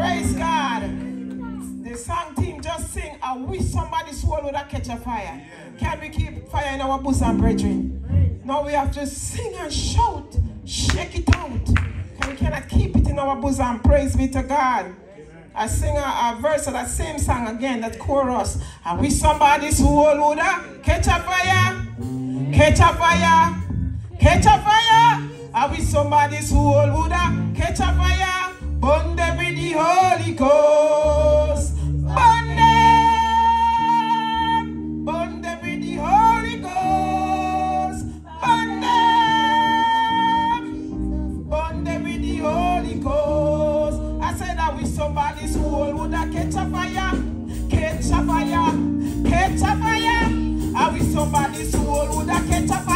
Praise God. The song team just sing, I wish somebody would have catch a fire. Can we keep fire in our bosom, brethren? Now we have to sing and shout, shake it out. Can We cannot keep it in our bosom. Praise be to God. I sing a, a verse of that same song again, that chorus. I wish somebody would have catch a fire, catch a fire, catch a fire. I wish somebody would have catch a fire, them with the Holy Ghost. Them, burn with the Holy Ghost. Them, burn with the Holy Ghost. I said I wish somebody's soul would have catch a fire, catch a fire, catch a fire. I wish somebody's soul would have catch a fire,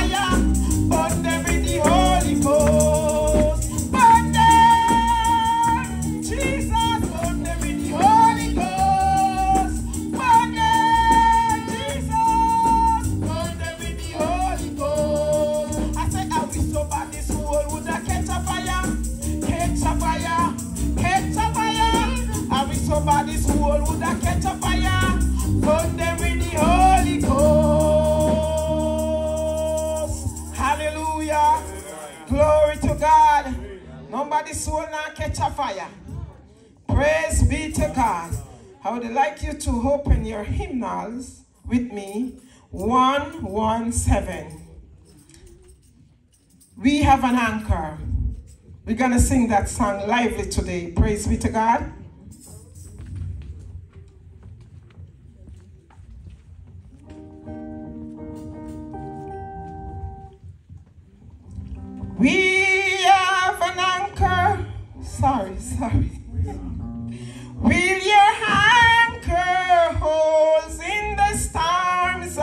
Nobody's soul now catch a fire. Praise be to God. I would like you to open your hymnals with me. 117. We have an anchor. We're going to sing that song lively today. Praise be to God. We have an anchor. Sorry, sorry. Will your anchor holds in the storms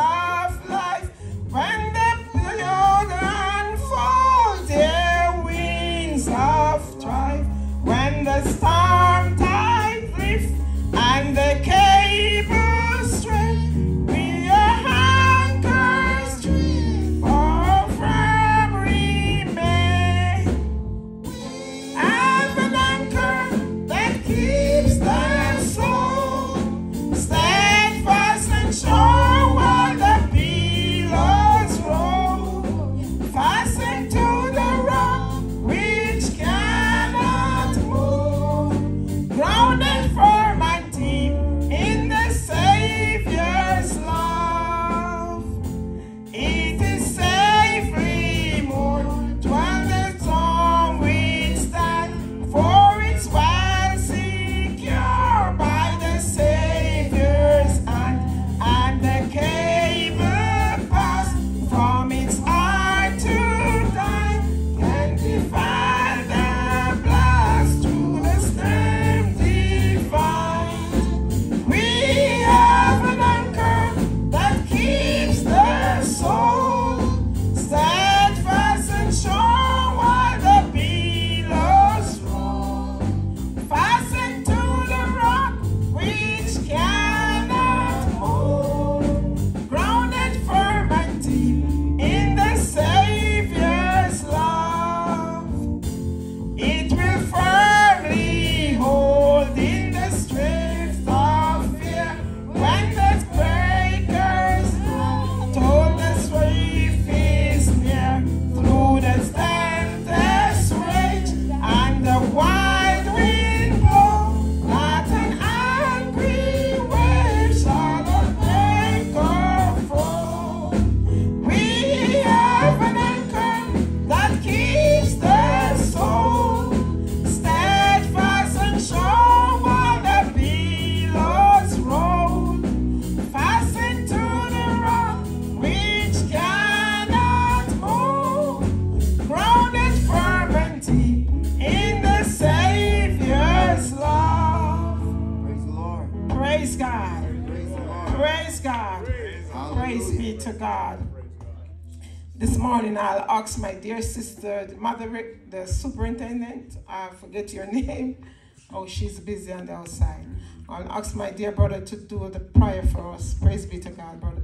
morning I'll ask my dear sister, the mother, the superintendent, I forget your name. Oh, she's busy on the outside. I'll ask my dear brother to do the prayer for us. Praise be to God, brother.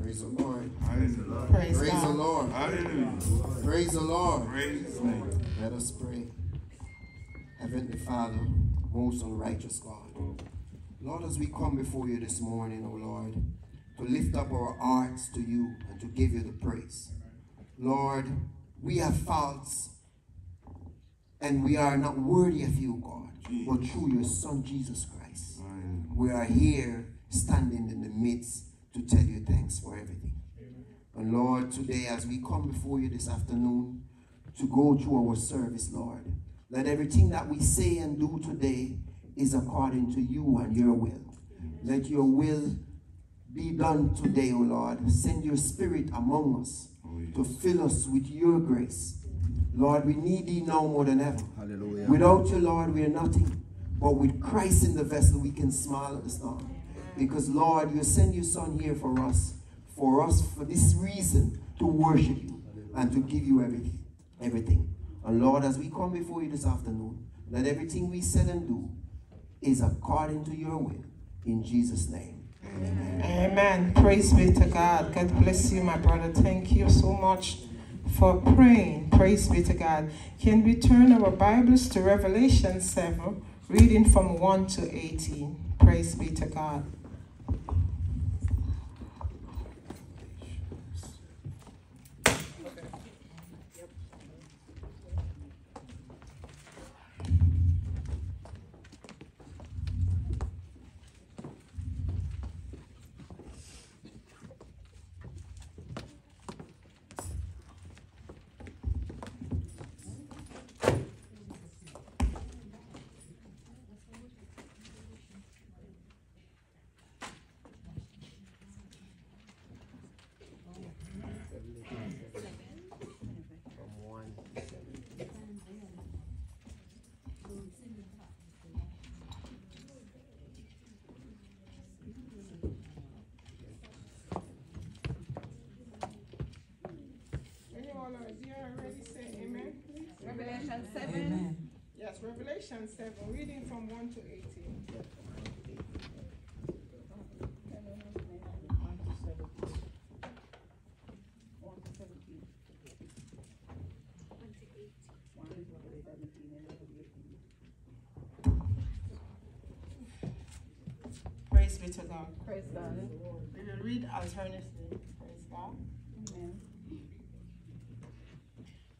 Praise the Lord. Hallelujah. Praise, Praise the Lord. Hallelujah. Praise the Lord. Praise his name. Let us pray. Heavenly Father, most unrighteous God. Lord, as we come before you this morning, O Lord, to lift up our hearts to you and to give you the praise. Lord, we have faults and we are not worthy of you, God, but through your Son Jesus Christ. We are here standing in the midst to tell you thanks for everything. And Lord, today as we come before you this afternoon to go through our service, Lord, let everything that we say and do today is according to you and your will. Let your will be done today, O Lord. Send your spirit among us oh, to fill us with your grace. Lord, we need thee now more than ever. Hallelujah. Without you, Lord, we are nothing. But with Christ in the vessel, we can smile at the storm. Because, Lord, you send your son here for us, for us, for this reason, to worship you and to give you everything. Everything. And Lord, as we come before you this afternoon, let everything we said and do is according to your will. In Jesus' name. Amen. Praise be to God. God bless you, my brother. Thank you so much for praying. Praise be to God. Can we turn our Bibles to Revelation 7, reading from 1 to 18? Praise be to God. From one When you all are here already, say amen, please. Revelation seven. Yes, Revelation 7, reading from 1 to 18. Praise be to God. Praise God. We will read alternately. Praise God. Amen.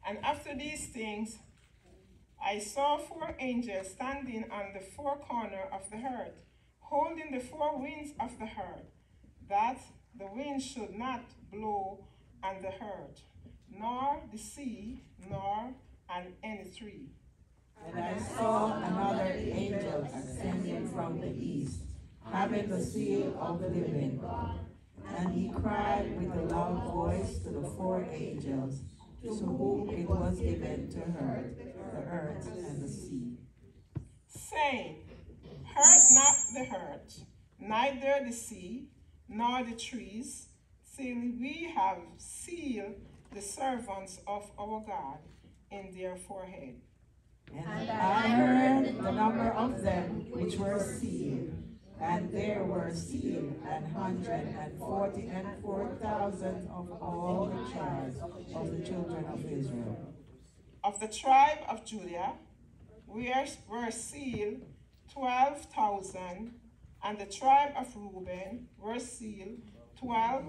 And after these things, I saw four angels standing on the four corners of the earth, holding the four winds of the earth, that the wind should not blow on the earth, nor the sea, nor on any tree. And I saw another angel ascending from the east, having the seal of the living God. And he cried with a loud voice to the four angels, to whom it was given to hurt the earth and the sea. saying, Hurt not the earth, neither the sea, nor the trees, till we have sealed the servants of our God in their forehead. And I heard the number of them which were sealed, and there were sealed an hundred and forty and four thousand of all the tribes of the children of Israel. Of the tribe of Judah, were, sealed twelve thousand, and the tribe of Reuben were sealed twelve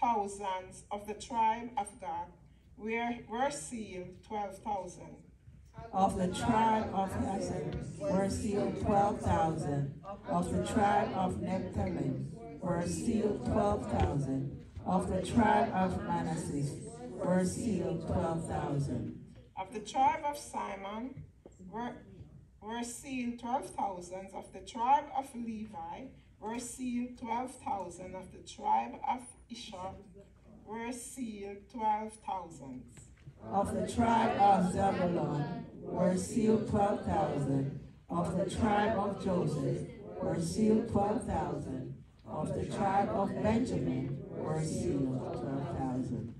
thousands. Of the tribe of Gad were, were sealed twelve thousand. Of the tribe of Asher were sealed twelve thousand. Of the tribe of Naphtali were sealed twelve thousand. Of the tribe of Manasseh were sealed twelve thousand. Of the tribe of Simon were, were sealed twelve thousand. Of the tribe of Levi were sealed twelve thousand. Of the tribe of Isha were sealed twelve thousand. Of the tribe of Zebulun were sealed twelve thousand. Of the tribe of Joseph were sealed twelve thousand. Of the tribe of Benjamin were sealed twelve thousand.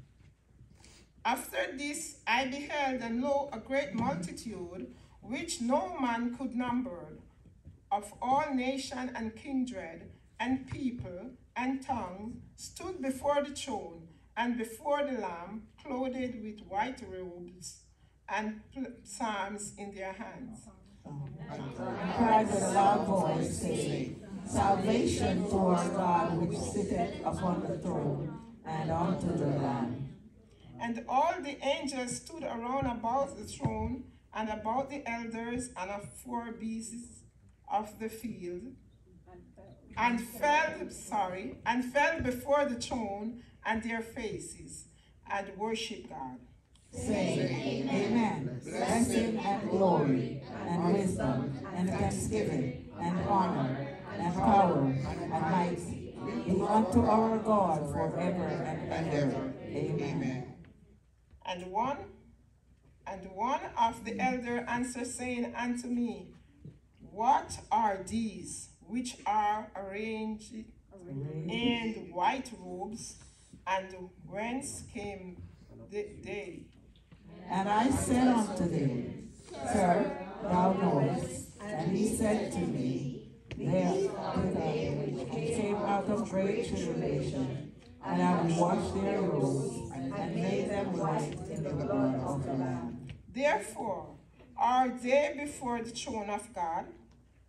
After this I beheld, and lo, a great multitude, which no man could number, of all nation and kindred, and people, and tongue, stood before the throne, and before the Lamb, clothed with white robes, and psalms in their hands. And cried with a loud voice, saying, Salvation to our God which sitteth upon the throne, and unto the Lamb. And all the angels stood around about the throne and about the elders and of four beasts of the field and fell sorry and fell before the throne and their faces and worship God. saying, Amen. Blessing and glory, and wisdom, and thanksgiving, and honor, and power, and might be unto our God forever and ever. Amen. And one and one of the elder answered, saying unto me, What are these which are arranged in white robes, and whence came they? they? And I said unto thee, Sir, thou knowest. And he said to me, They are they which came out of great tribulation, and I will wash their robes, and make them white in the blood of the Lamb. Therefore are they before the throne of God,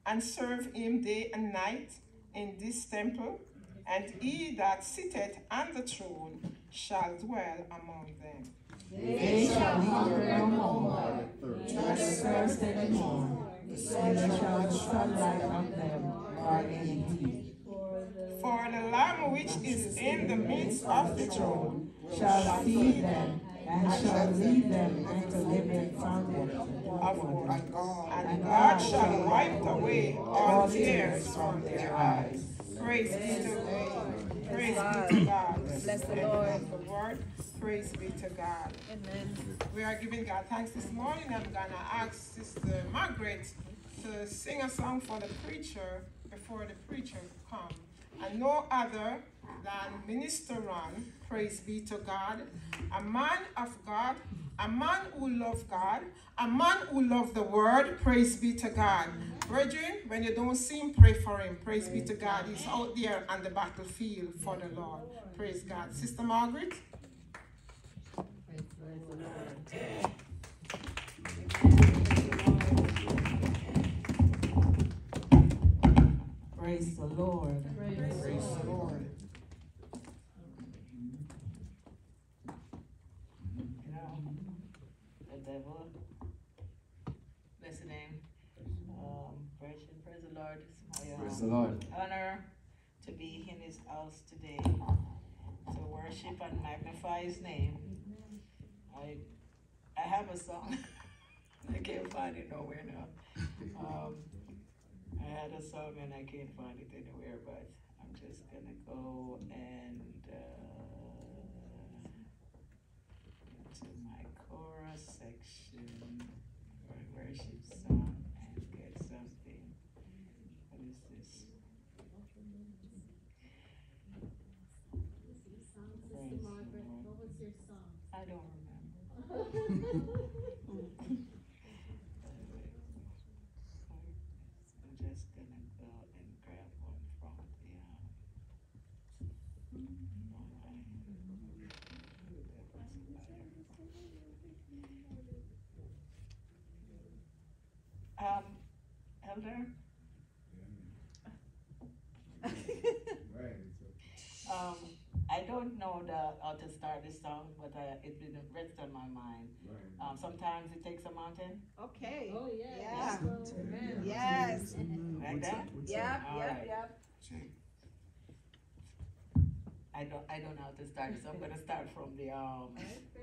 and serve him day and night in this temple, and he that sitteth on the throne shall dwell among them. They shall hunger no more, nor thirst any the neither shall the sunlight on them or any heat. For the Lamb which is in the midst of the throne Shall feed them, and shall lead them into living fountains of of water, water. and God shall wipe away all tears from their eyes. Praise be to God. Praise be to God. Bless the Lord. The word. Praise be to God. Amen. We are giving God thanks this morning. I'm gonna ask Sister Margaret to sing a song for the preacher before the preacher come. And no other than Minister Ron, praise be to God, a man of God, a man who loves God, a man who loves the word, praise be to God. Brethren, when you don't see him, pray for him. Praise be to God. He's out there on the battlefield for the Lord. Praise God. Sister Margaret. Praise the Lord. Praise the Lord. You know, the devil, bless the name. Um, praise, praise the Lord. It's my Praise um, the Lord. honor to be in His house today to worship and magnify His name. I I have a song. I can't find it nowhere now. Um, I had a song and I can't find it anywhere, but I'm just gonna go and uh, to my chorus section or worship song and get something. What is this? Praise the Lord. I don't remember. I'm just gonna go and grab one from the, um, Um, Elder? Um, I don't know the, how to start this song, but uh, it been rests on my mind. Um, sometimes it takes a mountain, Okay. Oh, Yeah. Amen. Yes. like that. Yep, All yep, right. yep. I don't, I don't know how to start, so I'm gonna start from the, um,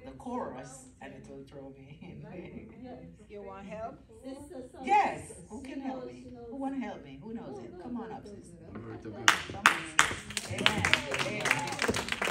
the chorus, and it will throw me in. You want help? Yes, who can help me? Who wanna help me? Who knows it? Come on up, sister. Come on. Amen. Amen. Amen.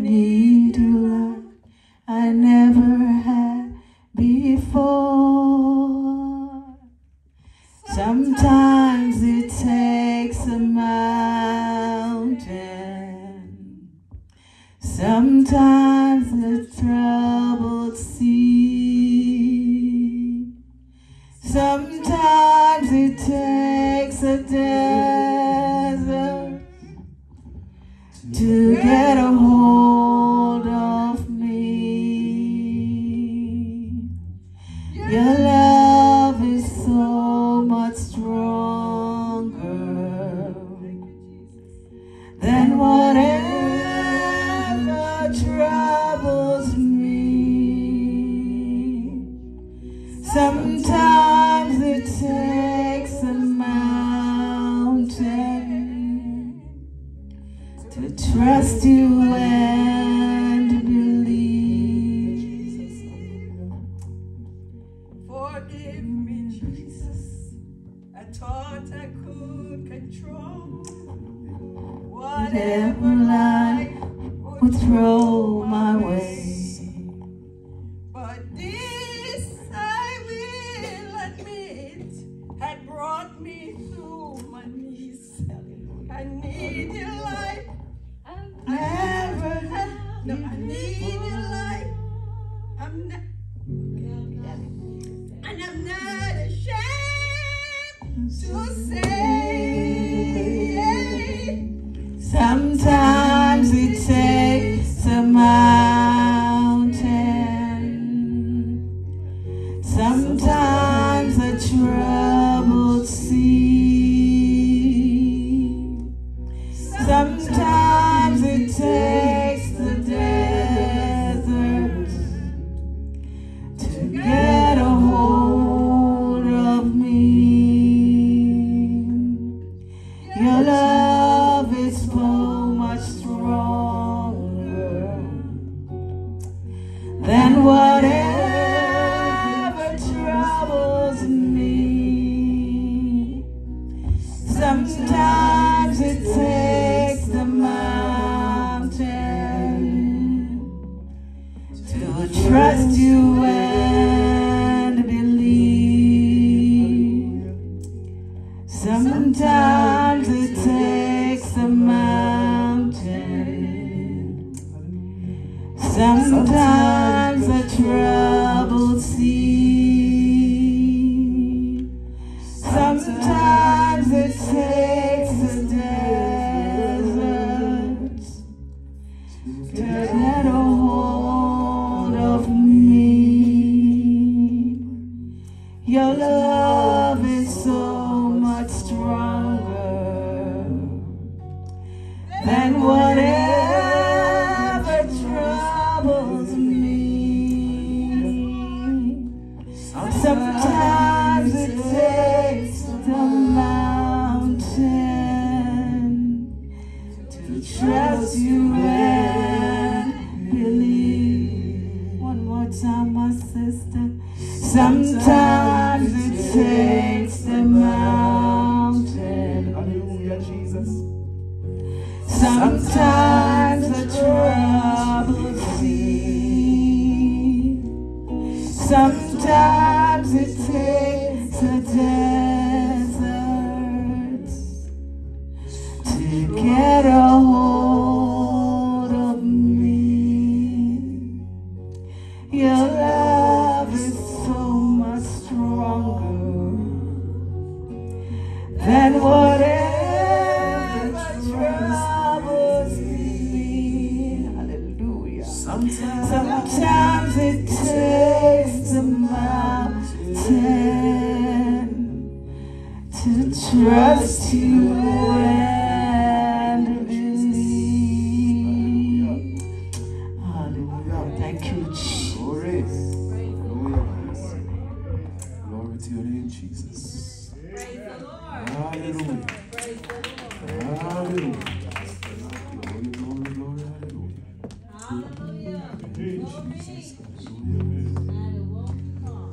Need you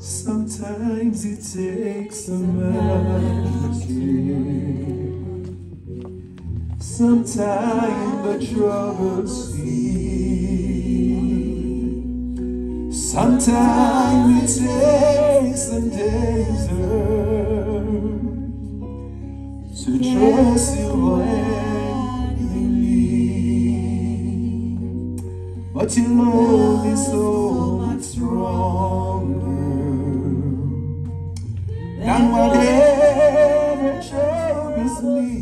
Sometimes it takes a mountain Sometimes the troubles seem. Sometimes it takes some days to trust you believe. But your love is so much stronger than whatever troubles me.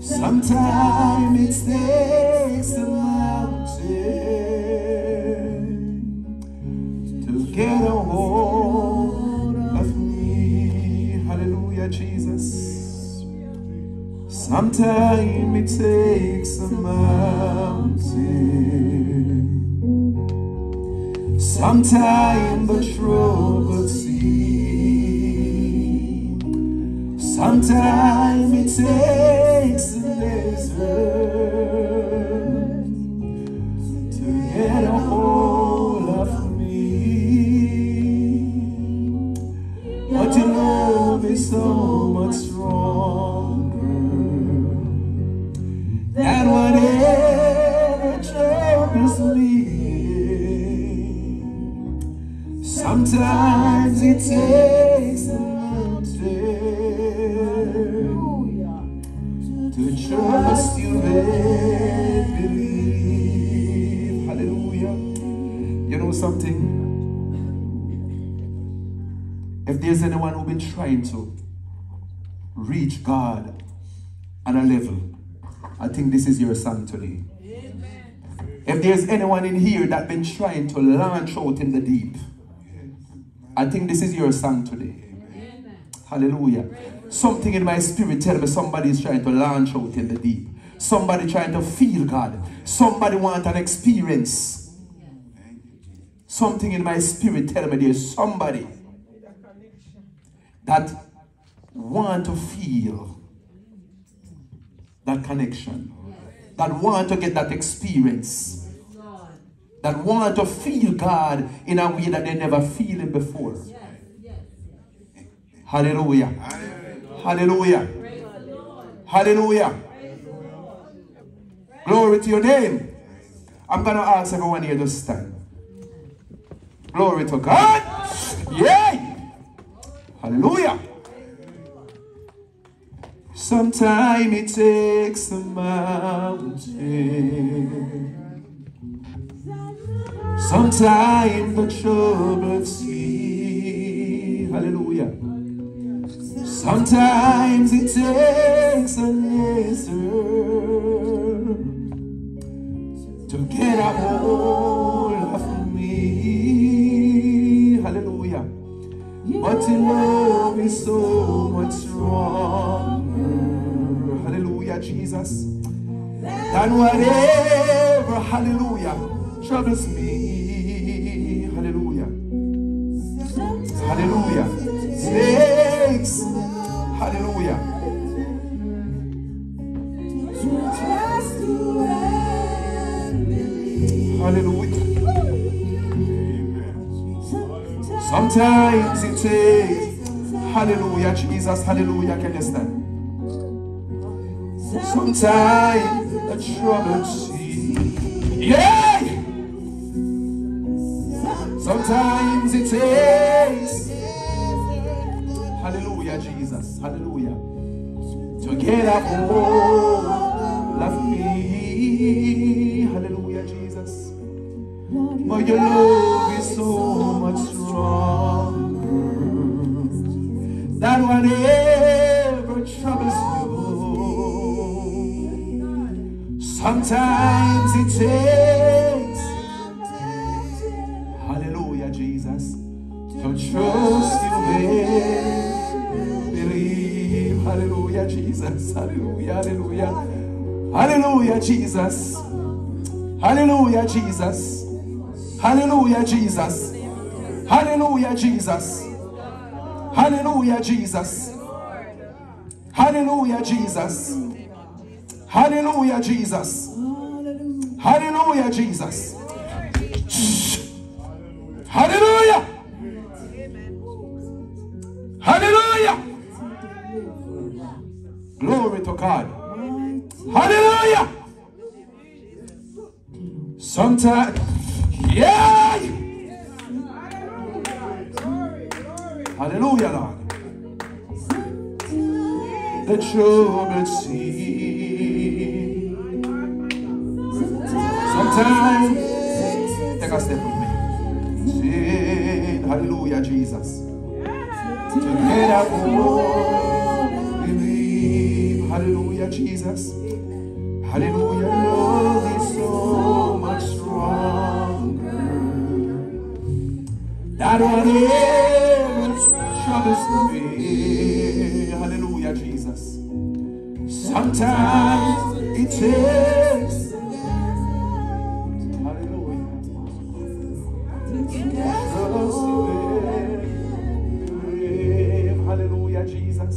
Sometimes it takes a mountain to get a hold of me. Hallelujah, Jesus. Sometimes it takes a mountain. Sometimes the trouble Sometimes it takes a desert to get a hold of me. But your love is so been trying to reach God at a level, I think this is your song today. If there's anyone in here that been trying to launch out in the deep, I think this is your song today. Hallelujah. Something in my spirit tell me somebody is trying to launch out in the deep. Somebody trying to feel God. Somebody want an experience. Something in my spirit tell me there's somebody that want to feel that connection. That want to get that experience. That want to feel God in a way that they never feel it before. Hallelujah. Hallelujah. Hallelujah. Glory to your name. I'm going to ask everyone here to stand. Glory to God. Yay. Hallelujah. Sometimes it takes a mountain. Sometimes the trouble sea. Hallelujah. Sometimes it takes a desert to get a hold of But your love is so much stronger. Hallelujah, Jesus. Than whatever, hallelujah, troubles me. Hallelujah. Hallelujah. Takes, hallelujah. Hallelujah. Sometimes it takes, hallelujah, Jesus, hallelujah, can you stand? Sometimes the trouble seems, yeah! Sometimes it takes, hallelujah, Jesus, hallelujah, to get a hold of me, hallelujah, Jesus. But your love is so much stronger than whatever troubles you. Sometimes it takes, hallelujah, Jesus, to trust you and believe. Hallelujah, Jesus. Hallelujah, hallelujah. Hallelujah, Jesus. Hallelujah, Jesus. Hallelujah, Jesus. Hallelujah, Jesus. Hallelujah, Jesus. Hallelujah, Jesus. Hallelujah, Jesus. Hallelujah, Jesus. Hallelujah. Hallelujah. Glory to God. Hallelujah. Sometimes, yeah. Hallelujah, Lord. The troubled sea. Sometimes, take a step with me. Sing, hallelujah, Jesus. Together, oh, believe, hallelujah, Jesus. Hallelujah, love is so much stronger. That whatever me, hallelujah, Jesus. Sometimes it takes, hallelujah. Hallelujah, Jesus.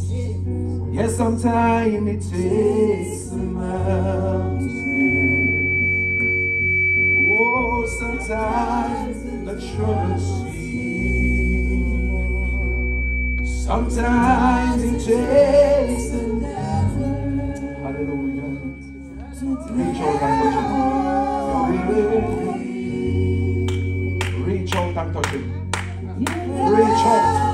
Yes, sometimes it takes Sometimes it takes a Hallelujah. Reach out and touch him. Reach out and touch him. Reach out.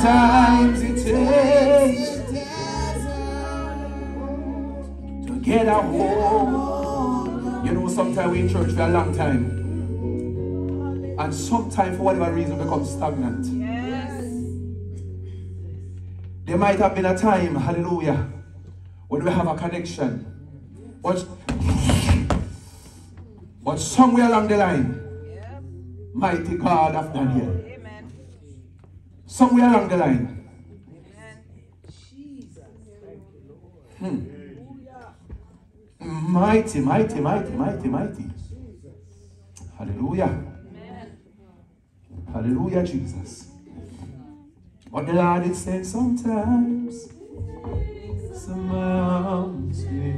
Sometimes it takes to get a hold. You know, sometimes we in church for a long time. And sometimes, for whatever reason, become stagnant. Yes. There might have been a time, hallelujah, when we have a connection. But, but somewhere along the line, mighty God of Daniel, somewhere along the line, hmm. mighty, mighty, mighty, mighty, mighty. Hallelujah. Hallelujah, Jesus. But the Lord is saying sometimes some mountain.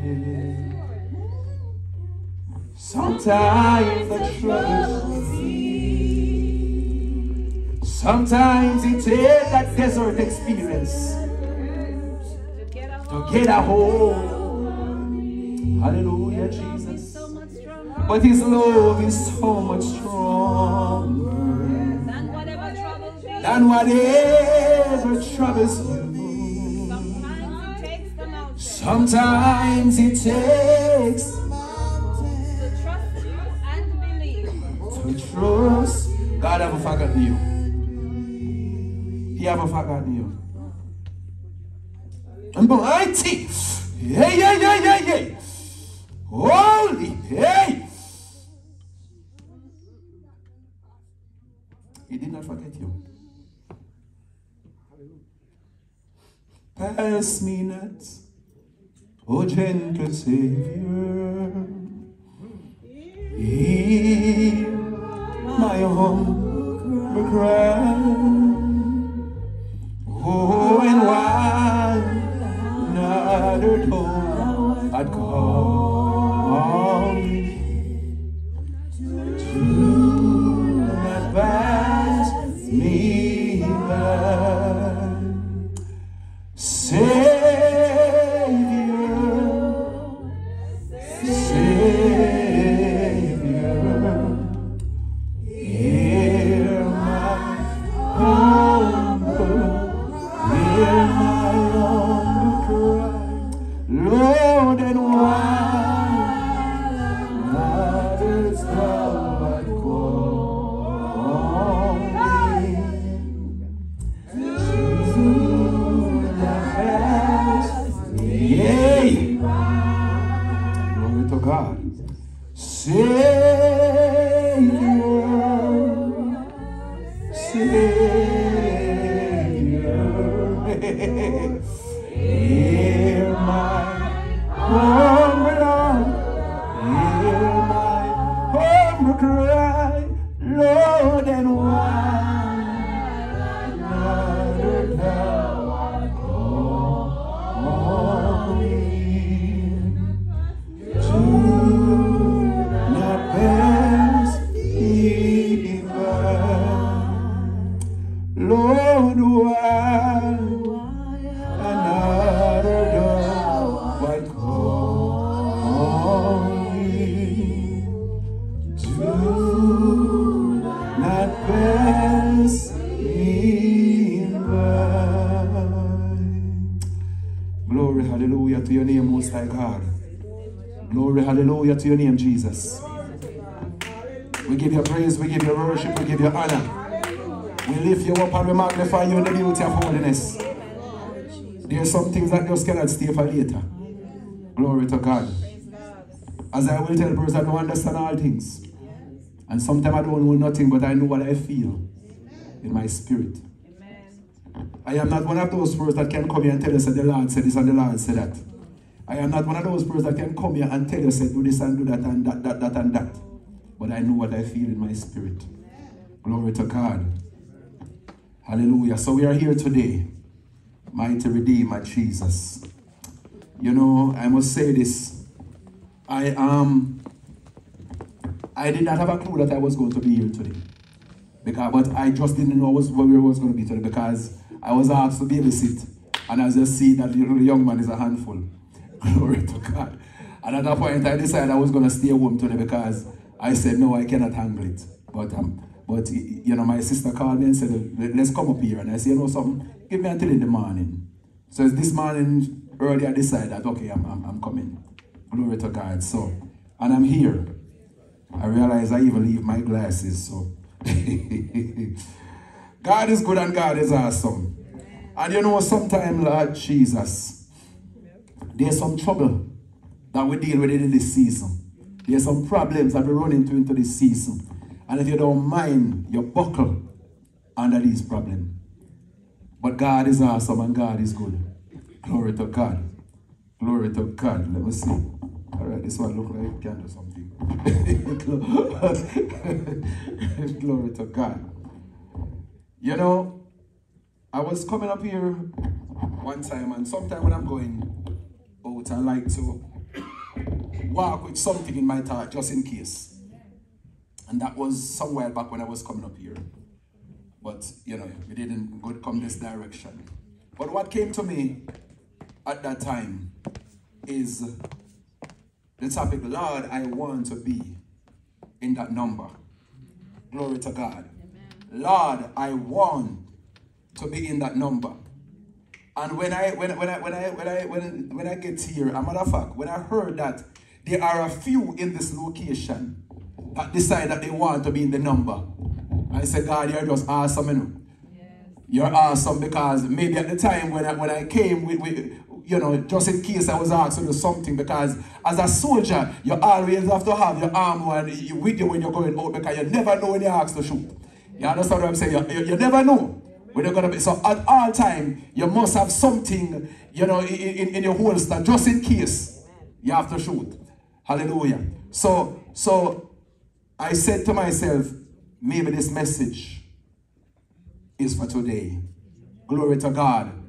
Sometimes the troubles Sometimes it takes that desert experience to get a hold. Hallelujah, Jesus. But His love is so much stronger than whatever troubles you. Sometimes it takes to trust. You and believe. To trust God haven't forgotten you. He haven't forgotten you. And mighty. Hey, hey, hey, hey, hey. Holy, hey. He did not forget you. Pass me not, O gentle Savior. Hear my humble cry. Oh, and while another door I'd call to not pass for later. Glory to God. As I will tell brothers, I don't understand all things. And sometimes I don't know nothing, but I know what I feel in my spirit. I am not one of those persons that can come here and tell us that the Lord said this and the Lord said that. I am not one of those persons that can come here and tell you, say, do this and do that and that, that, that and that. But I know what I feel in my spirit. Glory to God. Hallelujah. So we are here today. Mighty Redeemer Jesus. You know, I must say this. I um I did not have a clue that I was going to be here today. Because but I just didn't know was where we was going to be today because I was asked to babysit. And I just see that little young man is a handful. Glory to God. And at that point I decided I was going to stay home today because I said no, I cannot handle it. But um but you know my sister called me and said let's come up here and I said you know something give me until in the morning. So this morning early I decided that okay I'm, I'm, I'm coming. Glory to God. So and I'm here. I realize I even leave my glasses so God is good and God is awesome. And you know, sometimes, Lord Jesus, there's some trouble that we deal with in this season. There's some problems that we run into into this season. And if you don't mind, you buckle under these problems. But God is awesome and God is good. Glory to God. Glory to God. Let me see. All right, this one look like it can do something. Glory to God. You know, I was coming up here one time, and sometime when I'm going out, I like to walk with something in my thought just in case. And that was somewhere back when I was coming up here. But, you know, we didn't come this direction. But what came to me at that time is the topic, Lord, I want to be in that number. Glory to God. Lord, I want to be in that number. And when I when when I when I when I when, when I get here, a matter of fact, when I heard that there are a few in this location that decide that they want to be in the number, I said, God, you're just awesome, you know. You're awesome because maybe at the time when I when I came with, with you know, just in case I was asked to do something, because as a soldier, you always have to have your armor with you when you're going out because you never know when you're asked to shoot. You understand what I'm saying? You, you, you never know when you're going to be. So at all time, you must have something, you know, in, in, in your holster just in case you have to shoot. Hallelujah. So, so I said to myself, maybe this message is for today. Glory to God.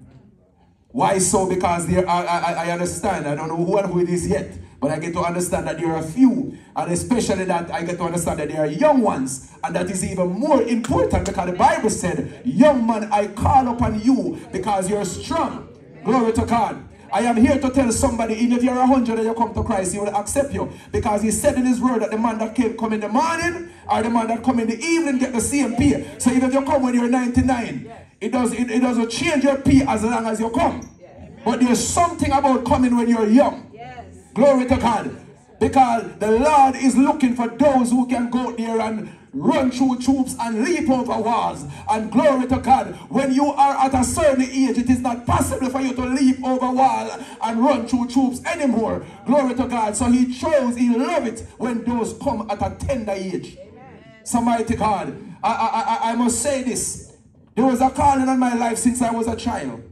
Why so? Because there are, I, I understand, I don't know who and who it is yet, but I get to understand that there are a few, and especially that I get to understand that there are young ones, and that is even more important because the Bible said, Young man, I call upon you because you're strong. Glory to God. I am here to tell somebody, even if you're a hundred and you come to Christ, he will accept you. Because he said in his word that the man that came come in the morning or the man that come in the evening get the same pay. So even if you come when you're 99, it, does, it, it doesn't change your pay as long as you come. But there's something about coming when you're young. Glory to God. Because the Lord is looking for those who can go there and run through troops and leap over walls. And glory to God, when you are at a certain age, it is not possible for you to leap over wall and run through troops anymore. Glory to God. So he chose, he loved it when those come at a tender age. Somebody to God. I, I, I, I must say this. There was a calling on my life since I was a child.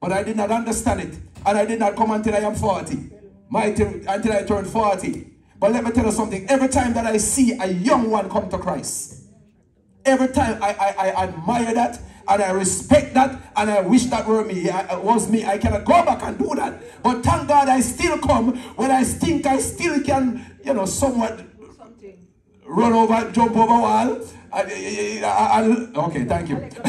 But I did not understand it. And I did not come until I am 40. My, until I turned 40. But let me tell you something. Every time that I see a young one come to Christ, every time I, I, I admire that and I respect that and I wish that were me. I, was me. I cannot go back and do that. But thank God I still come when I think I still can, you know, somewhat run over, jump over wall. I, I, okay, thank you.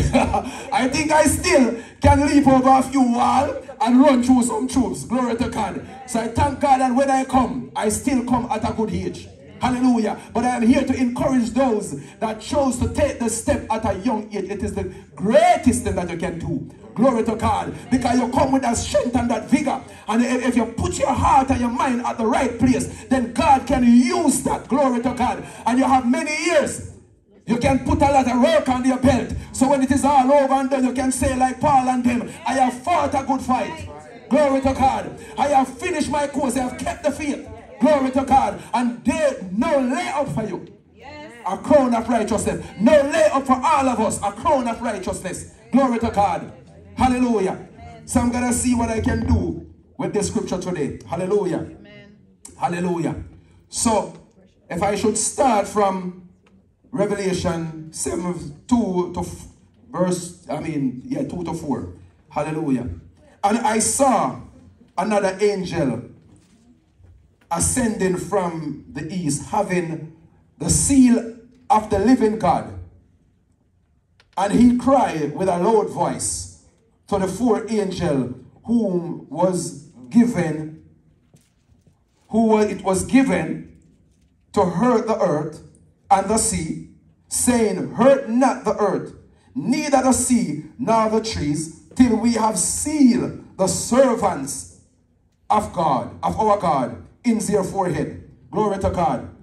I think I still can leap over a few wall and run through some troops. Glory to God. So I thank God and when I come, I still come at a good age. Hallelujah. But I am here to encourage those that chose to take the step at a young age. It is the greatest thing that you can do. Glory to God. Because you come with that strength and that vigor. And if you put your heart and your mind at the right place, then God can use that. Glory to God. And you have many years you can put a lot of work on your belt. So when it is all over and done, you can say like Paul and them, I have fought a good fight. Glory to God. I have finished my course. I have kept the faith. Glory to God. And there no lay up for you. A crown of righteousness. No lay up for all of us. A crown of righteousness. Glory to God. Hallelujah. So I'm going to see what I can do with this scripture today. Hallelujah. Amen. Hallelujah. So, if I should start from Revelation 7, 2 to verse, I mean, yeah, 2 to 4. Hallelujah. And I saw another angel ascending from the east, having the seal of the living God. And he cried with a loud voice to the four angel whom was given, who it was given to hurt the earth and the sea, saying, Hurt not the earth, neither the sea nor the trees, till we have sealed the servants of God, of our God, in their forehead. Glory to God.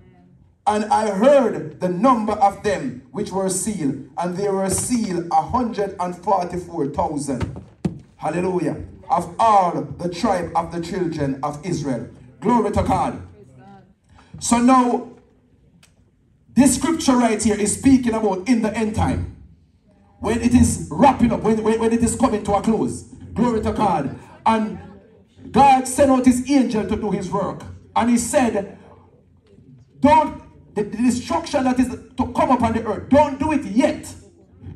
And I heard the number of them which were sealed, and they were sealed a hundred and forty-four thousand. Hallelujah. Of all the tribe of the children of Israel. Glory to God. So now this scripture right here is speaking about in the end time. When it is wrapping up, when, when, when it is coming to a close. Glory to God. And God sent out his angel to do his work. And he said, don't, the, the destruction that is to come upon the earth, don't do it yet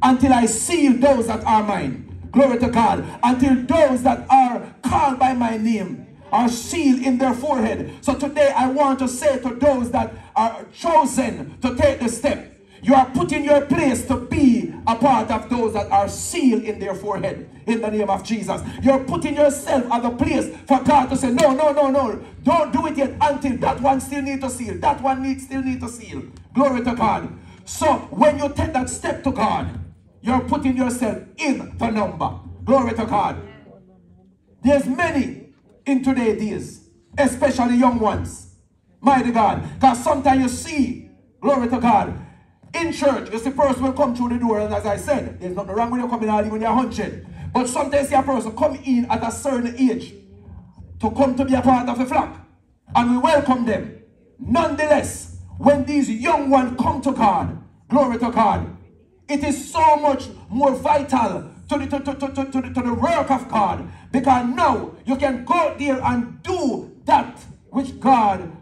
until I seal those that are mine. Glory to God. Until those that are called by my name are sealed in their forehead. So today I want to say to those that are chosen to take the step, you are put in your place to be a part of those that are sealed in their forehead in the name of Jesus. You're putting yourself at the place for God to say, no, no, no, no. Don't do it yet until that one still need to seal. That one needs still need to seal. Glory to God. So when you take that step to God, you're putting yourself in the number. Glory to God. There's many in today's days, especially young ones. Mighty God. Because sometimes you see, glory to God, in church, you see person will come through the door, and as I said, there's nothing wrong with you coming out even you're 100. But sometimes a person come in at a certain age to come to be a part of the flock. And we welcome them. Nonetheless, when these young ones come to God, glory to God, it is so much more vital to the, to, to, to, to, the, to the work of God. Because now you can go there and do that which God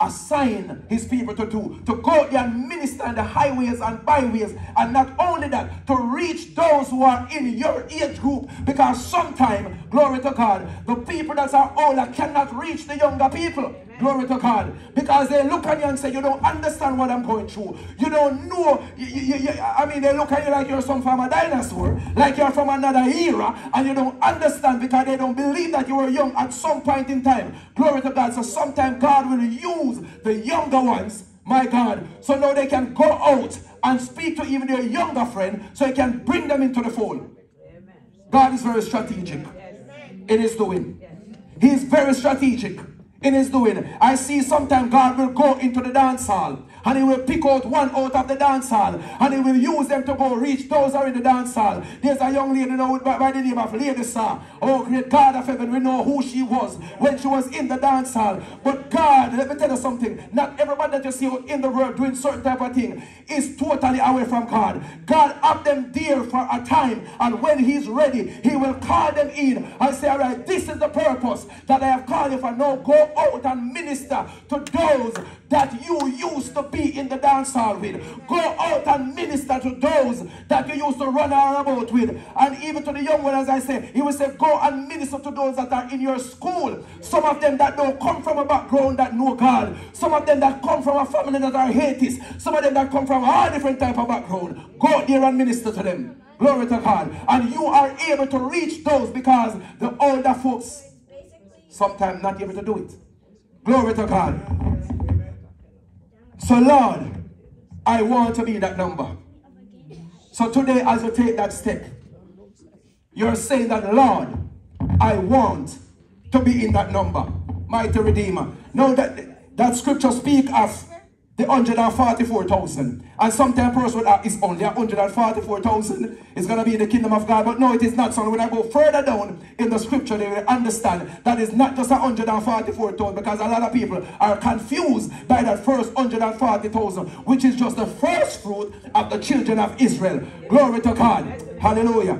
assign his people to do to go there and minister in the highways and byways and not only that to reach those who are in your age group because sometimes glory to God the people that are older cannot reach the younger people Glory to God. Because they look at you and say, you don't understand what I'm going through. You don't know. You, you, you, I mean, they look at you like you're some form of dinosaur. Like you're from another era. And you don't understand because they don't believe that you were young at some point in time. Glory to God. So sometimes God will use the younger ones. My God. So now they can go out and speak to even their younger friend. So he can bring them into the fold. God is very strategic in his doing. He is very strategic in his doing. I see sometimes God will go into the dance hall and he will pick out one out of the dance hall and he will use them to go reach those who are in the dance hall. There's a young lady now by, by the name of Lady Saw. Oh, great God of heaven, we know who she was when she was in the dance hall. But God, let me tell you something. Not everybody that you see in the world doing certain type of thing is totally away from God. God have them there for a time and when he's ready, he will call them in and say, all right, this is the purpose that I have called you for. Now go out and minister to those that you used to be in the dance hall with. Go out and minister to those that you used to run around about with. And even to the young one, as I say, he will say, go and minister to those that are in your school. Some of them that don't come from a background that know God. Some of them that come from a family that are atheists. Some of them that come from all different type of background. Go there and minister to them. Glory to God. And you are able to reach those because the older folks sometimes not able to do it. Glory to God. So, Lord, I want to be in that number. So, today, as you take that step, you're saying that, Lord, I want to be in that number. Mighty Redeemer. Now, that, that scripture speak of the 144,000. And sometimes person that is only 144,000 is going to be in the kingdom of God. But no, it is not. So when I go further down in the scripture, they will understand that it's not just 144,000 because a lot of people are confused by that first 140,000, which is just the first fruit of the children of Israel. Glory to God. Hallelujah.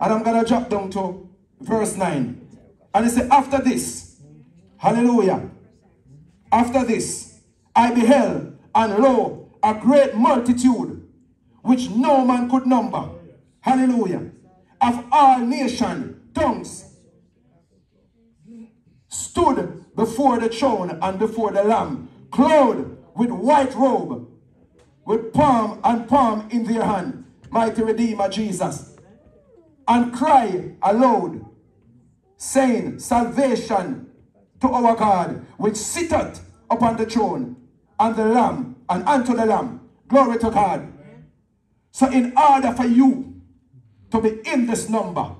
And I'm going to drop down to verse 9. And it says, after this, hallelujah, after this, I beheld, and lo, a great multitude, which no man could number. Hallelujah. Of all nation, tongues, stood before the throne and before the Lamb, clothed with white robe, with palm and palm in their hand. Mighty Redeemer Jesus. And cry aloud, saying, Salvation to our God, which sitteth upon the throne and the Lamb and unto the Lamb. Glory to God. So in order for you to be in this number,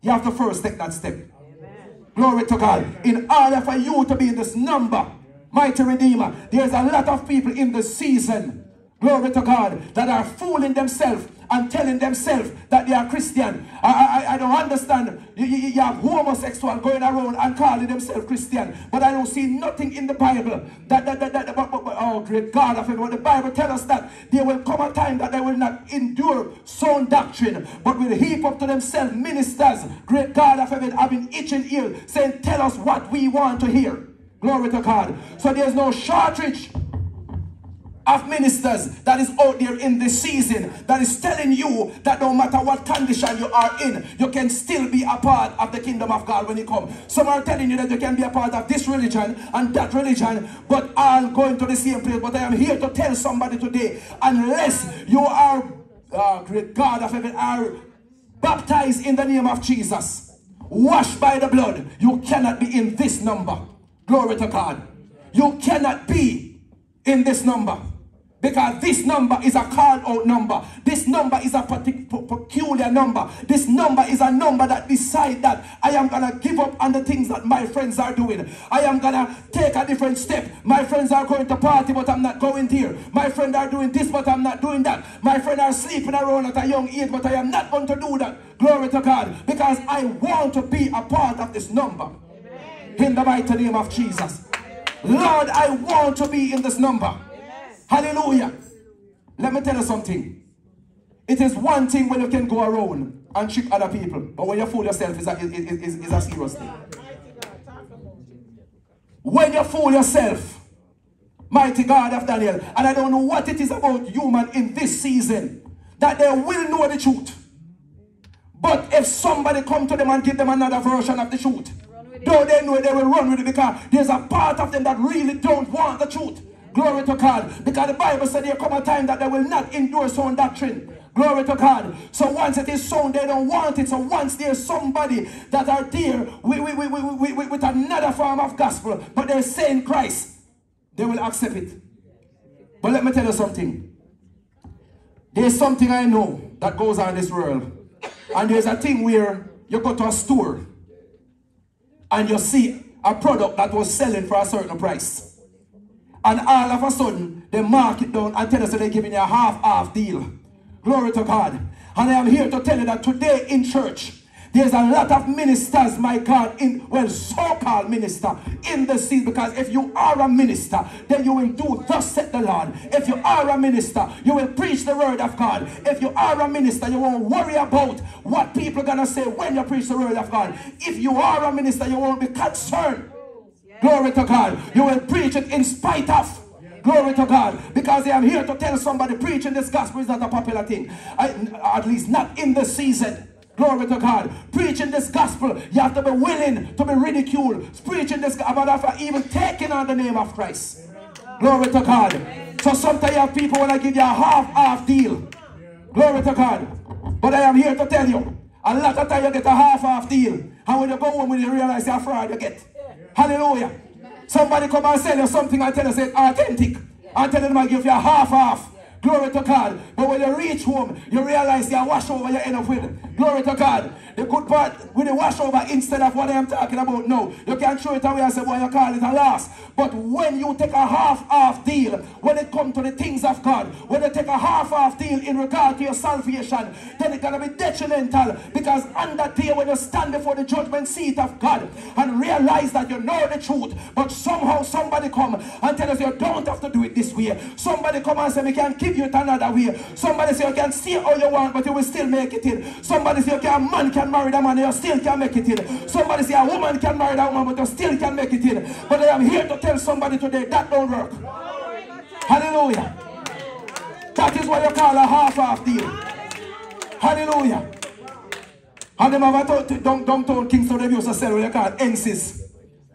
you have to first take that step. Amen. Glory to God. In order for you to be in this number, mighty Redeemer, there's a lot of people in the season, glory to God, that are fooling themselves and telling themselves that they are Christian. I, I, I don't understand. You, you, you, have homosexual going around and calling themselves Christian. But I don't see nothing in the Bible that, that, that, that but, but, but, oh great God of heaven. The Bible tells us that there will come a time that they will not endure sound doctrine, but will heap up to themselves ministers, great God of heaven, having itching ear, saying, tell us what we want to hear. Glory to God. So there's no shortage of ministers that is out there in this season that is telling you that no matter what condition you are in, you can still be a part of the kingdom of God when you come. Some are telling you that you can be a part of this religion and that religion, but all going to the same place. But I am here to tell somebody today, unless you are, uh, great God of heaven, are baptized in the name of Jesus, washed by the blood, you cannot be in this number. Glory to God. You cannot be in this number. Because this number is a call out number. This number is a peculiar number. This number is a number that decide that I am going to give up on the things that my friends are doing. I am going to take a different step. My friends are going to party, but I'm not going there. My friends are doing this, but I'm not doing that. My friends are sleeping around at a young age, but I am not going to do that. Glory to God. Because I want to be a part of this number. Amen. In the mighty name of Jesus. Lord, I want to be in this number. Hallelujah. Let me tell you something. It is one thing when you can go around and trick other people, but when you fool yourself, is a, is, is, a serious thing. When you fool yourself, mighty God of Daniel, and I don't know what it is about human in this season, that they will know the truth. But if somebody come to them and give them another version of the truth, though they know they will run with it because there's a part of them that really don't want the truth. Glory to God. Because the Bible said there come a time that they will not endure sound doctrine. Glory to God. So once it is sown, they don't want it. So once there's somebody that are there with, with, with, with, with another form of gospel, but they're saying Christ, they will accept it. But let me tell you something. There's something I know that goes on in this world. And there's a thing where you go to a store and you see a product that was selling for a certain price. And all of a sudden, they mark it down and tell us that they're giving you a half-half deal. Glory to God. And I am here to tell you that today in church, there's a lot of ministers, my God, in well, so-called minister in the seat. Because if you are a minister, then you will do thus said the Lord. If you are a minister, you will preach the word of God. If you are a minister, you won't worry about what people are gonna say when you preach the word of God. If you are a minister, you won't be concerned. Glory to God. You will preach it in spite of. Glory to God. Because I am here to tell somebody preaching this gospel is not a popular thing. I, at least not in the season. Glory to God. Preaching this gospel, you have to be willing to be ridiculed. Preaching this about even taking on the name of Christ. Glory to God. So sometimes you have people when I give you a half-half deal. Glory to God. But I am here to tell you, a lot of time you get a half-half deal. And when you go home, when you realize you're fraud, you get. Hallelujah. Somebody come and sell you something and tell you it's authentic. And tell them I give you a half-half. Glory to God. But when you reach home, you realize you are washed over you end up with. Glory to God. The good part, when you wash over instead of what I am talking about No, you can't throw it away and say, boy, you call it a loss. But when you take a half-half deal, when it comes to the things of God, when you take a half-half deal in regard to your salvation, then it's going to be detrimental. Because on that day when you stand before the judgment seat of God and realize that you know the truth, but somehow somebody come and tell us you don't have to do it this way. Somebody come and say, we can't give you it another way. Somebody say you can see all you want, but you will still make it in. Somebody say, okay, a man can marry that man, you still can't make it in. Somebody say a woman can marry that woman, but you still can't make it in. But I am here to tell somebody today that don't work. Hallelujah. That is what you call a half-half deal. Hallelujah. And them have a down, downtown Kingston, they used to sell what you call ensis.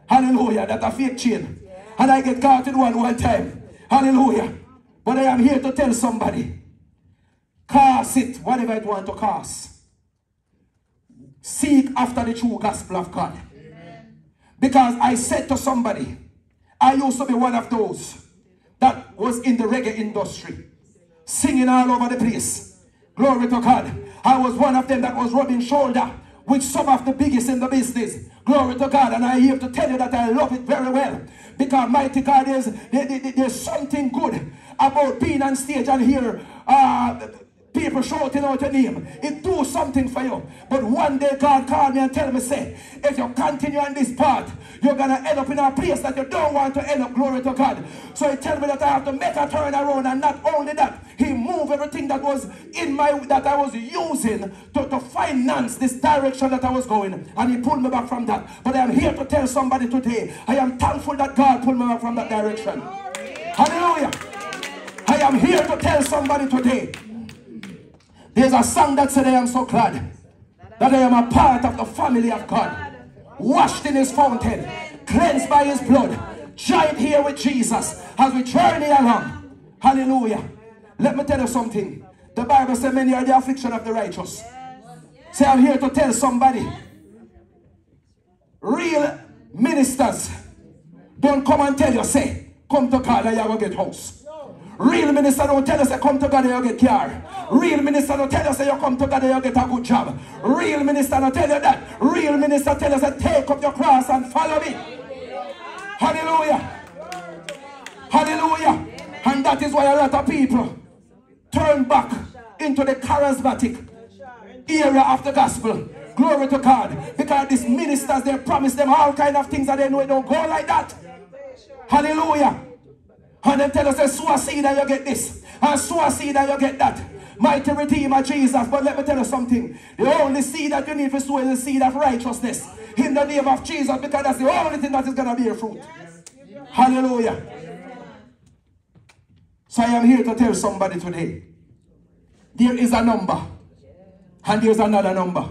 Hallelujah. that a fake chain. And I get caught in one one time. Hallelujah. But I am here to tell somebody. Cast it, whatever it want to cast. Seek after the true gospel of God. Amen. Because I said to somebody, I used to be one of those that was in the reggae industry, singing all over the place. Glory to God. I was one of them that was rubbing shoulder with some of the biggest in the business. Glory to God. And I have to tell you that I love it very well. Because mighty God is there, there, there's something good about being on stage and hear uh, people shouting out your name. It do something for you. But one day God called me and tell me, say, if you continue on this path, you're going to end up in a place that you don't want to end up. Glory to God. So he tell me that I have to make a turn around. And not only that, he moved everything that was in my, that I was using to, to finance this direction that I was going. And he pulled me back from that. But I am here to tell somebody today, I am thankful that God pulled me back from that direction. Hallelujah. I am here to tell somebody today there's a song that said, I am so glad that I am a part of the family of God. Washed in his fountain, cleansed by his blood, joined here with Jesus as we journey along. Hallelujah. Let me tell you something. The Bible says many are the affliction of the righteous. Say, I'm here to tell somebody. Real ministers don't come and tell you, say, come to God and you will get house. Real minister don't tell us to come to God and you get car. Real minister don't tell us that you come to God and you get a good job. Real minister don't tell you that. Real minister tell us to take up your cross and follow me. Hallelujah. Hallelujah. And that is why a lot of people turn back into the charismatic area of the gospel. Glory to God. Because these ministers, they promise them all kind of things that they know it don't go like that. Hallelujah. And then tell us, say, sow a seed and you get this. And sow a seed and you get that. Mighty Redeemer Jesus. But let me tell you something. The only seed that you need to sow is the seed of righteousness. In the name of Jesus. Because that's the only thing that is going to bear fruit. Hallelujah. So I am here to tell somebody today. There is a number. And there's another number.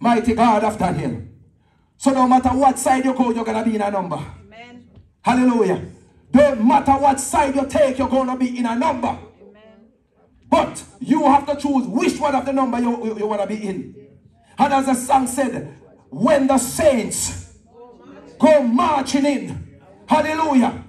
Mighty God of Daniel. So no matter what side you go, you're going to be in a number. Amen. Hallelujah. Don't matter what side you take, you're going to be in a number. Amen. But you have to choose which one of the number you, you, you want to be in. And as the song said, when the saints go marching in, hallelujah,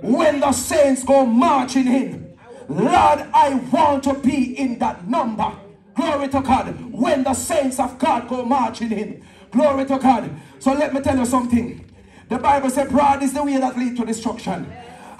when the saints go marching in, Lord, I want to be in that number. Glory to God. When the saints of God go marching in. Glory to God. So let me tell you something. The Bible said, broad is the way that lead to destruction.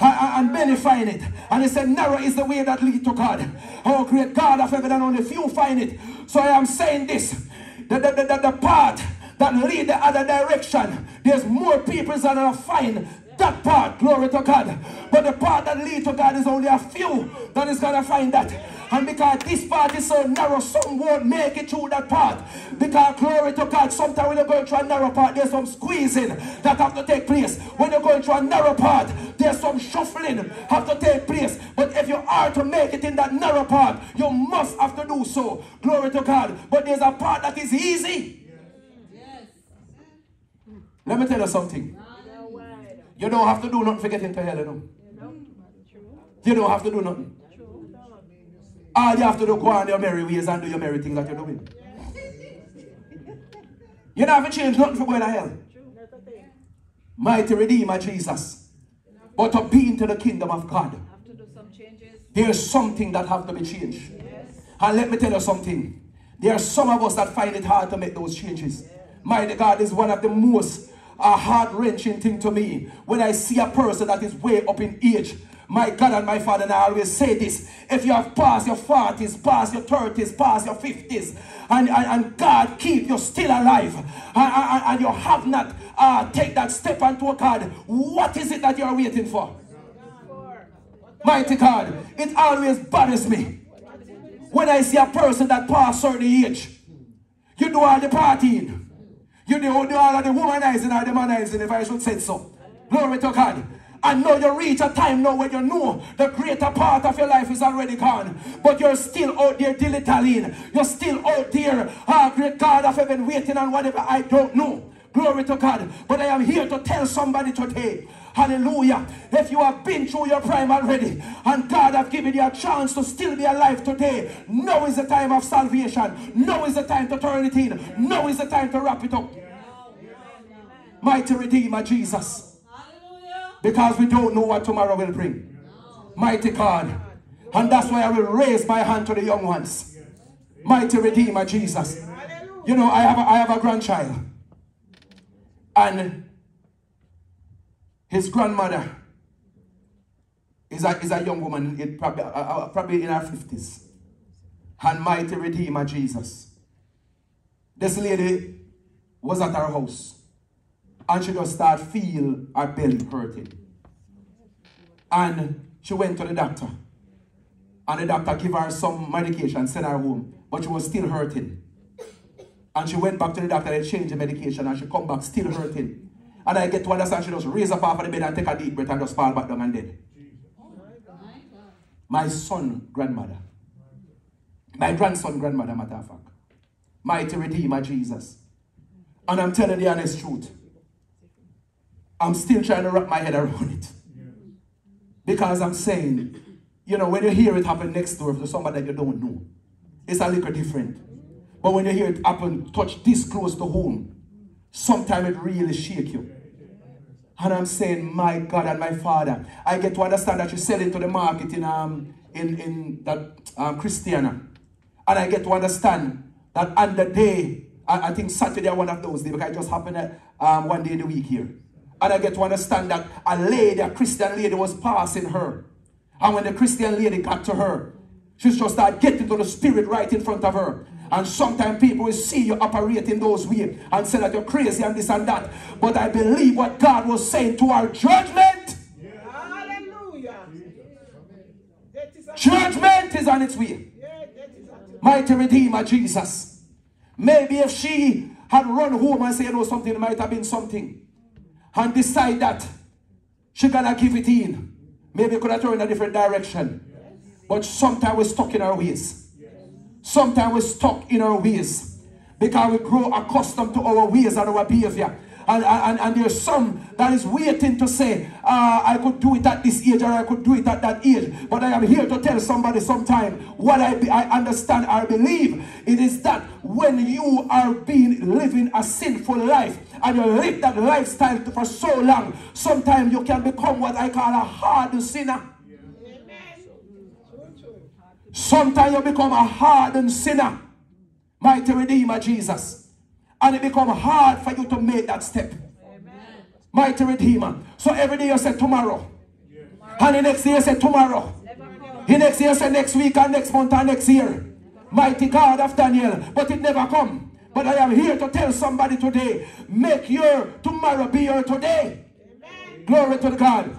And many find it. And he said, narrow is the way that lead to God. Oh, great God of heaven, and only few find it. So I am saying this. The, the, the, the, the path that lead the other direction. There's more people that are find that part, glory to God. But the part that leads to God is only a few that is going to find that. And because this path is so narrow, some won't make it through that path. Because glory to God, sometimes when you're going through a narrow path, there's some squeezing that have to take place. When you're going through a narrow path, there's some shuffling have to take place. But if you are to make it in that narrow path, you must have to do so. Glory to God. But there's a path that is easy. Yes. Let me tell you something. You don't have to do nothing to get into hell, you know. You don't have to do nothing. All you have to do go on your merry ways and do your merry things that you're doing. You don't have to change nothing for going to hell. Mighty Redeemer Jesus. But to be into the kingdom of God, there's something that have to be changed. And let me tell you something. There are some of us that find it hard to make those changes. Mighty God is one of the most a heart-wrenching thing to me when I see a person that is way up in age. My God and my Father, and I always say this. If you have passed your 40s, past your 30s, past your 50s, and, and, and God keep you still alive, and, and, and you have not uh, take that step unto God, what is it that you're waiting for? Mighty God, it always bothers me when I see a person that passed certain age. You do all the partying. You do, do all of the womanizing or the manizing, if I should say so. Glory to God. And now you reach a time now when you know the greater part of your life is already gone. But you're still out there dilly You're still out there, ah, great God of heaven, waiting on whatever I don't know. Glory to God. But I am here to tell somebody today. Hallelujah. If you have been through your prime already and God have given you a chance to still be alive today, now is the time of salvation. Now is the time to turn it in. Now is the time to wrap it up. Mighty Redeemer Jesus. Because we don't know what tomorrow will bring. Mighty God. And that's why I will raise my hand to the young ones. Mighty Redeemer Jesus. You know, I have a, I have a grandchild. And his grandmother is a, is a young woman, probably, uh, uh, probably in her 50s. And mighty Redeemer Jesus. This lady was at her house. And she just start feel her belly hurting. And she went to the doctor. And the doctor gave her some medication, sent her home. But she was still hurting. And she went back to the doctor, and changed the medication, and she come back still hurting. And I get to understand she just raise up off of the bed and take a deep breath and just fall back down and dead. My son, grandmother. My grandson, grandmother, matter of fact. Mighty Redeemer, Jesus. And I'm telling the honest truth. I'm still trying to wrap my head around it. Because I'm saying, you know, when you hear it happen next door to somebody that you don't know, it's a little different. But when you hear it happen, touch this close to home, sometimes it really shake you. And I'm saying, my God and my Father, I get to understand that you sell into the market in um in in that um, Christiana, and I get to understand that on the day, I, I think Saturday one of those days, because it just happened uh, um, one day in the week here, and I get to understand that a lady, a Christian lady, was passing her, and when the Christian lady got to her, she just started getting to the spirit right in front of her. And sometimes people will see you operate in those ways and say that you're crazy and this and that. But I believe what God was saying to our judgment. Hallelujah. Judgment is on its way. Mighty Redeemer Jesus. Maybe if she had run home and said, you know, something might have been something. And decide that she gonna give it in. Maybe could have turned in a different direction. But sometimes we're stuck in our ways. Sometimes we're stuck in our ways because we grow accustomed to our ways and our behavior. And, and, and there's some that is waiting to say, uh, I could do it at this age or I could do it at that age. But I am here to tell somebody sometime what I, be, I understand, I believe. It is that when you are being living a sinful life and you live that lifestyle for so long, sometimes you can become what I call a hard sinner. Sometimes you become a hardened sinner. Mighty Redeemer Jesus. And it become hard for you to make that step. Amen. Mighty Redeemer. So every day you say tomorrow. And the next day you say tomorrow. The next year say next week and next month and next year. Mighty God of Daniel. But it never come. But I am here to tell somebody today, make your tomorrow be your today. Glory to God.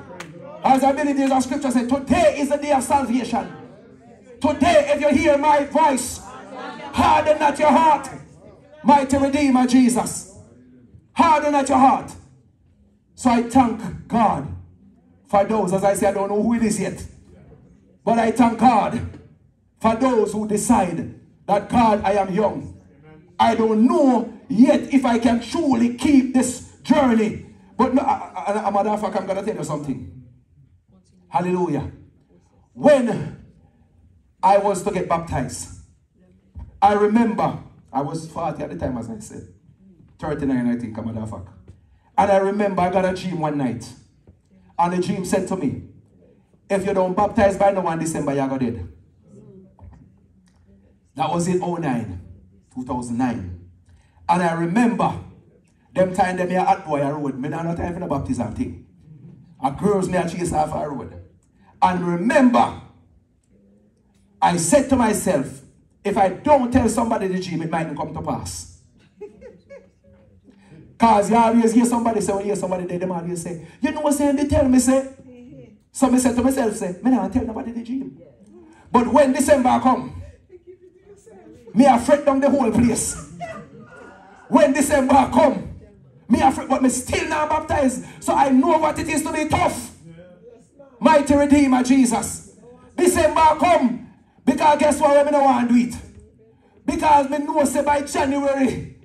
As I believe there's a scripture today is the day of salvation. Today, if you hear my voice, harden not your heart. Mighty Redeemer Jesus. Harden not your heart. So I thank God for those, as I say, I don't know who it is yet. But I thank God for those who decide that God, I am young. I don't know yet if I can truly keep this journey. But no, I, I, I, I'm going to tell you something. Hallelujah. When I was to get baptized, I remember I was 40 at the time, as I said. 39, I think, I'm a fuck. And I remember I got a dream one night. And the dream said to me, if you don't baptize by now in December, you're going dead. That was in 09, 2009. And I remember them time them here at boy I road, me not time for the baptism thing. A girls me a chase off a road. And remember, I said to myself, if I don't tell somebody the dream, it mightn't come to pass. Because you always hear somebody say, when you hear somebody dead, them always say, you know what saying, they tell me, say. So I said to myself, say, me not tell nobody the dream. But when December come, me afraid down the whole place. When December come, me afraid, but me still not baptized. So I know what it is to be tough. Mighty Redeemer Jesus. December come. Because guess what? Me no want to do it. Because me know say by January,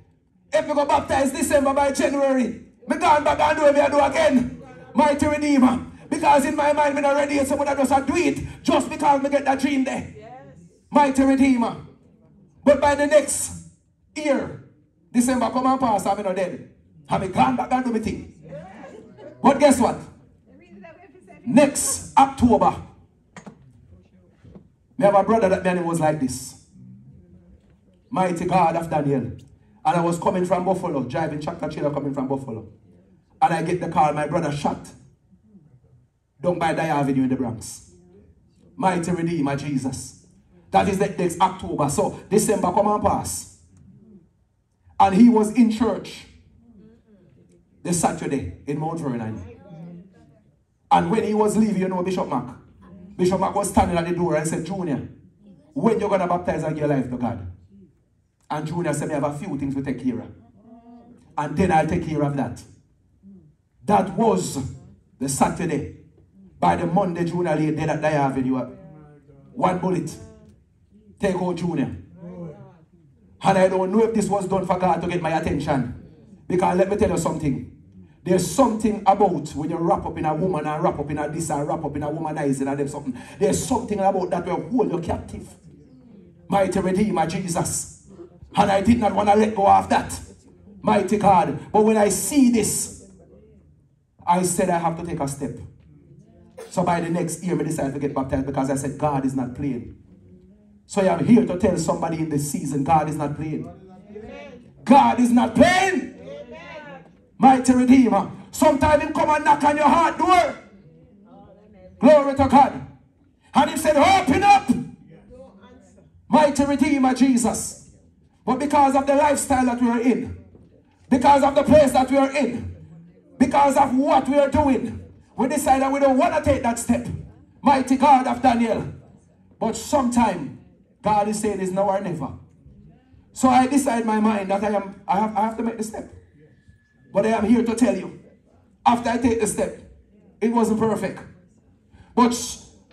if me go baptize December by January, me gone back and do it, me I do again. Mighty Redeemer. Because in my mind, me not ready, so I just do it just because me get that dream there. Yes. Mighty Redeemer. But by the next year, December come and pass, I'm not dead. I'm gone back and do my thing. But guess what? Next October, me have a brother that man was like this. Mighty God of Daniel. And I was coming from Buffalo, driving tractor trailer coming from Buffalo. And I get the call, my brother shot. Down by Dyre Avenue in the Bronx. Mighty Redeemer Jesus. That is the next October. So December come and pass. And he was in church the Saturday in Mount Vernon. And when he was leaving, you know Bishop Mac. Bishop Mac was standing at the door and said, Junior, when you going to baptize and give your life to God? And Junior said, I have a few things to take care of. And then I'll take care of that. That was the Saturday. By the Monday, Junior lay dead at Dyre Avenue. One bullet. Take out Junior. And I don't know if this was done for God to get my attention. Because let me tell you something. There's something about when you wrap up in a woman and wrap up in a this and wrap up in a womanizing and them something. There's something about that will hold you captive. Mighty Redeemer Jesus. And I did not want to let go of that. Mighty God. But when I see this, I said I have to take a step. So by the next year, I decided to get baptized because I said God is not playing. So I am here to tell somebody in this season, God is not playing. God is not playing. Mighty Redeemer. Sometimes he come and knock on your heart door. Glory to God. And he said, open up. Mighty Redeemer Jesus. But because of the lifestyle that we are in, because of the place that we are in, because of what we are doing, we decide that we don't want to take that step. Mighty God of Daniel. But sometime God is saying it's now or never. So I decide my mind that I am I have, I have to make the step. But I am here to tell you, after I take the step, it wasn't perfect. But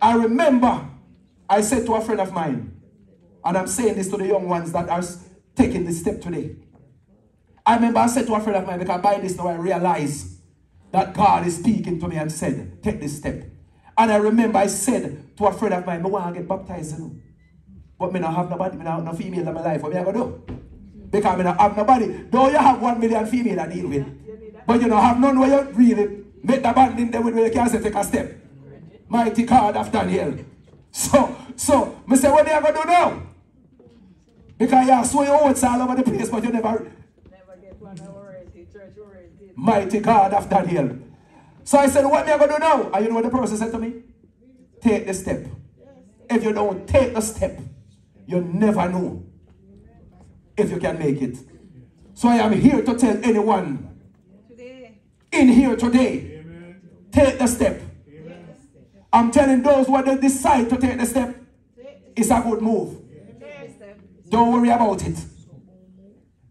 I remember I said to a friend of mine, and I'm saying this to the young ones that are taking this step today. I remember I said to a friend of mine, because by this now I realize that God is speaking to me and said, take this step. And I remember I said to a friend of mine, I want to get baptized. You know? But me not have nobody, me not have no female in my life. What me I gonna do? Because me not have nobody. Though you have one million female I deal with. But you don't have none where you really make the band in there with where you can say take a step. Mighty God of Daniel. So, so, me say, what me I gonna do now? Because you sow your oats all over the place, but you never... Never get one oriented, church oriented. Mighty God of Daniel. So I said, what am I going to do now? And you know what the person said to me? Take the step. If you don't take the step, you never know if you can make it. So I am here to tell anyone in here today, take the step. I'm telling those who decide to take the step, it's a good move. Don't worry about it.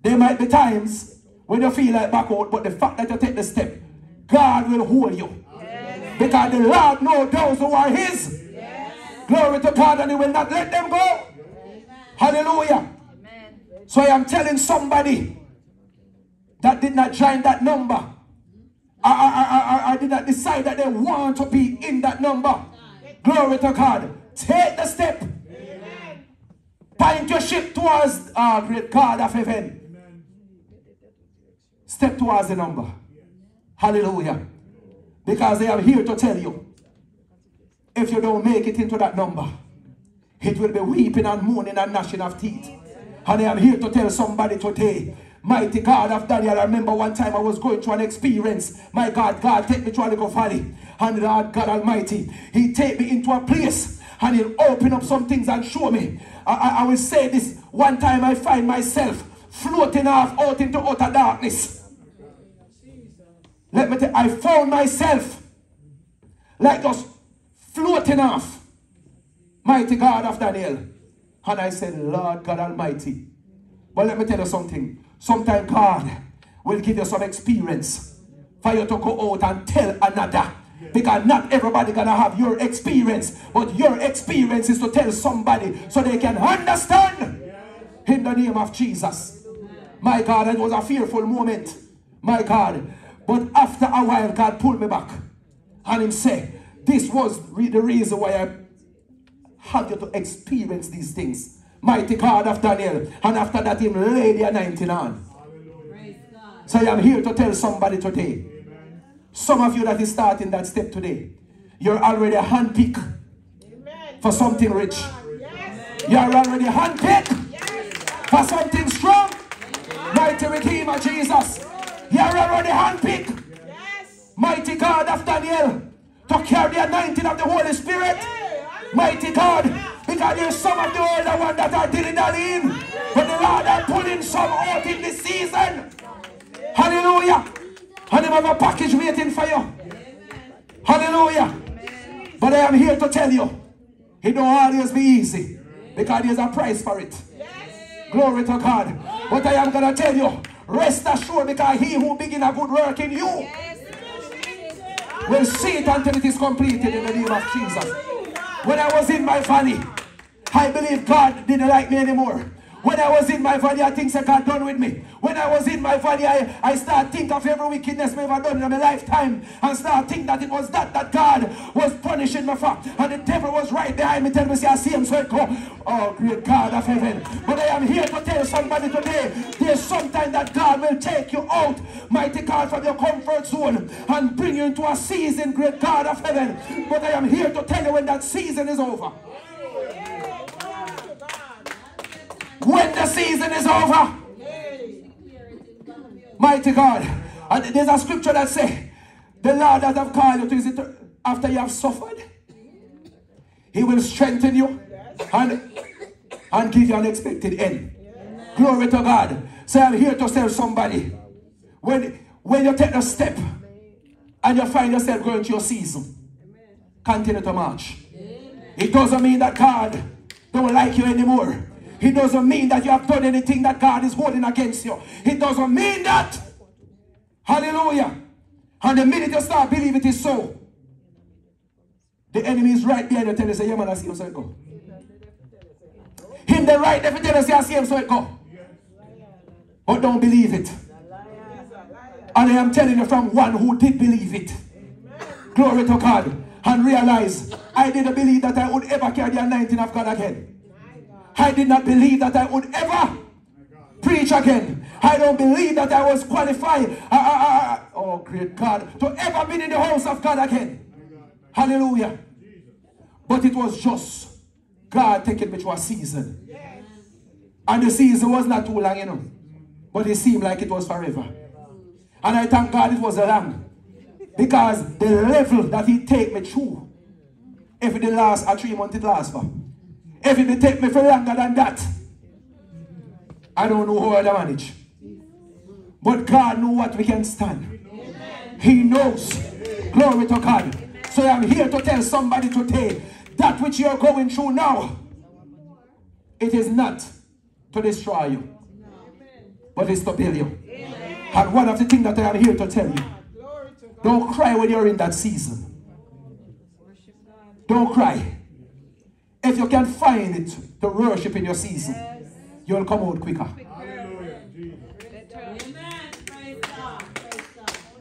There might be times when you feel like back out, but the fact that you take the step, God will hold you. Because the Lord knows those who are His. Glory to God, and He will not let them go. Hallelujah. So I am telling somebody that did not join that number. I, I, I, I, did not decide that they want to be in that number. Glory to God. Take the step. Point your ship towards our great God of heaven. Step towards the number. Hallelujah. Because they are here to tell you, if you don't make it into that number, it will be weeping and moaning and gnashing of teeth. And I am here to tell somebody today, mighty God of Daniel, I remember one time I was going through an experience. My God, God take me to a little valley. And Lord God Almighty, He take me into a place and He'll open up some things and show me. I, I, I will say this, one time I find myself floating off out into utter darkness. Let me tell you, I found myself like just floating off. Mighty God of Daniel. And I said, Lord God Almighty. But let me tell you something. Sometimes God will give you some experience for you to go out and tell another. Because not everybody gonna have your experience, but your experience is to tell somebody so they can understand. In the name of Jesus. My God, it was a fearful moment. My God. But after a while, God pulled me back. And him said, this was the reason why I had you to experience these things. Mighty God of Daniel. And after that, him laid the anointing on. So I am here to tell somebody today. Some of you that is starting that step today, you're already handpicked for something rich. You're already handpicked for something strong. Mighty Redeemer Jesus. You're already handpicked. Mighty God of Daniel to carry the anointing of the Holy Spirit. Mighty God, because there's some of the older ones that are dilly dallying, but the Lord are pulling some out in this season. Hallelujah. And they have a package waiting for you. Hallelujah. But I am here to tell you, it don't always be easy because there's a price for it. Glory to God. But I am going to tell you, rest assured because he who begin a good work in you will see it until it is completed in the name of Jesus. When I was in my valley, I believe God didn't like me anymore. When I was in my valley, I think God done with me. When I was in my valley, I, I start think of every wickedness I ever done in my lifetime. And start think that it was that that God was punishing me for. And the devil was right behind me telling me, see, I see him, so I oh, great God of heaven. But I am here to tell somebody today, there's sometime that God will take you out, mighty God, from your comfort zone and bring you into a season, great God of heaven. But I am here to tell you when that season is over. When the season is over. Mighty God. And there's a scripture that say, the Lord that have called you to his after you have suffered, he will strengthen you and, and give you an expected end. Glory to God. So I'm here to tell somebody, when, when you take a step and you find yourself going to your season, continue to march. It doesn't mean that God don't like you anymore. It doesn't mean that you have done anything that God is holding against you. It doesn't mean that. Hallelujah. And the minute you start believing it is so, the enemy is right behind you tell you, say, yeah man, I see him, so it go. Him the right there tell you, I see him, so it go. But don't believe it. And I am telling you from one who did believe it. Glory to God. And realize I didn't believe that I would ever carry the anointing of God again. I did not believe that I would ever preach again. I don't believe that I was qualified, oh great God, to ever be in the house of God again. Hallelujah. But it was just God taking me to a season. And the season was not too long, you know. But it seemed like it was forever. And I thank God it was a lamb. Because the level that he take me through, if it did last a three months, it lasts for. If it did take me for longer than that, I don't know how I manage. But God knows what we can stand. He knows. Glory to God. So I'm here to tell somebody today that which you're going through now, it is not to destroy you, but it's to build you. And one of the things that I am here to tell you, don't cry when you're in that season. Don't cry. If you can find it to worship in your season, you'll come out quicker.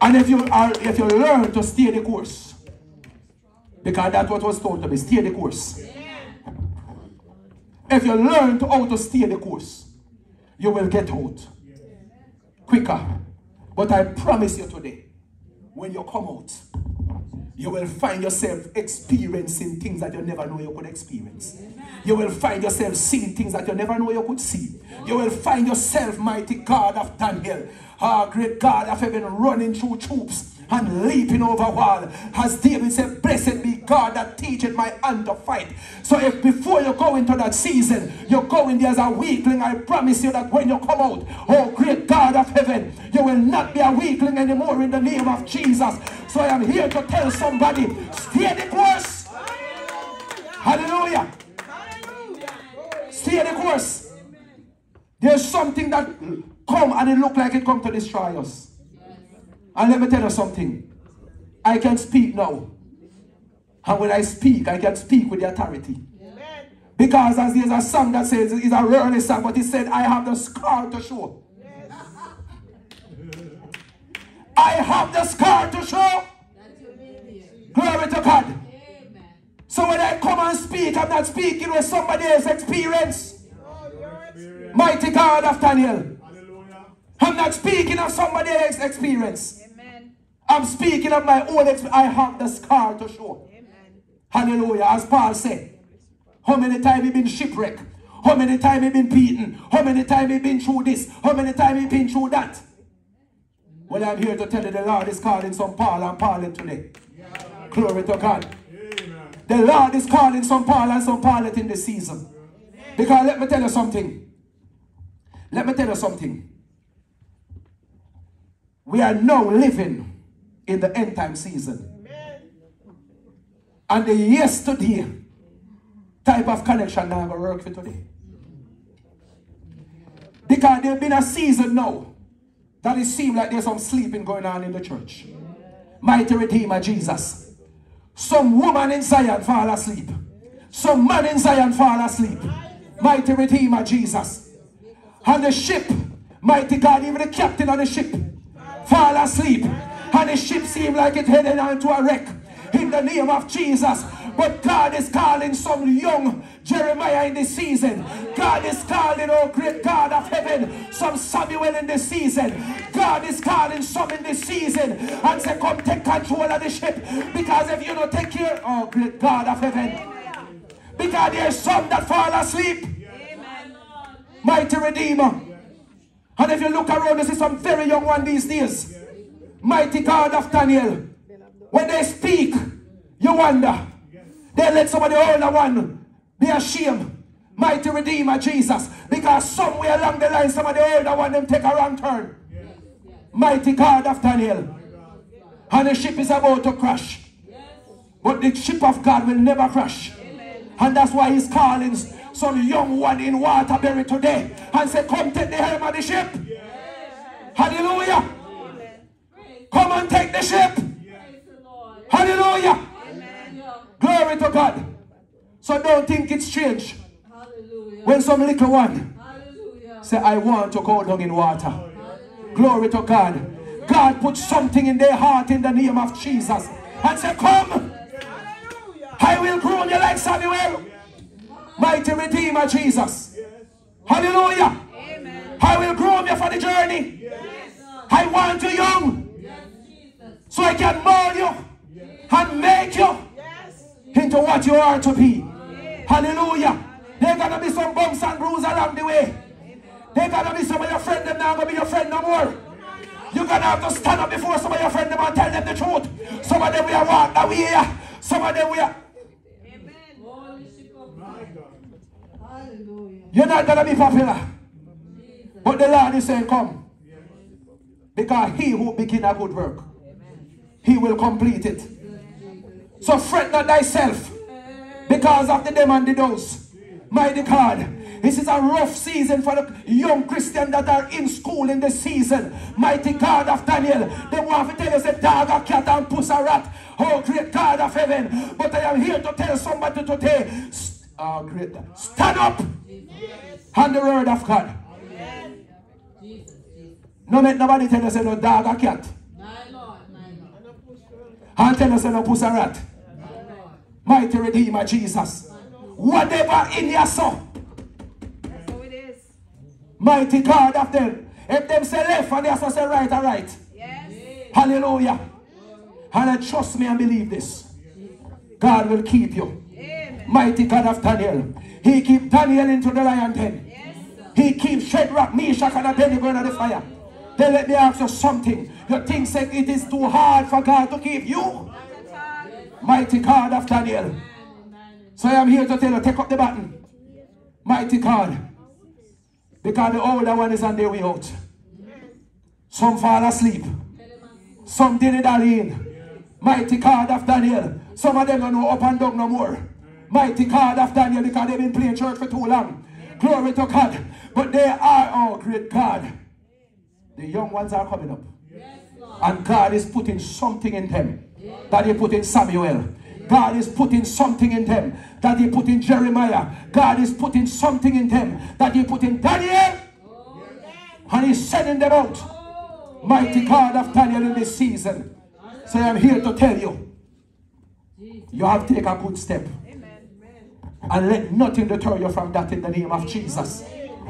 And if you are if you learn to stay the course, because that's what was told to me, stay the course. If you learn to how to stay the course, you will get out quicker. But I promise you today, when you come out, you will find yourself experiencing things that you never know you could experience. You will find yourself seeing things that you never know you could see. You will find yourself, mighty God of Daniel, our great God of heaven, running through troops and leaping over wall. As David said, Blessed be God that teacheth my hand to fight. So if before you go into that season, you're going there as a weakling, I promise you that when you come out, oh great God of heaven, you will not be a weakling anymore in the name of Jesus. So I am here to tell somebody, stay the course. Hallelujah. Stay the course. There's something that come and it look like it come to destroy us. And let me tell you something. I can speak now. And when I speak, I can speak with the authority. Because as there's a song that says, it's a early song, but he said, I have the scar to show. I have the scar to show. Glory to God. So when I come and speak, I'm not speaking with somebody else's experience. Mighty God of Daniel. I'm not speaking of somebody else's experience. I'm speaking of my own experience. I have the scar to show. Hallelujah. As Paul said, how many times he been shipwrecked? How many times he been beaten? How many times he been through this? How many times he been through that? Well, I'm here to tell you the Lord is calling some Paul and Paul today. Glory to God. The Lord is calling some Paul and some Paul in this season. Because let me tell you something. Let me tell you something. We are now living in the end time season. And the yesterday type of connection now going work for today. Because there's been a season now that it seems like there's some sleeping going on in the church. Mighty Redeemer Jesus. Some woman in Zion fall asleep. Some man in Zion fall asleep. Mighty Redeemer Jesus. And the ship, mighty God, even the captain of the ship, fall asleep. And the ship seemed like it headed on to a wreck. In the name of Jesus. But God is calling some young Jeremiah in this season. God is calling, oh great God of heaven, some Samuel in this season. God is calling some in this season and say, come take control of the ship. Because if you don't take care, oh great God of heaven. Because there's some that fall asleep. Mighty Redeemer. And if you look around, you see some very young one these days. Mighty God of Daniel. When they speak, you wonder. They let somebody older one be ashamed. Mighty Redeemer Jesus. Because somewhere along the line, some of the older one them take a wrong turn. Mighty God of Daniel. And the ship is about to crash. But the ship of God will never crash. And that's why he's calling some young one in Waterbury today and say, come take the helm of the ship. Hallelujah. Come and take the ship. Hallelujah. Glory to God. So don't think it's strange when some little one say, I want to go down in water. Glory to God. God put something in their heart in the name of Jesus and say, come. I will groom you like Samuel. Mighty Redeemer Jesus. Hallelujah. I will groom you for the journey. I want you young. So I can mold you and make you into what you are to be. Hallelujah. There's gonna be some bumps and bruises along the way. There's gonna be some of your friends that not gonna be your friend no more. You're gonna have to stand up before some of your friends and tell them the truth. Some of them we are walk that way. Some of them we are. You're not gonna be popular. But the Lord is saying, Come. Because he who begin a good work, he will complete it. So fret not thyself because of the them and the those. Mighty God. This is a rough season for the young Christians that are in school in this season. Mighty God of Daniel. They want to tell us a dog, a cat, and puss, a rat. Oh, great God of heaven. But I am here to tell somebody today. Oh, great. Stand up on the word of God. No make nobody tell us no dog or cat. And tell us no puss or rat. Mighty Redeemer Jesus. Whatever in your soul. That's So it is. Mighty God of them. If them say left and they also say right or right. Yes. Hallelujah. And I trust me and believe this. God will keep you. Amen. Mighty God of Daniel. He keep Daniel into the lion den. Yes, he keeps Shadrach, Meshach, and Abednego in the fire. Then let me ask you something. You think say it is too hard for God to keep you? Mighty God of Daniel. So I am here to tell you, take up the button. Mighty God. Because the older one is on their way out. Some fall asleep. Some did it all in. Mighty God of Daniel. Some of them don't know up and down no more. Mighty God of Daniel because they've been playing church for too long. Glory to God. But they are, oh great God. The young ones are coming up. And God is putting something in them that He put in Samuel. God is putting something in them that He put in Jeremiah. God is putting something in them that He put in Daniel. And He's sending them out. Mighty God of Daniel in this season. So I'm here to tell you. You have to take a good step. And let nothing deter you from that in the name of Jesus.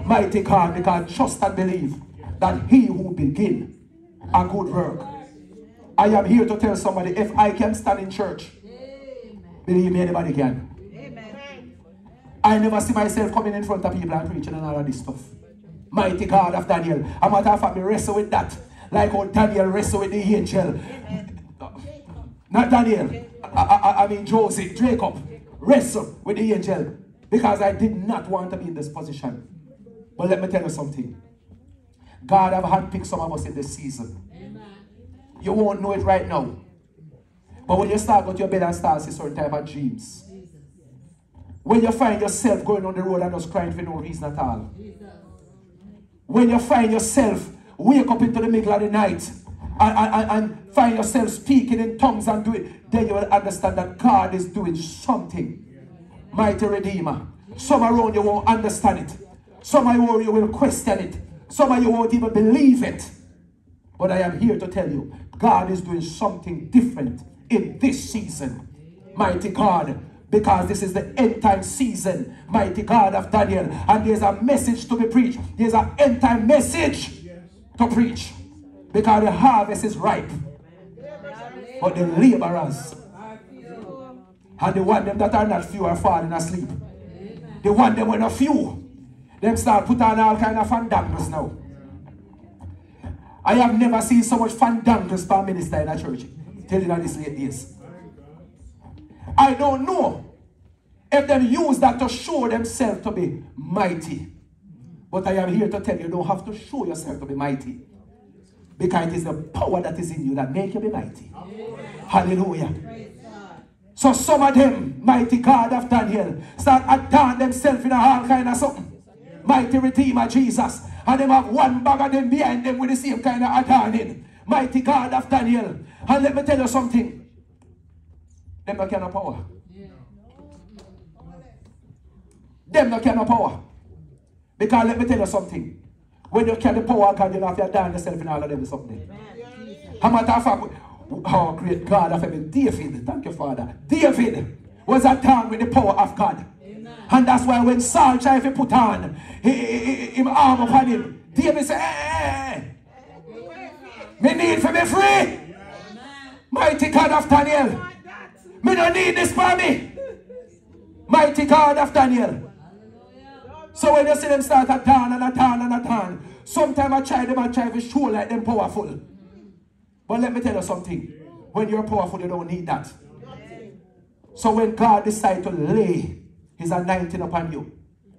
Mighty God, because trust and believe that he who begin a good work. I am here to tell somebody if I can stand in church, believe me, anybody can. I never see myself coming in front of people and preaching and all of this stuff. Mighty God of Daniel. A matter of fact, me wrestle with that. Like how Daniel wrestled with the angel. Not Daniel. I, I, I mean Joseph, Jacob. Wrestle with the angel. Because I did not want to be in this position. But let me tell you something. God have handpicked some of us in this season. Amen. You won't know it right now. But when you start go to your bed and start see certain type of dreams. When you find yourself going on the road and just crying for no reason at all. When you find yourself wake up into the middle of the night and, and, and find yourself speaking in tongues and doing, then you will understand that God is doing something. Mighty Redeemer. Some around you won't understand it. Some around you will question it. Some of you won't even believe it. But I am here to tell you, God is doing something different in this season. Mighty God. Because this is the end time season, mighty God of Daniel. And there's a message to be preached. There's an end time message to preach. Because the harvest is ripe. But the laborers and the one them that are not few are falling asleep. The one them were not few them start put on all kind of fandangles now. I have never seen so much fandangles per minister in a church. Tell you this late days. I don't know if them use that to show themselves to be mighty. But I am here to tell you, you don't have to show yourself to be mighty. Because it is the power that is in you that make you be mighty. Hallelujah. So some of them, mighty God of Daniel, start adorn themselves in a all kind of something mighty Redeemer Jesus. And them have one bag of them behind them with the same kind of adorning. Mighty God of Daniel. And let me tell you something. Them not carry power. Them no not carry power. Because let me tell you something. When you carry the power of God, you have to adorn yourself in all of them something. How matter of fact, oh great God of heaven, David, thank you Father. David was a adorned with the power of God. And that's why when Saul tried to put on him arm upon him, David said, hey, hey, eh, eh, eh, me need for me free. Mighty God of Daniel. Me don't need this for me. Mighty God of Daniel. So when you see them start a turn and a turn and a turn, sometimes I try them and try to show like them powerful. But let me tell you something. When you're powerful, you don't need that. So when God decides to lay his anointing upon you,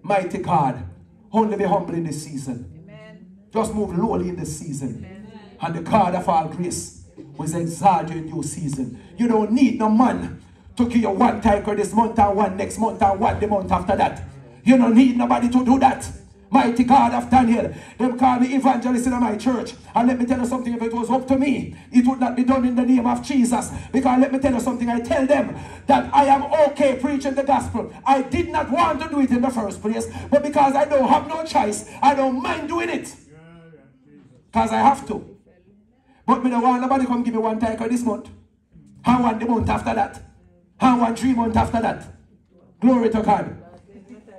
mighty God, only be humble in this season. Just move lowly in this season. And the God of all grace was exalt you in your season. You don't need no man to give you one tiger this month and one next month and one the month after that. You don't need nobody to do that. Mighty God of Daniel. Them call me evangelist in my church. And let me tell you something, if it was up to me, it would not be done in the name of Jesus. Because let me tell you something, I tell them that I am okay preaching the gospel. I did not want to do it in the first place, but because I don't have no choice, I don't mind doing it. Because I have to. But me don't want nobody come give me one tiger this month. And one the month after that. And one three months after that. Glory to God.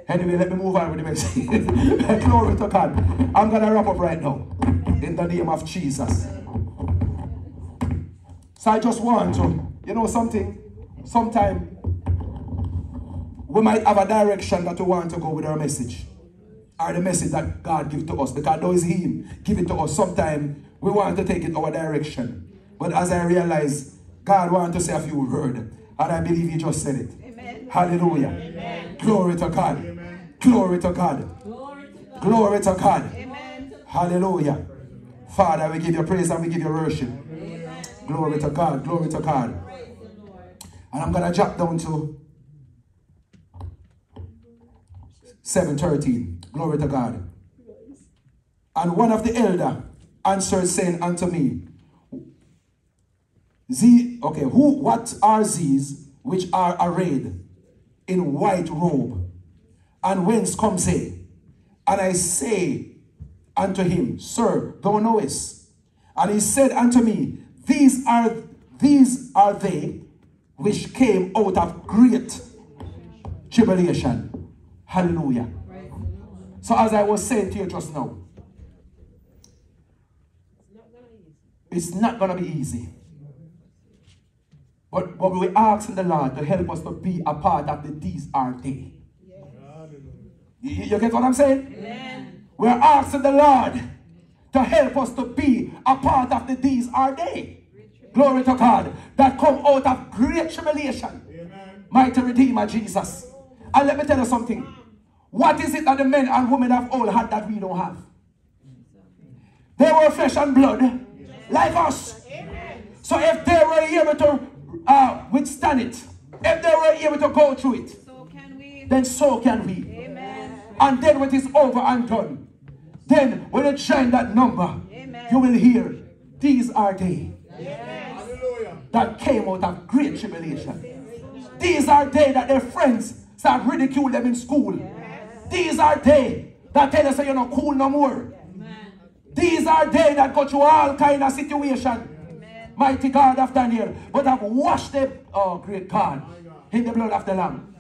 Anyway, let me move on with the message. Glory to God. I'm going to wrap up right now. In the name of Jesus. So I just want to, you know something? Sometime we might have a direction that we want to go with our message. Or the message that God gives to us. Because those Him give it to us. Sometime we want to take it our direction. But as I realize, God wants to say a few words. And I believe He just said it. Amen. Hallelujah. Amen. Glory to God. Amen. Glory to God. Glory to God. Amen. Hallelujah. Father, we give you praise and we give you worship. Amen. Glory to God. Glory to God. And I'm going to drop down to 713. Glory to God. And one of the elder answered, saying unto me, the okay, who what are these which are arrayed in white robe? And whence comes they? And I say unto him, Sir, thou knowest. And he said unto me, These are these are they which came out of great tribulation. Hallelujah. So as I was saying to you just now, it's not going to be easy. But, but we ask in the Lord to help us to be a part of the these are they. You, you, get what I'm saying? Amen. We're asking the Lord to help us to be a part of the these are they. Glory to God. That come out of great tribulation. Amen. Mighty Redeemer Jesus. And let me tell you something. What is it that the men and women of old had that we don't have? They were flesh and blood like us. So if they were able to uh, withstand it, if they were able to go through it, so then so can we. Amen. And then when it is over and done, then when you join that number, Amen. you will hear, these are they yes. that came out of great tribulation. These are they that their friends start ridicule them in school. Yes. These are they that tell us you're not cool no more. These are they that got you all kind of situation. Mighty God of Daniel. But have washed them, oh great God, in the blood of the Lamb.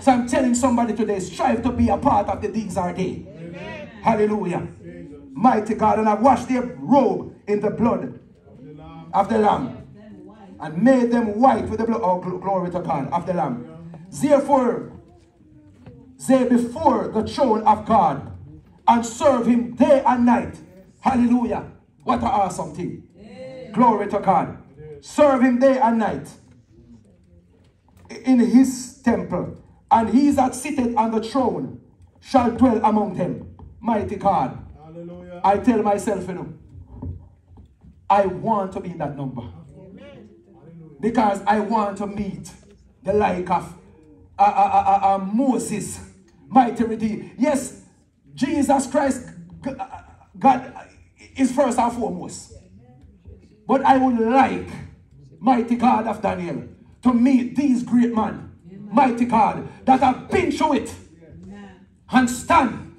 So I'm telling somebody today, strive to be a part of the these are they. Hallelujah. Mighty God, and I've washed their robe in the blood of the Lamb. And made them white with the blood. Oh, glory to God of the Lamb. Therefore, they before the throne of God and serve him day and night Hallelujah. What an awesome thing. Glory to God. Serve him day and night in his temple. And he that sitteth on the throne shall dwell among them. Mighty God. Hallelujah. I tell myself, you know, I want to be in that number. Amen. Because I want to meet the like of uh, uh, uh, uh Moses, mighty redeemer. Yes, Jesus Christ, God, is first and foremost. But I would like, mighty God of Daniel, to meet these great men, mighty God, that have been through it and stand,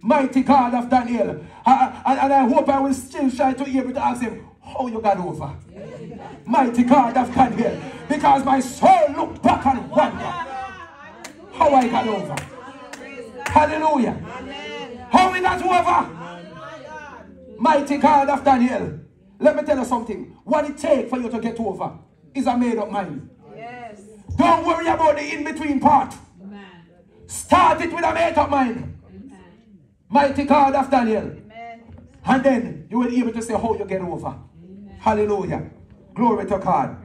mighty God of Daniel. Uh, and, and I hope I will still try to be able to ask him, how you got over? Mighty God of Daniel. Because my soul looked back and wondered how I got over. Hallelujah. How we got over? Mighty God of Daniel. Let me tell you something. What it takes for you to get over is a made up mind. Don't worry about the in-between part. Amen. Start it with a made up mind. Amen. Mighty God of Daniel. Amen. And then you will be able to say how you get over. Hallelujah. Glory to God.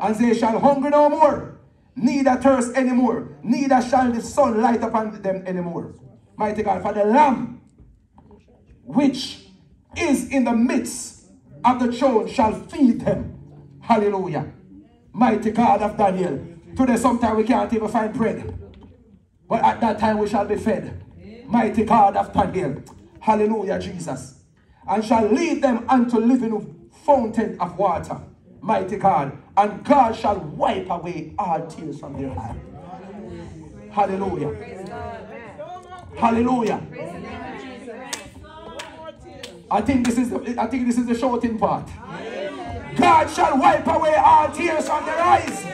And they shall hunger no more, neither thirst anymore, neither shall the sun light upon them anymore. Mighty God, for the Lamb which is in the midst of the throne shall feed them. Hallelujah. Mighty God of Daniel. Today, sometimes we can't even find bread. But at that time, we shall be fed. Mighty God of Daniel. Hallelujah, Jesus. And shall lead them unto living fountain of water. Mighty God. And God shall wipe away all tears from their eyes. Hallelujah. Hallelujah. I think this is the, I think this is the shouting part. God shall wipe away all tears from their eyes.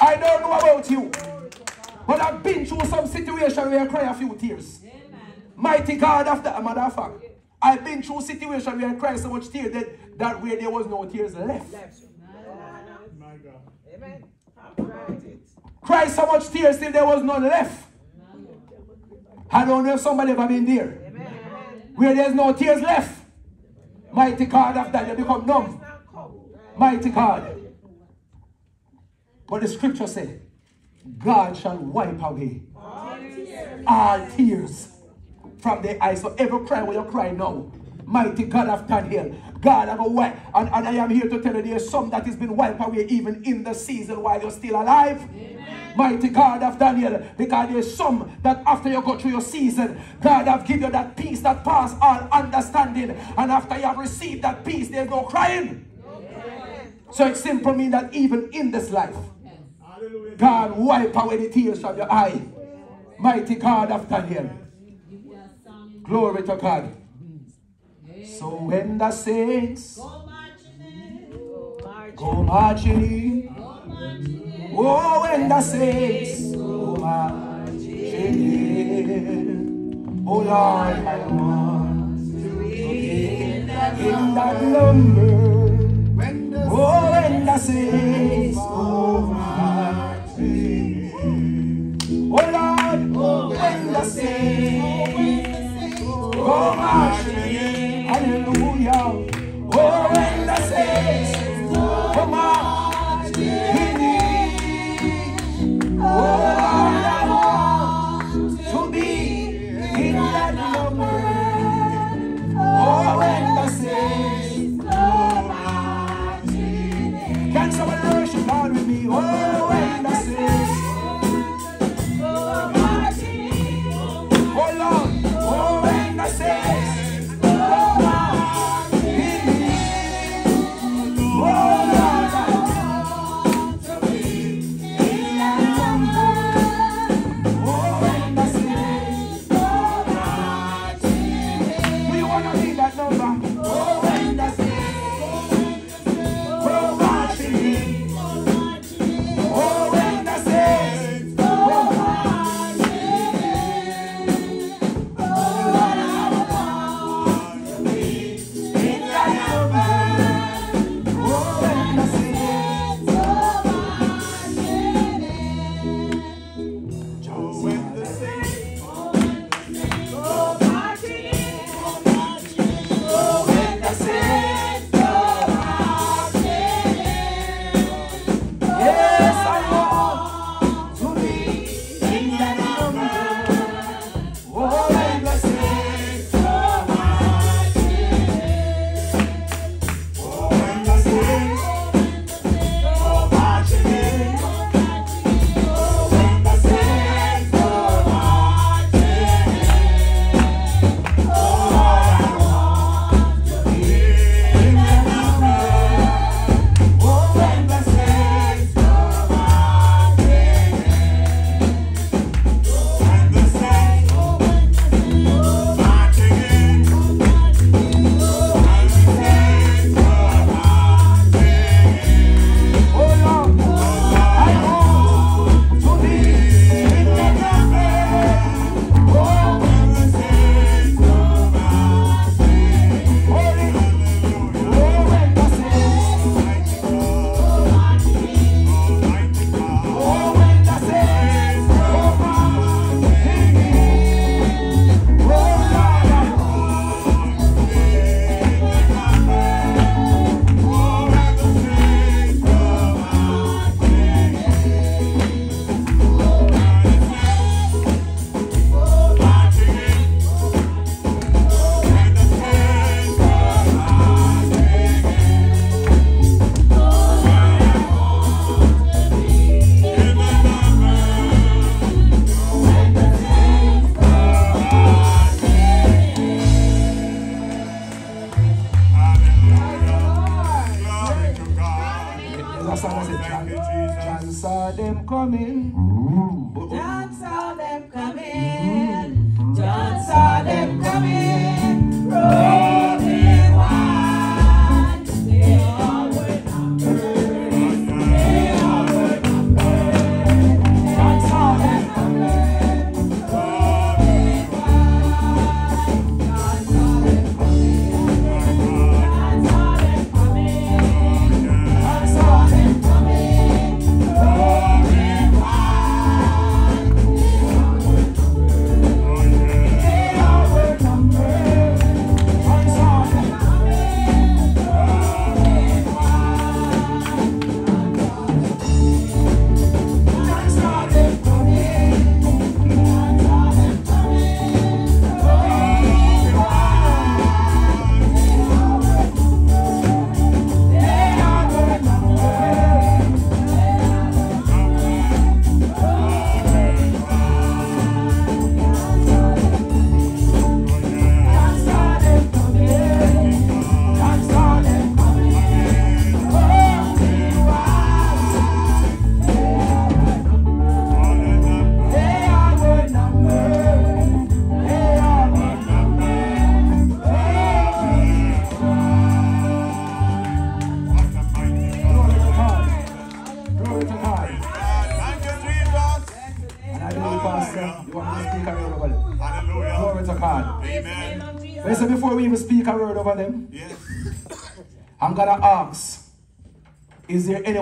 I don't know about you, but I've been through some situation where I cry a few tears. Mighty God, after a matter of fact, I've been through situation where I cry so much tears that, that where there was no tears left. My God. Amen. Cry so much tears till there was none left. I don't know if somebody ever been there. Where there's no tears left. Mighty God, after that you become numb. Mighty God. But the scripture says, God shall wipe away all tears from their eyes. So every cry when you cry now, mighty God of Daniel, God I go wipe. And, and I am here to tell you there's some that has been wiped away even in the season while you're still alive. Mighty God of Daniel, because there's some that after you go through your season, God have given you that peace that pass all understanding. And after you have received that peace, there's no crying. So it simply means that even in this life. God wipe away the tears from your eye. Mighty God of Daniel. Glory to God. So when the saints go marching in, oh, when the saints go marching in, oh Lord, I want to be in that number. Oh, when the saints go marching the go marching in. Hallelujah. Oh,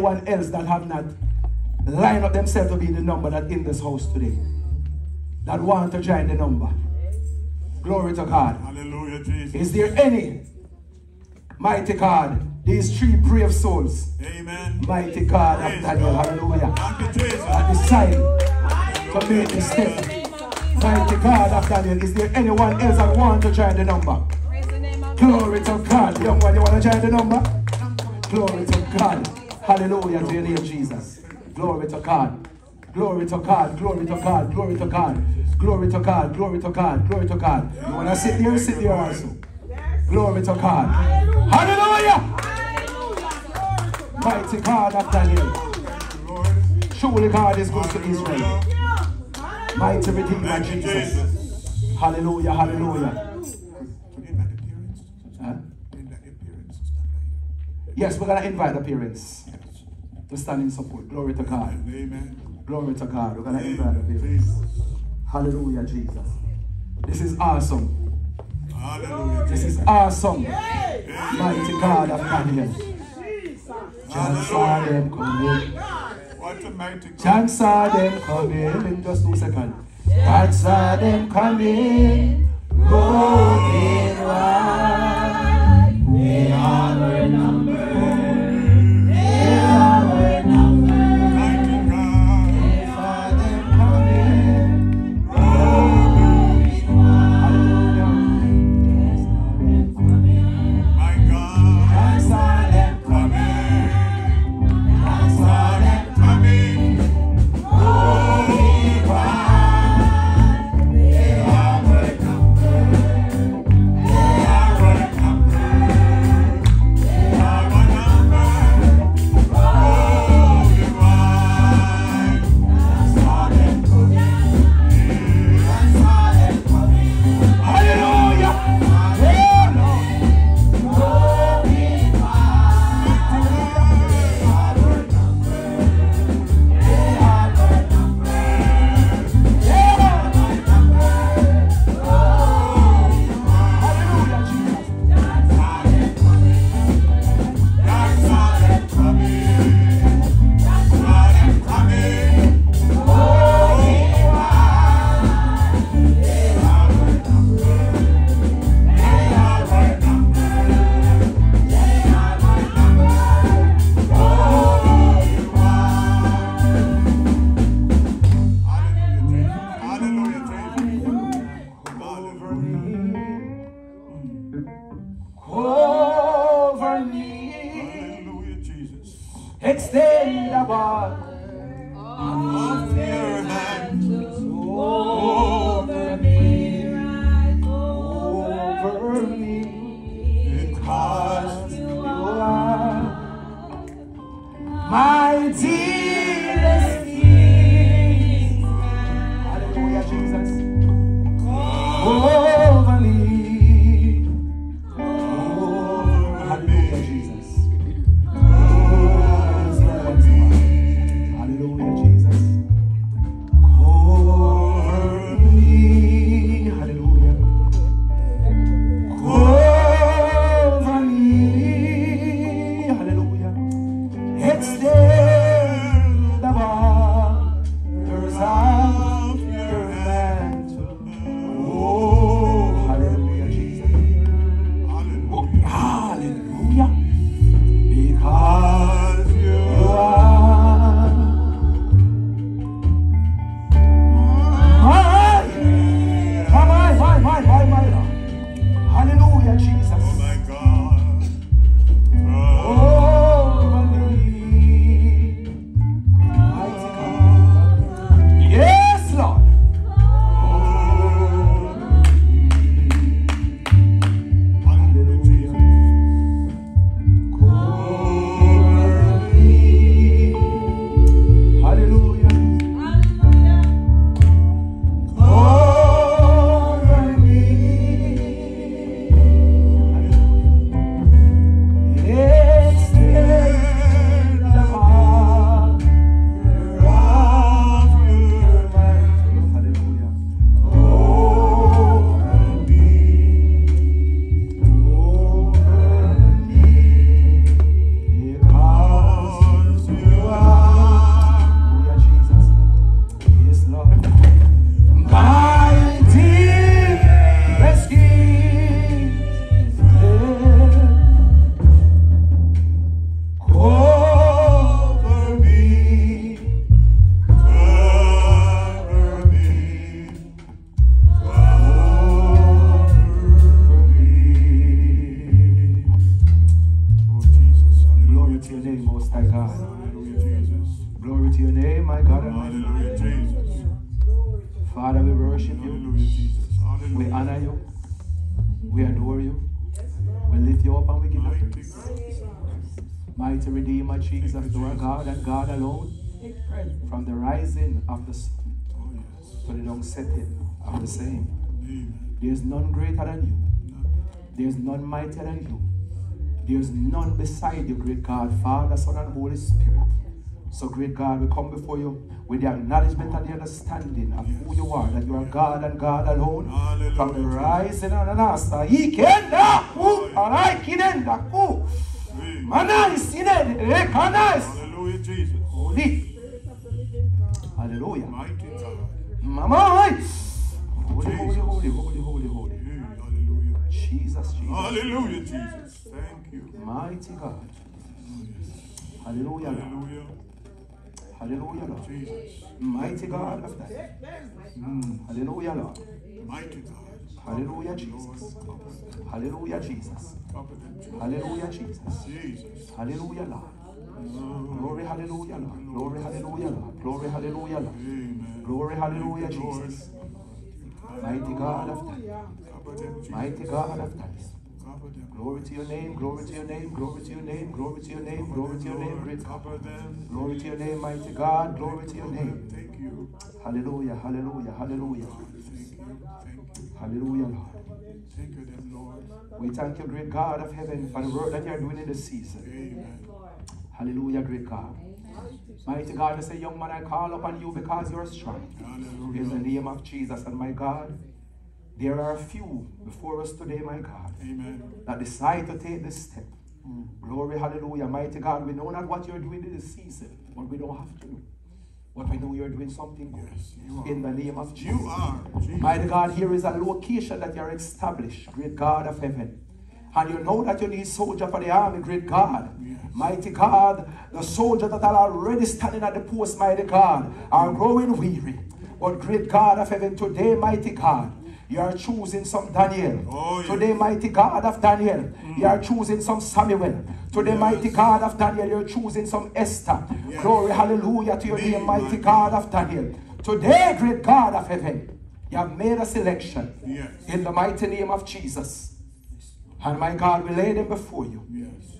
anyone else that have not lined up themselves to be the number that in this house today? That want to join the number? Glory to God. Hallelujah, Jesus. Is there any mighty God? These three brave souls, Amen. mighty God of Daniel, hallelujah. Thank you, Jesus. To make the step. Mighty God of Daniel, is there anyone else that want to join the number? Glory to God. Young one, you want to join the number? Glory to God. Hallelujah to your name, Jesus. Glory to God. Glory to God. Glory to God. Glory to God. Glory to God. Glory to God. Glory to God. You want to sit there? Sit there also. Glory to God. Hallelujah. Mighty God of Daniel. Surely God is good to Israel. Mighty Redeemer Jesus. Hallelujah. Hallelujah. Yes, we're going to invite appearance here. Yes. to stand in support. Glory to God. Amen. Glory to God. We're going to invite Amen. appearance. Jesus. Hallelujah, Jesus. This is awesome. Hallelujah. This is awesome. Mighty God of Daniel. John saw them coming. What a mighty God. John saw them coming in just two seconds. God saw them coming. Rolling wide. They all were the long of the same. There's none greater than you. There's none mightier than you. There's none beside you, great God, Father, Son, and Holy Spirit. So, great God, we come before you with the acknowledgement and the understanding of who you are, that you are God and God alone. Hallelujah. From the rising of the nasa, ikenda ku, arai kinenda ku, Amen. manai sine, rekanais. Hallelujah, Jesus. Holy. Hallelujah. Mighty. Mama. Holy, holy, holy, holy, holy, holy. Hallelujah. Jesus, Jesus. Hallelujah, Jesus. Thank you. Mighty God. Hallelujah. Hallelujah. Hallelujah, Lord. Jesus. Mighty God of that. Mm. Hallelujah, Lord. Mighty God. Hallelujah, Jesus. Hallelujah, Jesus. Cover them, Jesus. Hallelujah. Jesus. Hallelujah, Lord. Glory, hallelujah, Lord. Glory, hallelujah, Lord. Glory, hallelujah, Lord. Glory, hallelujah, you. Jesus. Mighty God of that. Cover them, Jesus. Mighty God of them. Glory to your name, glory to your name, glory to your name, glory to your name, glory to your name, great God. Glory to your name, mighty God, glory to your name. Thank you. Hallelujah, hallelujah, hallelujah. You. You. Hallelujah, Lord. Thank you, Lord. We thank you, great God of heaven, for the work that you're doing in this season. Amen. Hallelujah, great God. Mighty God, I say, young man, I call upon you because you're strong. In the name of Jesus and my God, there are a few before us today, my God, Amen. that decide to take this step. Glory, hallelujah. Mighty God, we know not what you're doing in this season, but we don't have to know. But we know you're doing something good. Yes. In the name of Jesus. You are. Jesus. Mighty God, here is a location that you're established, great God of heaven. And you know that you need soldier for the army, great God. Yes. Mighty God, the soldiers that are already standing at the post, mighty God, are growing weary. But great God of heaven, today, mighty God, you are choosing some Daniel. Oh, yes. Today, mighty God of Daniel, mm. you are choosing some Samuel. Today, Yes. mighty God of Daniel, you're choosing some Esther. Yes. Glory, hallelujah to your Me, name, mighty God of Daniel. Today, great God of heaven, you have made a selection Yes. in the mighty name of Jesus. And my God, we lay them before you. Yes.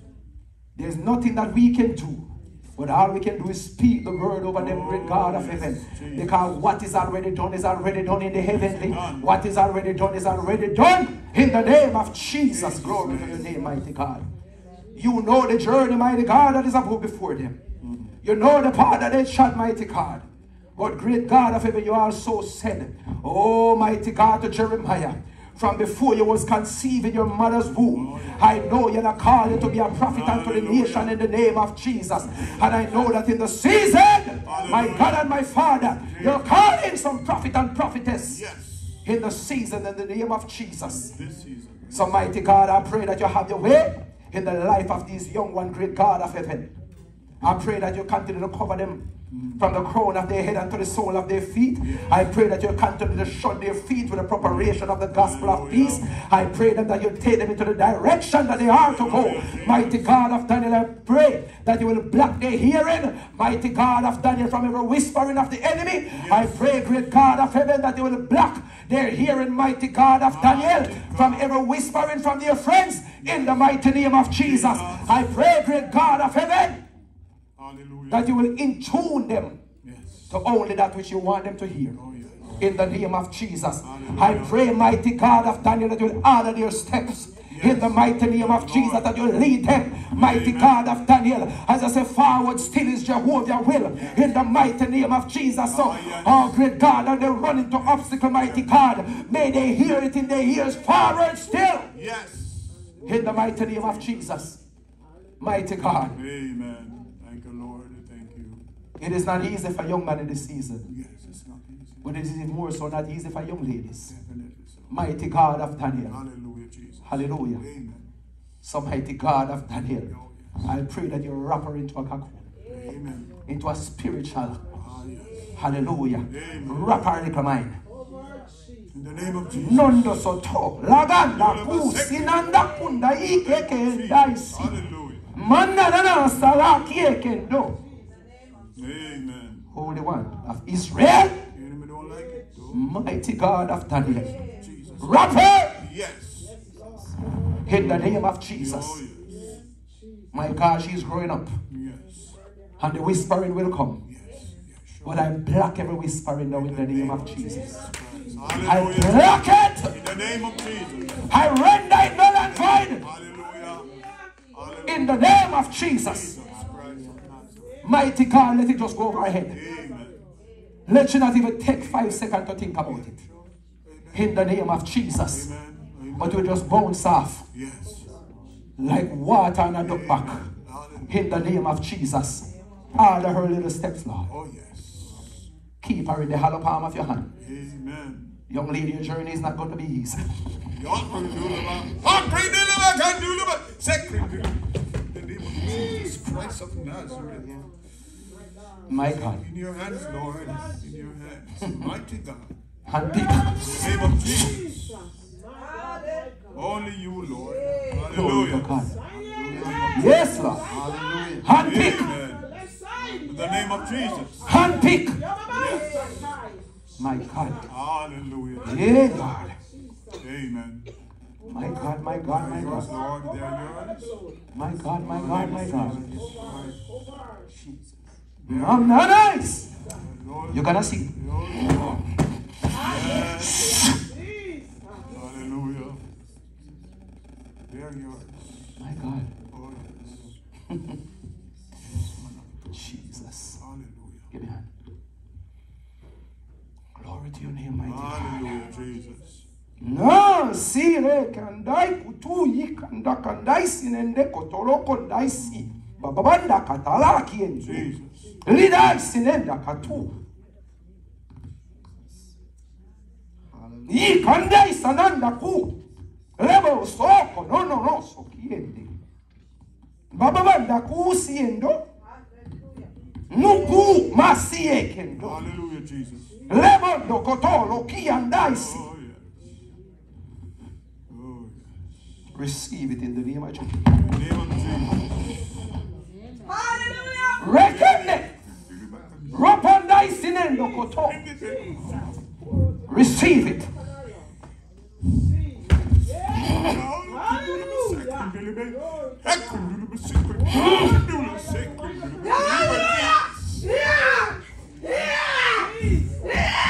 There's nothing that we can do. But all we can do is speak the word over them, great God of heaven. Because what is already done is already done in the heavenly. What is already done is already done in the name of Jesus. Glory to your name. mighty God. You know the journey, mighty God, that is about before them. You know the path that they shot, mighty God. But great God of heaven, you also said, Oh, mighty God, to Jeremiah, from before you was conceived in your mother's womb, I know you're not called to be a prophet unto the nation in the name of Jesus. And I know that in the season, my God and my Father, you're calling some prophet and prophetess Yes. in the season in the name of Jesus. So, mighty God, I pray that you have your way in the life of these young one, great God of heaven. I pray that you continue to cover them from the crown of their head unto the sole of their feet. I pray that you continue to shut their feet with the preparation of the gospel of peace. I pray that, that you take them into the direction that they are to go. Mighty God of Daniel, I pray that you will block their hearing. Mighty God of Daniel, from every whispering of the enemy. I pray, great God of heaven, that you will block their hearing, mighty God of Daniel, from every whispering from their friends. In the mighty name of Jesus, I pray, great God of heaven, Hallelujah. that you will in tune them Yes. to only that which you want them to hear. Oh, yes. In the name of Jesus, I pray, mighty God of Daniel, that you will order their steps. In the mighty name of Jesus, that you lead them, mighty Amen. God of Daniel. As I say, forward still is Jehovah will. In the mighty name of Jesus. So, Oh, yes. oh great God, and they run into obstacle, mighty God. May they hear it in their ears, forward still. Yes. In the mighty name of Jesus. Mighty God. Amen. Thank you, Lord. Thank you. It is not easy for young men in this season. Yes, it's not easy. But it is more so not easy for young ladies. So. Mighty God of Daniel. Hallelujah, Jesus. Hallelujah. Amen. So mighty God of Daniel. I pray that you wrap her into a cocoon. Amen. Into a spiritual. Ah, yes. Hallelujah. Amen. Wrap her little mind. In the name of Jesus. Nondo soto. Laganda pusi nanda kunda ikeke daisi. Hallelujah. Manda nana sala kieke no. Amen. Holy One of Israel, like it. mighty God of Daniel. Jesus. Wrap her Yes. in the name of Oh, Jesus. yes. My God, she's growing up, Yes. and the whispering will come. Yes. Sure. But I block every whispering now in the name of Jesus. I Hallelujah. block it. In the name of Jesus. I render it null and void in the name of Jesus. Mighty God, let it just go over our head. Amen. Let you not even take five seconds to think about it. In the name of Jesus. Amen. Amen. But you just bounce off Yes. like water on a duck back. In the name of Jesus. All of her little steps, Lord. Oh, yes. Keep her in the hollow palm of your hand. Amen. Young lady, your journey is not going to be easy. Hungry deliver. Hungry deliver can deliver. Sacred deliver. In the Jesus Christ of Nazareth. My God. In your hands, Lord. In your hands. Mighty God. In the name of Jesus. Only you, Lord. Hallelujah. God. Yes, Lord. Hallelujah. Hand pick. Amen. In the name of Jesus. Hand pick. My God. Hallelujah. Yeah, God. Amen. My God, my God, my God. Lord. They are yours. My God, my God, my God. Jesus. I'm not nice. You're gonna see. Yes. Hallelujah. They are. My God. Jesus. Hallelujah. Give me hand. Glory to your name, mighty God. Hallelujah, Jesus. Na sire kandai kutuyi kanda kandai sinende kotoro kondai. Bababanda katala kiendu. Jesus. Lidai sinenda katu. Yi kandai sananda ku. Lebo soko no no no so kiende. Bababanda ku siendo. Nuku masie kendo. Hallelujah, Jesus. Lebondo kotolo kiandai si. Oh, yes. Oh, yes. Receive it in the name of Jesus. In the Receive it.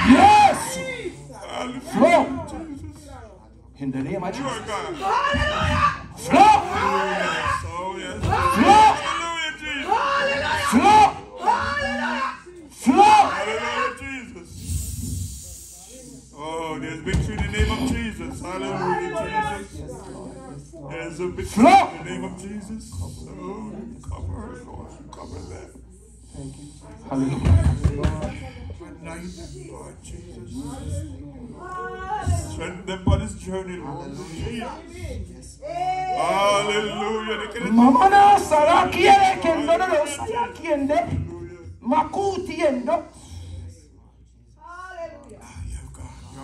Yes. Flow. In the name of Jesus. Flow. Flow. Flow. Oh, there's victory in the name of Jesus. Hallelujah, Jesus. There's a victory in the name of Jesus. Oh, cover her, Lord. Cover them. Hallelujah. Anoint them, Lord Jesus. Strengthen them on this journey, Lord. Jesus. Hallelujah. They can Mama na saraki ere kendo no no saraki ende. Makuti endo. You're God. You're God. You're God. Makandai sinendo kototo yondo. Cover them, Jesus. Maya rasi e kendo. Ruru sindende kede kaya kiendo. Hallelujah, Jesus Christ.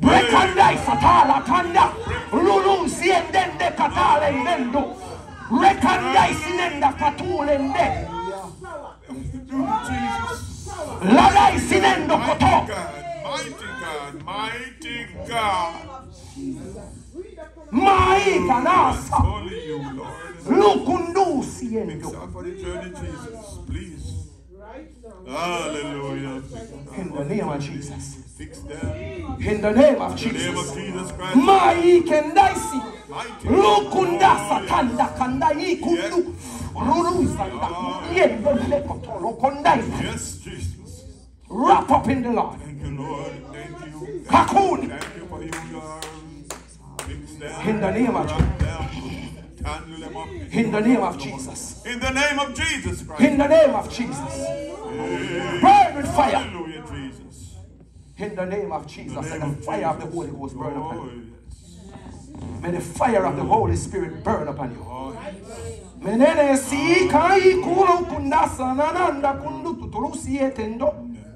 Brekandai fatala kanda. Ruru siendende katale ndendo. Rekandai sinenda katulende. Jesus. Ladai sinendo Mighty koto. God, mighty God, mighty God. Mai kanasa. Only you, Lord. Lukundusi Fix endo. up for the journey, Jesus. Please. Hallelujah. In the name of Jesus. In the name of In the name Jesus. Jesus. Mai kendaisi. Lukundasa God. kanda kanda ikundu. Ruru sanda yendo kondai. Yes, Jesus. Wrap up in the Lord. Thank you, Lord. Thank you. Cocoon. Thank you for who you. Fix them. In the name of Wrap In the name of Jesus. In the name of Jesus Christ. In the name of Jesus. Burn with fire. Hallelujah, Jesus. In the name of Jesus, In the let name the of fire of the Holy Ghost burn upon Oh, you. May the fire of the Holy Spirit burn upon you. Oh. Menene si kai kuro kundasa nananda kundu tuturu siye kendo.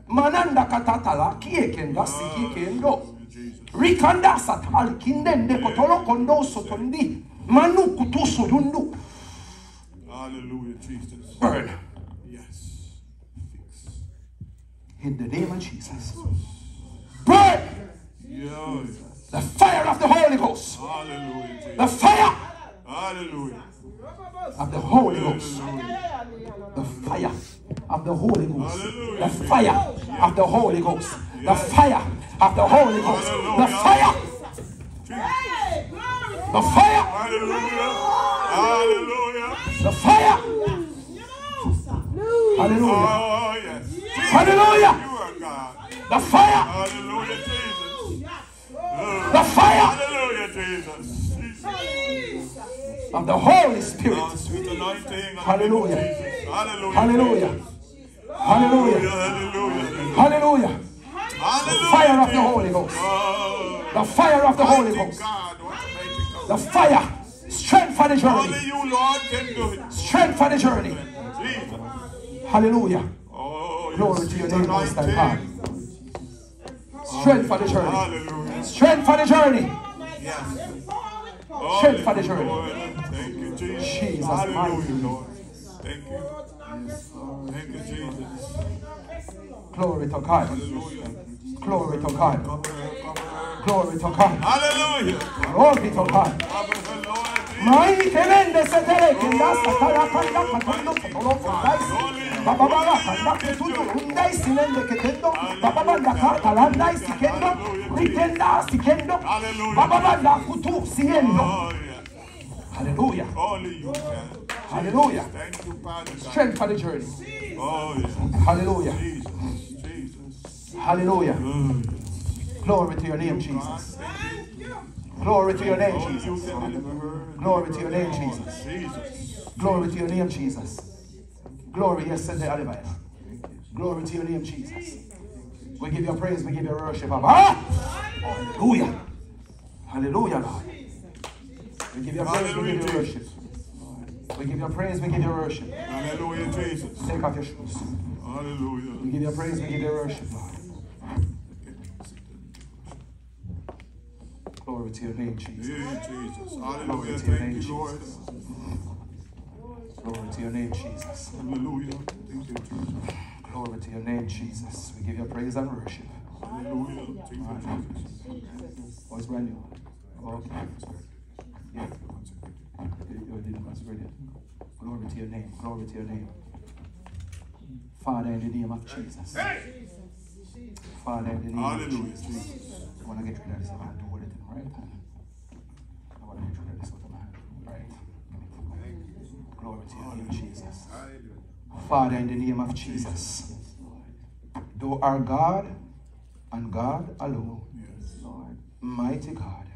Mananda katatala kie kenda siki ah, kendo. Jesus. Rikanda satal kindende kotolo kondo sotondi. Manu kutusu dundu. Hallelujah, Jesus. Burn. Yes. Fix. In the name of Jesus. Burn. Yeah. The fire of the Holy Ghost. Hallelujah, Jesus. The fire Hallelujah. of the Holy Ghost. Hallelujah. The fire of the Holy Ghost. Hallelujah. The fire of the Holy Ghost. The fire of the Holy Ghost. The fire. The fire. Hallelujah. Hallelujah. The fire. Hallelujah. Oh, yes. Hallelujah. You are God. The fire. Hallelujah, Jesus. The fire Hallelujah, Jesus. Jesus. of the Holy Spirit. Oh. Hallelujah. Hallelujah. Hallelujah. Hallelujah. Hallelujah. Hallelujah. Hallelujah. Fire of the Holy Ghost. Oh, The fire of the Holy Ghost. God, what a mighty God. The fire. Strength for the journey. Only you, Lord, can do it. Strength for the journey. Jesus. Hallelujah. Oh, Glory to your name, Most High God. Strength for the journey. Hallelujah. Strength for the journey. Yes. Strength for the journey. Thank you, Jesus. Jesus, Hallelujah. Lord. Thank you. Thank you, Jesus. Glory to God. Glory to God. Cover her, cover her. Glory to God. Hallelujah. Glory to God. Lord. Mai kemende setere sakala kanda katondo kotolo kondais. Baba baba kanda ketutu kundai sinende ketendo. Baba banda kata landai sikendo. Rikenda sikendo. Baba banda kutu siendo. Oh. Hallelujah. Only you can. Hallelujah. Thank you, Father Strength for the journey. Hallelujah. Hallelujah. Glory to your name, Jesus. Glory to your name, Jesus. Glory to your name, Jesus. Glory to your name, Jesus. Glory, yes, send the Alibite. Glory to your name, Jesus. We give you praise, we give you worship. Ah! Hallelujah. Hallelujah, Lord. We give you praise, we give you worship. We give you praise, we give you worship. Hallelujah, Jesus. Take off your shoes. Hallelujah. We give you praise, we give you worship, Lord. Glory to your name, Jesus. Yeah, Jesus. Glory Hallelujah. to your Thank name, you, Lord. Jesus. Glory to your name, Jesus. Hallelujah. Thank you, Jesus. Glory to your name, Jesus. We give you praise and worship. Hallelujah. Thank you, Jesus. Oh, brand new. Okay. Yeah. Glory to your name. Glory to your name. Father, in the name of Jesus. Father, in the name Hallelujah, of Jesus. I want to get rid of this. Want to hold it in my right hand. I want to get rid of this my hand. Right. Glory to your name, Jesus. Father, in the name of Jesus. Thou art God and God alone. Lord, mighty God.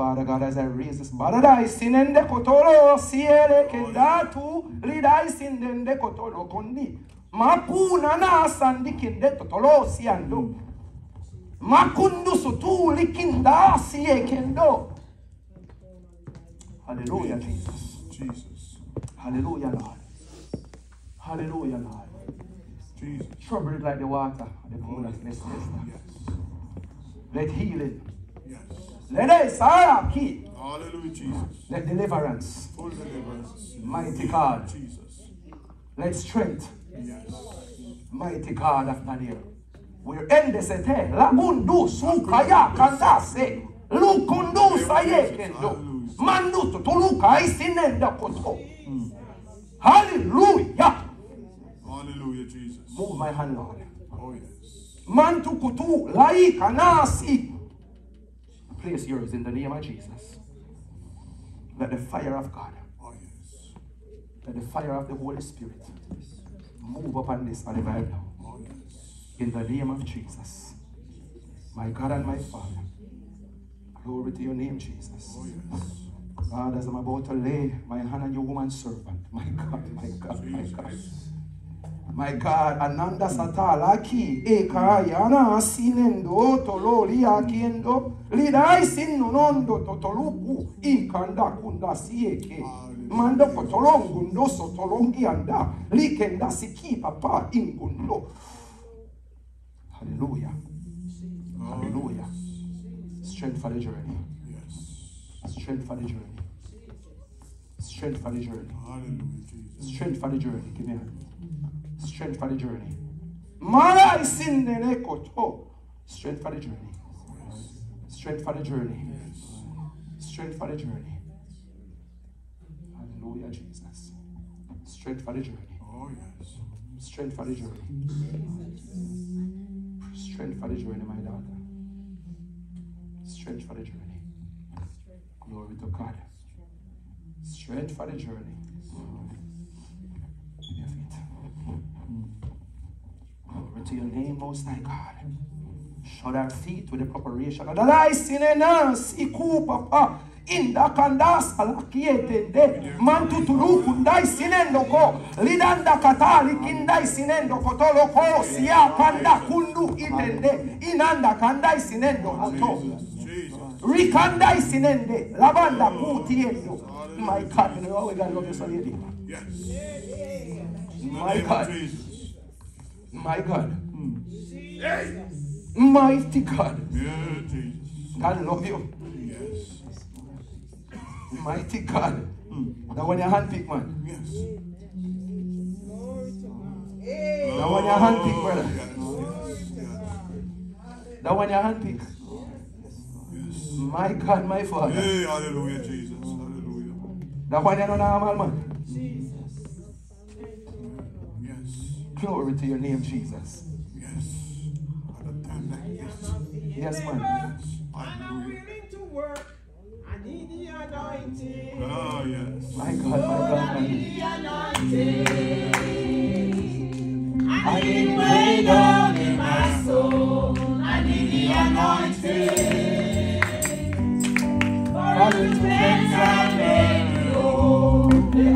Father God, as I raise this baradai sinende kotolo siere kendatu lidai sinende kotolo kondi makuna na sandi kende totolo siando makundu sutu likinda siye kendo Hallelujah, Jesus. Jesus. Hallelujah, Lord. Hallelujah, Lord. Jesus. Trouble it like the water the pool. Yes. Let healing, Yes. Let it Sarah key, Hallelujah, Jesus. let deliverance, Full deliverance. mighty God, Jesus. let strength, Yes. mighty God of Daniel. We're in the sete, lagundu sukaya kandase, lukundu saye kendo, mandutu tuluka isinenda koto. Hallelujah. Hallelujah, Jesus. Move my hand, Lord. Oh, yes. Mantu kutu laika nasi. Place yours in the name of Jesus. Let the fire of God, Oh, yes. let the fire of the Holy Spirit move upon this and right now. Oh, yes. In the name of Jesus. My God and my Father. Glory to your name, Jesus. Oh, yes. God, as I'm about to lay my hand on your woman servant, my God, my God, my God. My God, Ananda Satala ki eka yana sinendo tololi akiendo lidai sinno nondo totoluku ikanda kunda sieke mando kotolongu ndo sotolongi anda likenda siki papa ingundo Hallelujah. Hallelujah. Strength for the journey. Yes. Strength for the journey. Strength for the journey. Strength for the journey. Give me a hand. Strength for the journey. Mara isinde koto. Oh, strength for the journey. Strength for the journey. Strength for the journey. Hallelujah, Jesus. Strength for the journey. Oh, yes. Strength for the journey. Strength for the journey, my daughter. Strength for the journey. Glory to God. Strength for the journey. Give me your feet. Glory to your name, Most High God. Show our feet with the preparation of the lice in a nurse, iku papa. Inda kandas alakietende mantu turuku ndai lidanda katali kindai sinendo kotolo ko siya kanda kundu itende inanda kandai sinendo ato Jesus. rikandai sinende labanda kutiendo my God you know we gotta love this lady Yes. In the My God. of Jesus. mighty God Yeah, Jesus. God love you Yes. mighty God mm. that when your hand pick man Yes. that when your hand pick brother Yes. Yes. that when your hand pick Yes. my God my Father Hey, hallelujah, Jesus. Hallelujah. that when you know normal man glory to your name Jesus Yes. At a time like this. yes man And I'm willing to work. I need the anointing. Ah, yes. my God my God I need the anointing. I need way down in my soul. I need the anointing. For the friends I made you. The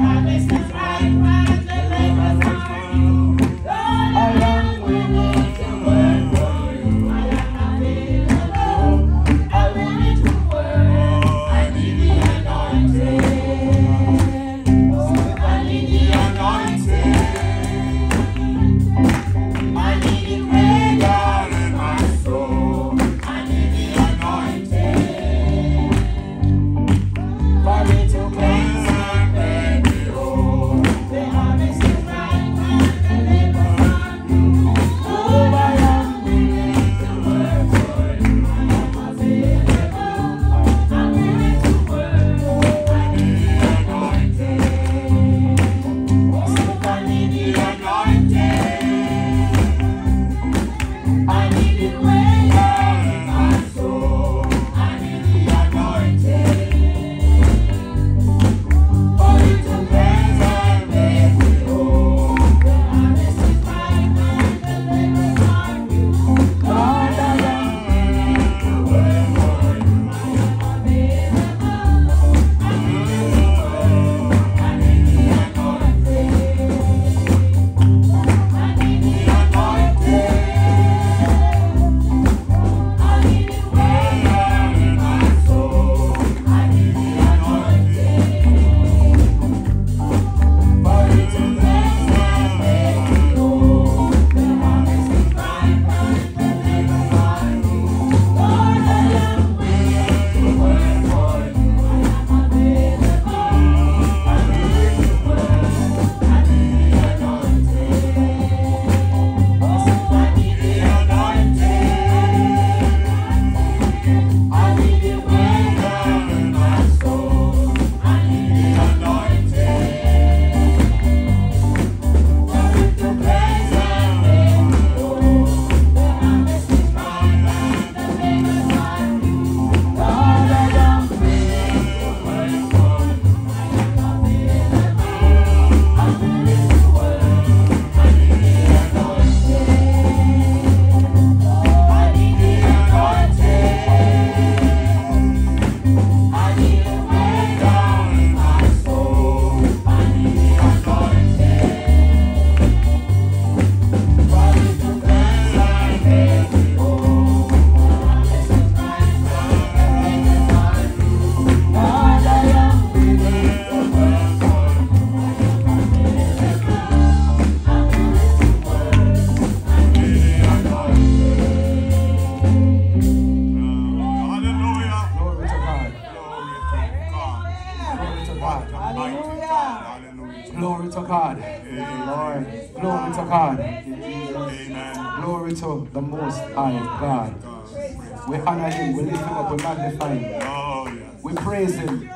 we magnify Him. Oh, yes. We praise Him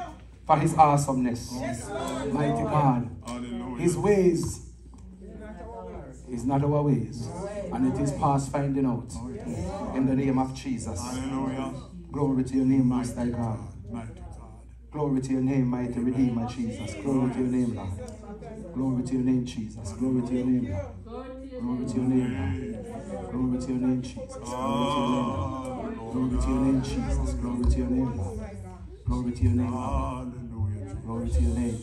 for His awesomeness. Oh, mighty oh, God. Hallelujah. His ways is not our ways, and it is past finding out. Oh, In the name of Jesus. Hallelujah. Glory to your name, High God. Mighty God. Glory to your name, mighty Redeemer Jesus. Glory to your name, Lord. Glory to your name, Jesus. Glory to your name, Lord. Glory to your name, Lord. Glory to your name, Jesus. Glory to your name, Lord. Glory to your name, Lord. Glory to your name, Lord. Hallelujah. Glory to your name.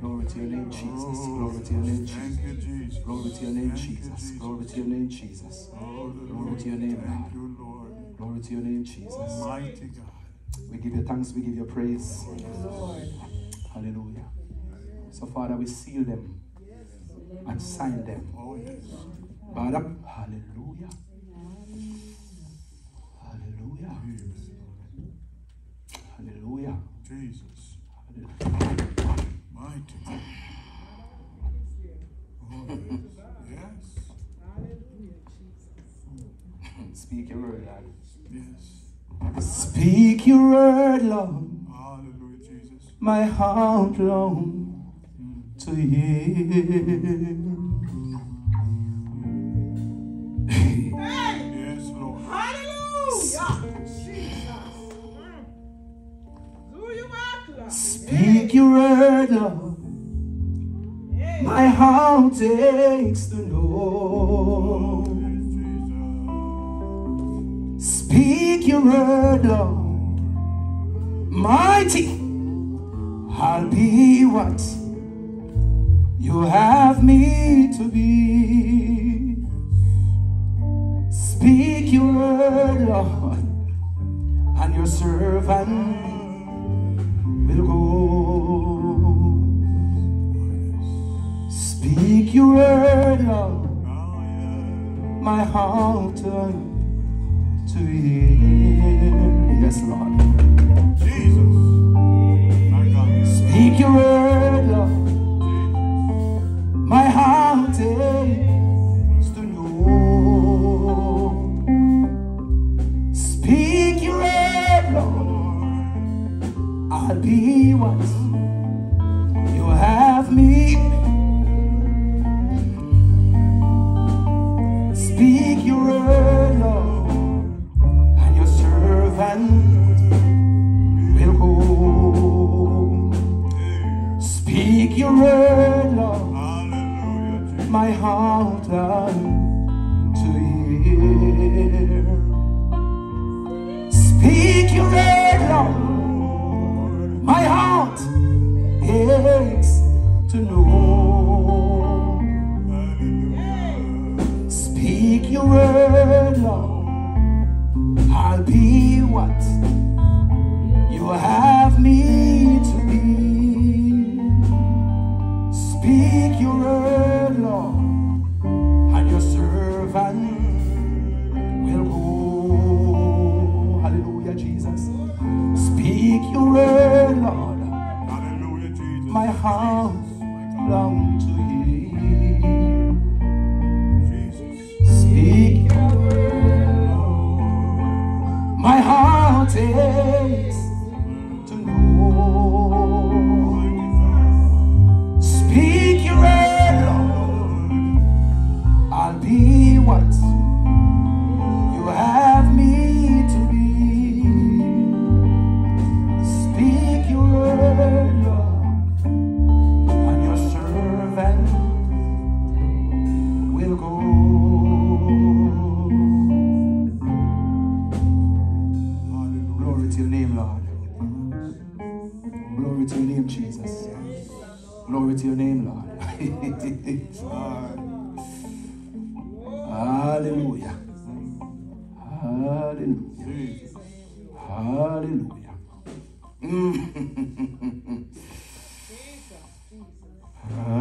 Glory to your name, Jesus. Glory to your name, Thank Jesus. you, Jesus. Glory to your name, Jesus. Glory to your name, Jesus. Glory to your name, Thank Lord. you, Lord. Glory to your name, Jesus. Mighty God. We give you thanks, we give you praise. Hallelujah. So, Father, we seal them and sign them. Oh, yes. Father, hallelujah. Hallelujah. Hallelujah. Jesus. Hallelujah. Mighty. Oh, yes. Hallelujah jesus speak your word, Lord. Yes. Speak your word, Lord. Hallelujah, Jesus. My heart long to hear. Yes, Lord. Speak your word, Lord. My heart takes to know. Speak your word, Lord. Mighty, I'll be what you have me to be. Speak your word, Lord, and your servant will go. Speak your word, Lord, my heart turn to hear. Yes, Lord. Jesus. My God. Speak your word, Lord. My heart aches to know. Speak your word, Lord. I'll be what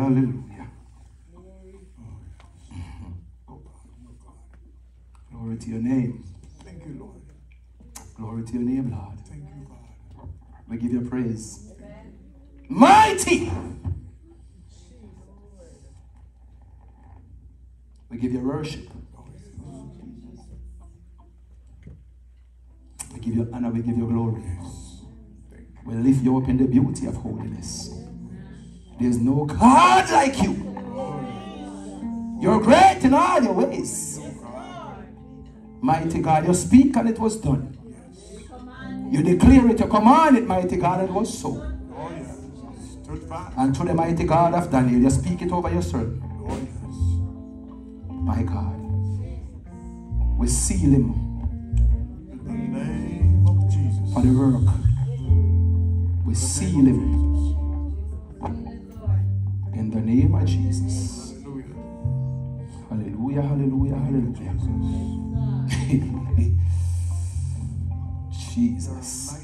Hallelujah. Glory to your name. Thank you, Lord. Glory to your name, Lord. Thank you, God. We give you praise. Amen. Mighty. We give you worship. We give you honor. We give you glory. We lift you up in the beauty of holiness. There's no God like you. You're great in all your ways. Mighty God, you speak and it was done. You declare it, you command it, mighty God, and it was so. And to the mighty God of Daniel, you speak it over yourself. My God, we seal him for the work. We seal him in the name of Jesus. Hallelujah, hallelujah, hallelujah. Amen. Jesus.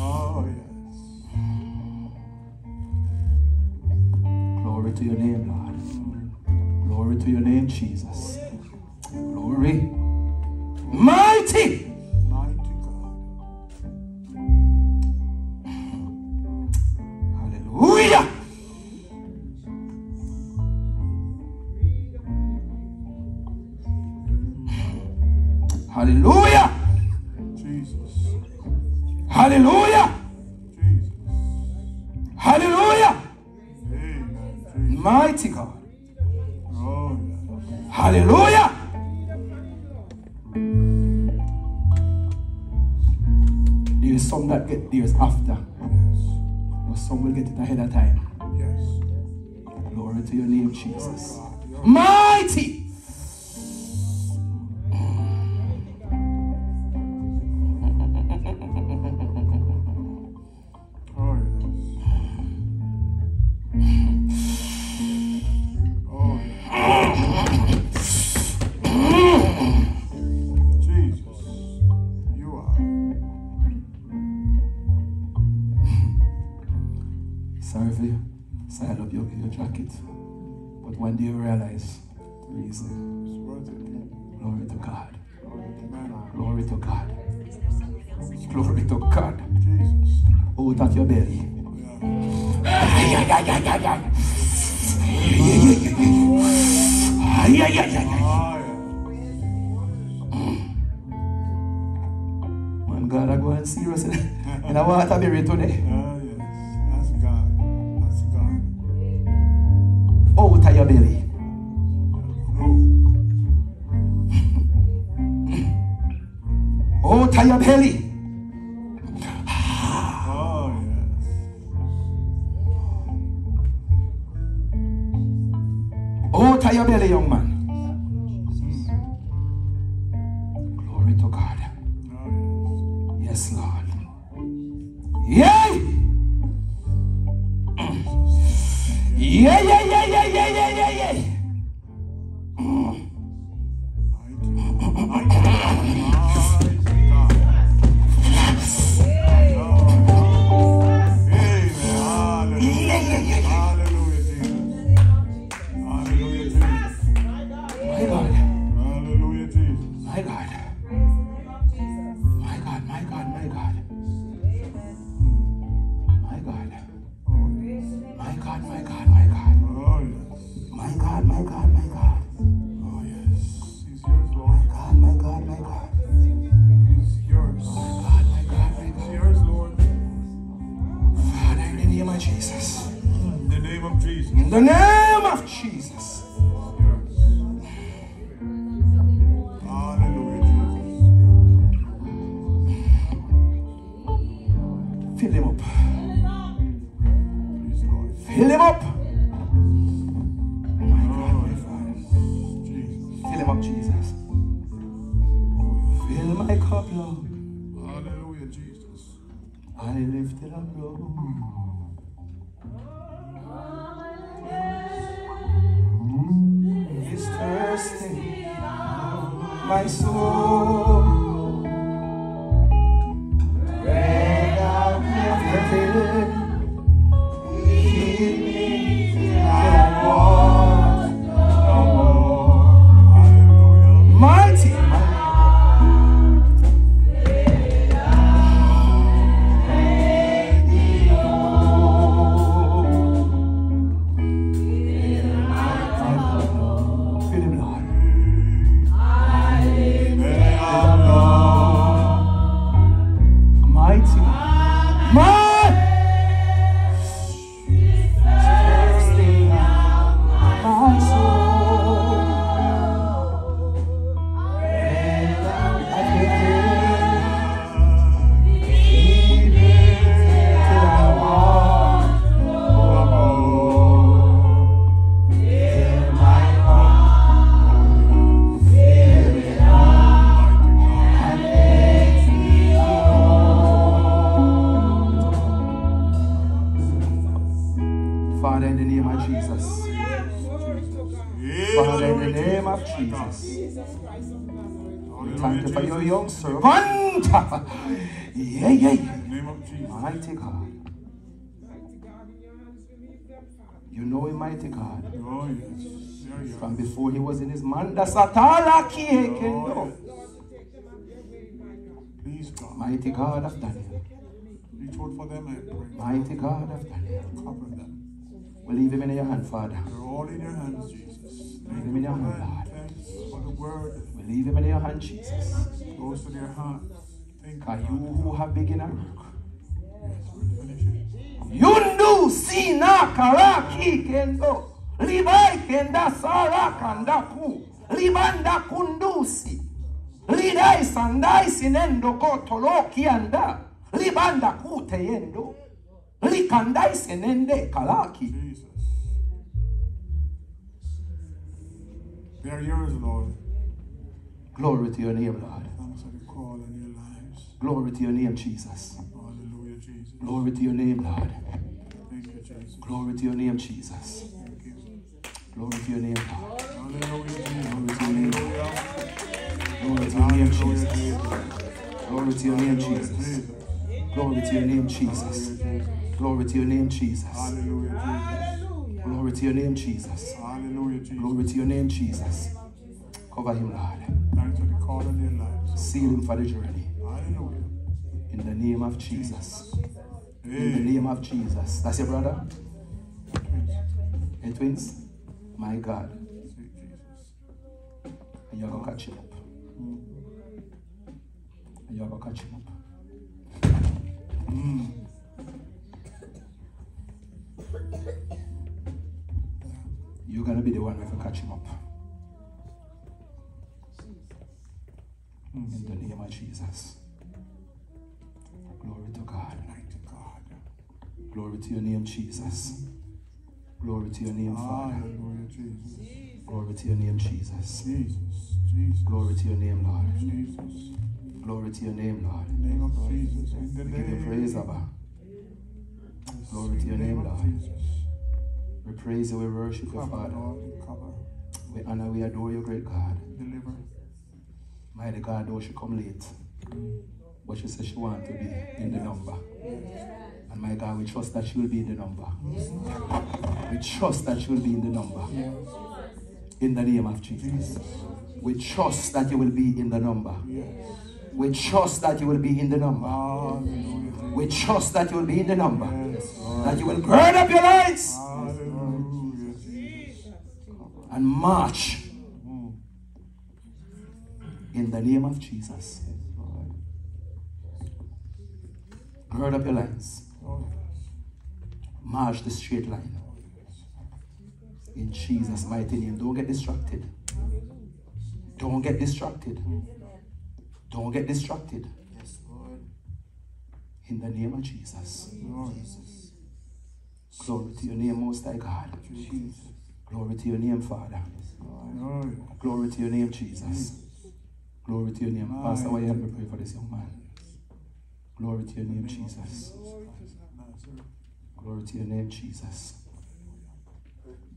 Oh, yes. Glory to your name, Lord. Glory to your name, Jesus. Glory. Mighty ahead of time. Yes. Glory to your name, Jesus. Mighty Man, God, I go and see you. And I want to be ready today. Oh, yes. God. Your belly. Out of your belly. Mighty God. You know him, mighty God. Oh, yes. Yeah, yeah. From before he was in his manda satala Oh, kiekendo. Please, God. Mighty God of Daniel. Reach out for them and pray. Mighty God of Daniel. Cover them. We leave him in your hand, Father. They're all in your hands, Jesus. Thank them in your hand. Lord. Thanks for the word. We leave him in your hand, Jesus. Goes to their hearts. Thank you, you who have begun a work. Yundu sina karaki kendo. Libai kenda sara kandaku. Libanda kundusi. Lidai sandai sinendo kotolo kianda. Libanda kute yendo. Likandai senende kalaki. Jesus. They're yours, Lord. Glory to your name, Lord. Thanks for the call in your lives. Glory to your name, Jesus. Glory to your name, Lord. Jesus. Glory to your name. Glory to your name, Jesus. Glory to your name, Jesus. Glory to your name, Jesus. Glory to your name, Jesus. Glory to your name, Jesus. Jesus. Hallelujah, Jesus. Glory to your name, Jesus. Cover him, Lord. Thanks for the call in their lives. Seal him for the journey. In the name of Jesus. In the name of Jesus. That's your brother? twins. Hey, twins? My God. And you're going to catch him up. And you're going to catch him up. Mm. You're going to be the one who will catch him up. In the name of Jesus. Glory to God. Glory to your name, Jesus. Glory to your name, ah, Father. Glory to your name, Jesus. Glory to your name, Lord. Jesus. Glory to your name, Lord. In the name Jesus. We give you praise, Abba. Glory to your name, Lord. We praise you, we worship you, Cover, Father. We honor, we adore your great God. Deliver. Mighty God, though she come late, but she said she want to be in the number. And my God, we trust that you will be in the number. We trust that you will be in the number. In the name of Jesus. We trust that you will be in the number. We trust that you will be in the number. We trust that you will be in the number. That you will burn up your lights and march in the name of Jesus. Gird up your lines. March the straight line. In Jesus' mighty name. Don't get distracted. Don't get distracted. Don't get distracted. Yes, Lord. In the name of Jesus. Lord. Glory to your name, Most High God. Jesus. Glory to your name, Father. Glory to your name, Jesus. Glory to your name. Pastor, why you help me pray for this young man? Glory to your name, Jesus. Glory to your name, Jesus.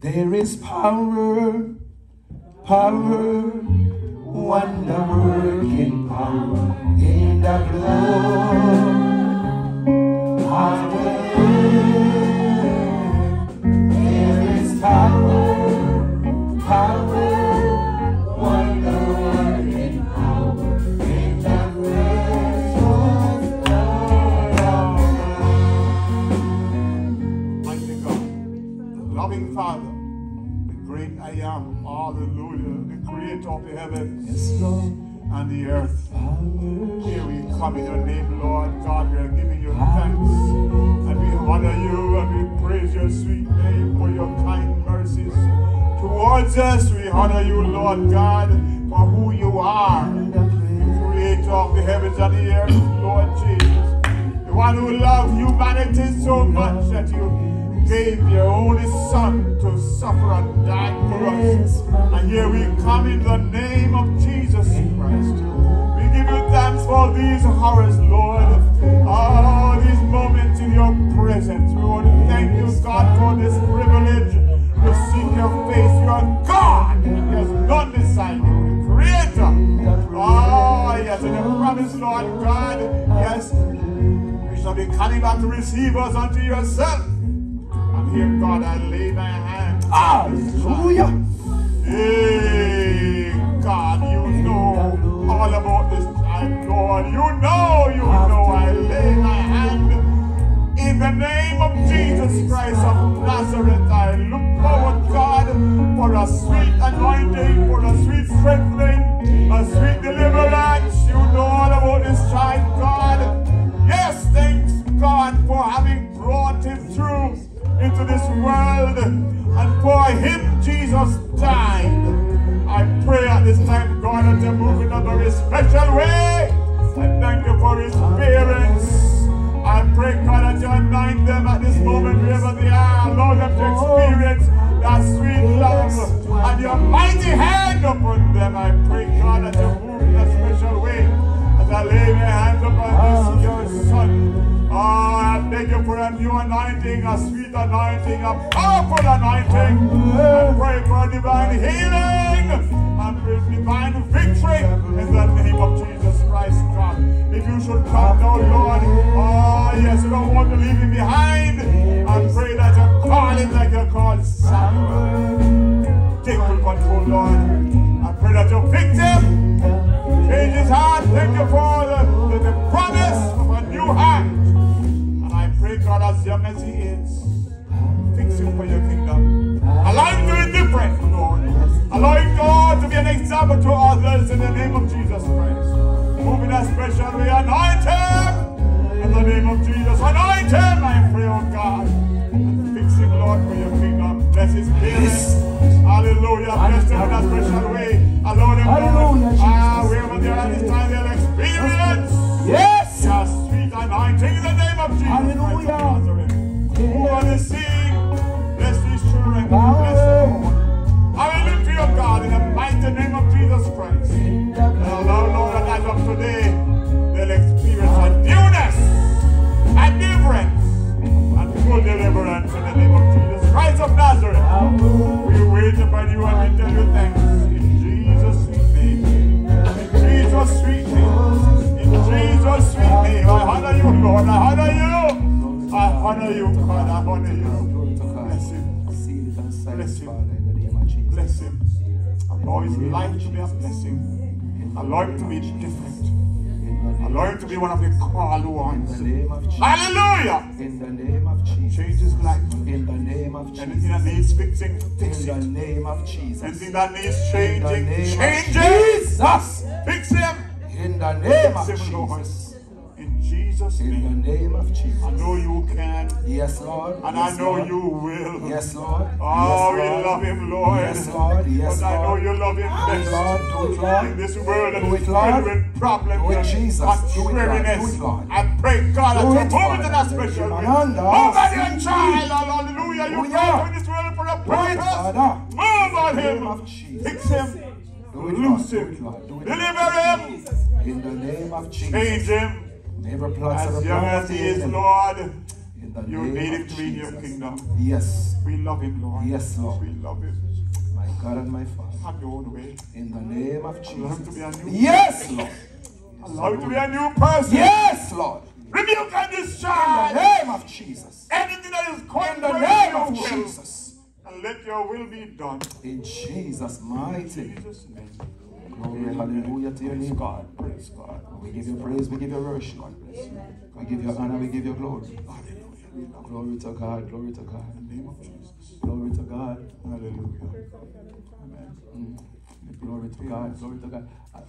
There is power, power, wonder working power in the blood. There is power, power, hallelujah, the creator of the heavens and the earth. Here we come in your name, Lord God. We are giving you thanks. And we honor you and we praise your sweet name for your kind mercies towards us. We honor you, Lord God, for who you are. The creator of the heavens and the earth, Lord Jesus. The one who loved humanity so much that you gave your only son to suffer and die for us. And here we come in the name of Jesus Christ. We give you thanks for these hours, Lord. All these moments in your presence. We want to thank you, God, for this privilege to seek your face. You are God. There's none beside you. Creator Oh, ah, yes, and you promise, Lord God. Yes, we shall be coming back to receive us unto yourself. Here, God, I lay my hand. Hallelujah. Him, Jesus died. I pray at this time, God, that you move in a very special way. I thank you for his parents. I pray, God, that you anoint them at this moment, wherever they are. Allow them to experience that sweet love and your mighty hand upon them. I pray, God, that you move in a special way as I lay my hands upon this, your son. Oh, I beg you for a new anointing, a sweet anointing, a powerful In the name of Jesus. Anything that needs changing, change it. Jesus. Fix him. In the name of Lord. Jesus. In Jesus' In the name of Jesus. I know you can, Yes, Lord. and I know Lord. you will. Yes, Lord. Oh, yes, Lord. we Lord. love him, Lord. Yes, Lord. Yes, but I know Lord. you love him Do it, best. Lord. Do it, In Lord. this world that Do it, Lord. with problems Do it, and Jesus. Do it, Lord. Do it, Lord. I pray, God, that you move in a Father. special way. On your child, hallelujah. You him in this a purpose. Father. Move on the him. Fix him. Do it, Lord. Loose Do him. it, Lord. Do it, Deliver him. In the name of Change him. Plot of As the young as he is. Lord, In the you name need him to be in your kingdom. Yes. We love him, Lord. Yes, Lord. We love him. My God and my Father. Have your own way. In the name of Allow him to be a Jesus. new Yes, Lord. Allow him to be a new person. Yes, Lord. Rebuke and In the name of Jesus. anything that is In the name of. Jesus. Let your will be done. In Jesus' mighty. Jesus' name. Glory, hallelujah to your name, God. Praise God. We give you praise, we give you worship. God. We give you honor, we give you glory. Hallelujah. Glory to God, glory to God. in the name of Jesus. Glory to God. Hallelujah. Amen. Mm. Glory to God, glory to God. Uh,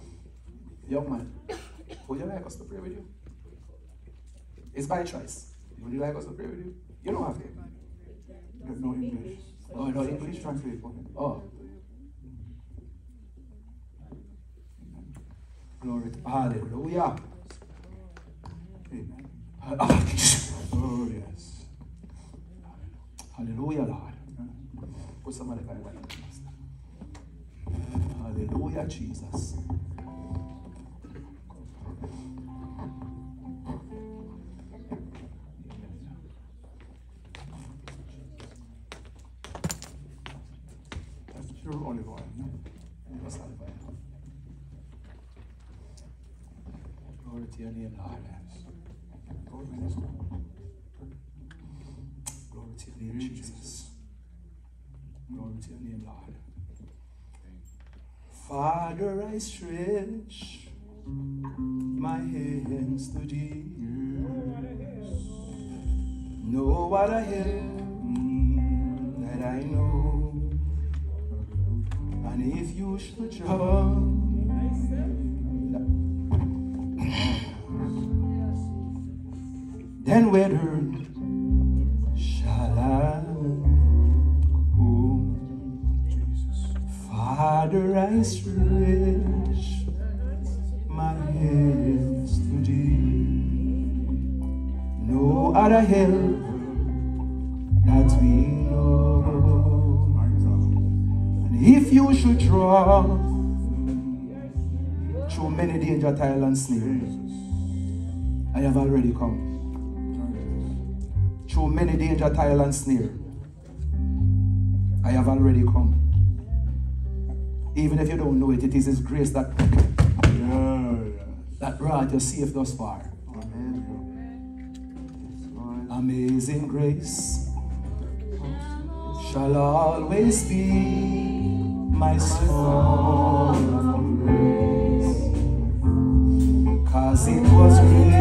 young man, would you like us to pray with you? It's by choice. Would you like us to pray with you? You don't have to. Know English. Oh, no English? Translate for him. Oh. Glory to Hallelujah. Amen. Oh, yes. Hallelujah, Lord. Put some of the Bible in. Hallelujah, Jesus. Pure olive oil. no? Yes, hallelujah. Glory to your name, Lord. Glory to your name, Jesus. Glory to your name, Lord. Father, I stretch my hands to thee. No other help mm, that I know. If you should draw, then whither shall I go? Father, I stretch my hands to thee. No other help should draw through many danger, tile, and snare, I have already come. Through many danger, tile, and snare, I have already come. Even if you don't know it, it is His grace that, that brought you safe thus far. Amazing grace shall always be my soul of praise. Cause it was grace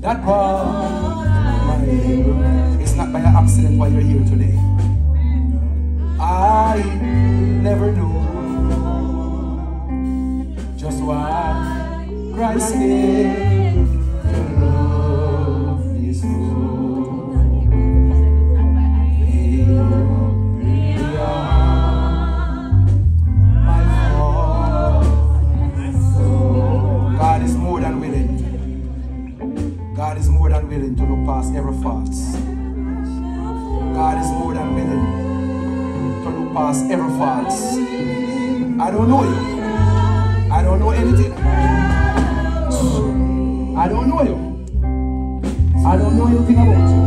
that brought my way. It's not by accident why you're here today. I never knew just why Christ came past every faults. God is more than willing to look past every faults. I don't know you. I don't know anything. I don't know you. I don't know anything about you.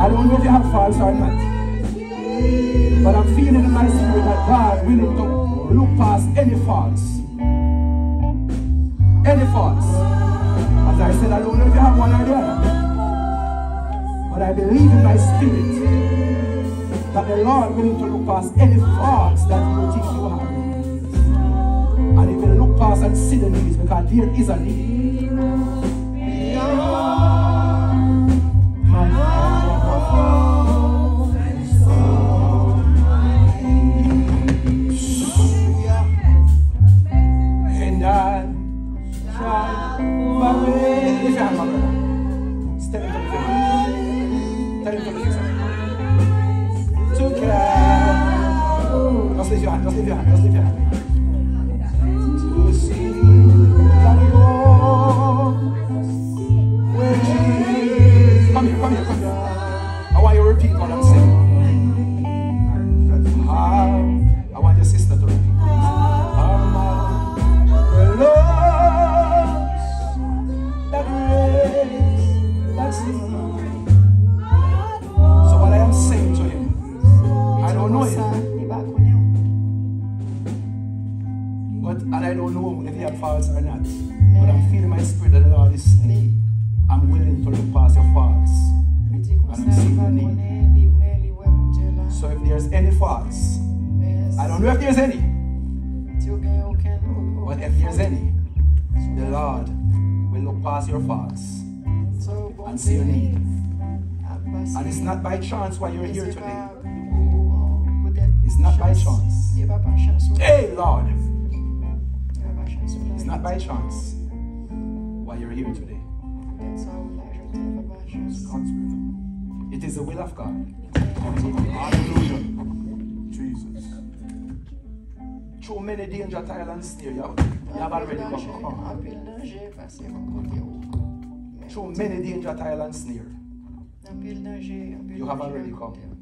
I don't know if you have faults or not. But I'm feeling in my spirit that God willing to look past any faults. Any faults. As I said, I don't know if you have one other. But I believe in my spirit that the Lord willing to look past any faults that you think you have. And He will look past and see the needs because there is a need. Care. Just lift your hand, just lift your not by chance why you're here today. God's will. It is the will of God. Hallelujah. Jesus. Through many danger, trial, and snare, you have, you have already come. Through many danger, trial, and snare. You have already come.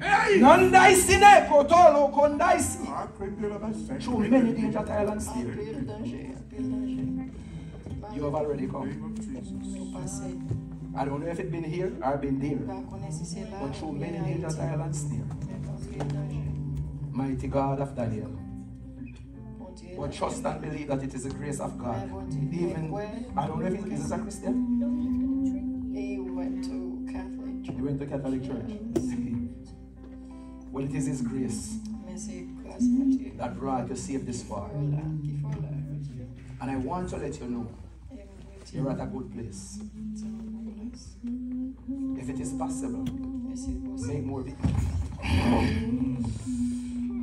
Hallelujah. None dice in echo, tolo con dice. I pray to the best. Through many danger, trial, and snare. You have already come. I don't know if it's been here or been there. But through many danger, trial, and snare. Mighty God of Daniel. But trust and believe that it is the grace of God. Even. I don't know if he is a Christian. He went to Catholic church. well, it is his grace Mais c'est grâce à Dieu. that brought you safe this far. Voilà, qu'il faut là. And I want to let you know Et mon Dieu, you're at a good place. c'est un bon place. If it is possible, Et c'est make more people.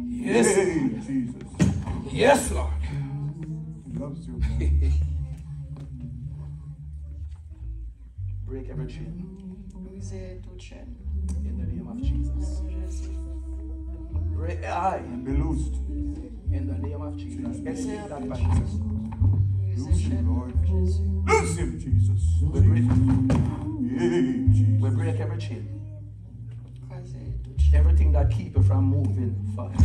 Yes. Hey, Jesus. Yes, Lord. He loves you. Break every chain Brisez toute chaîne. in the name of Jesus. nom de Jésus. Break I And be loosed. in the name of Jesus. Anything that binds us, Brisez Loose him. Lord. Jésus. Loose him, Jesus. we break, Hey, Jesus. we break every chain. Croisez toute chaîne. Everything that keep you from moving forward.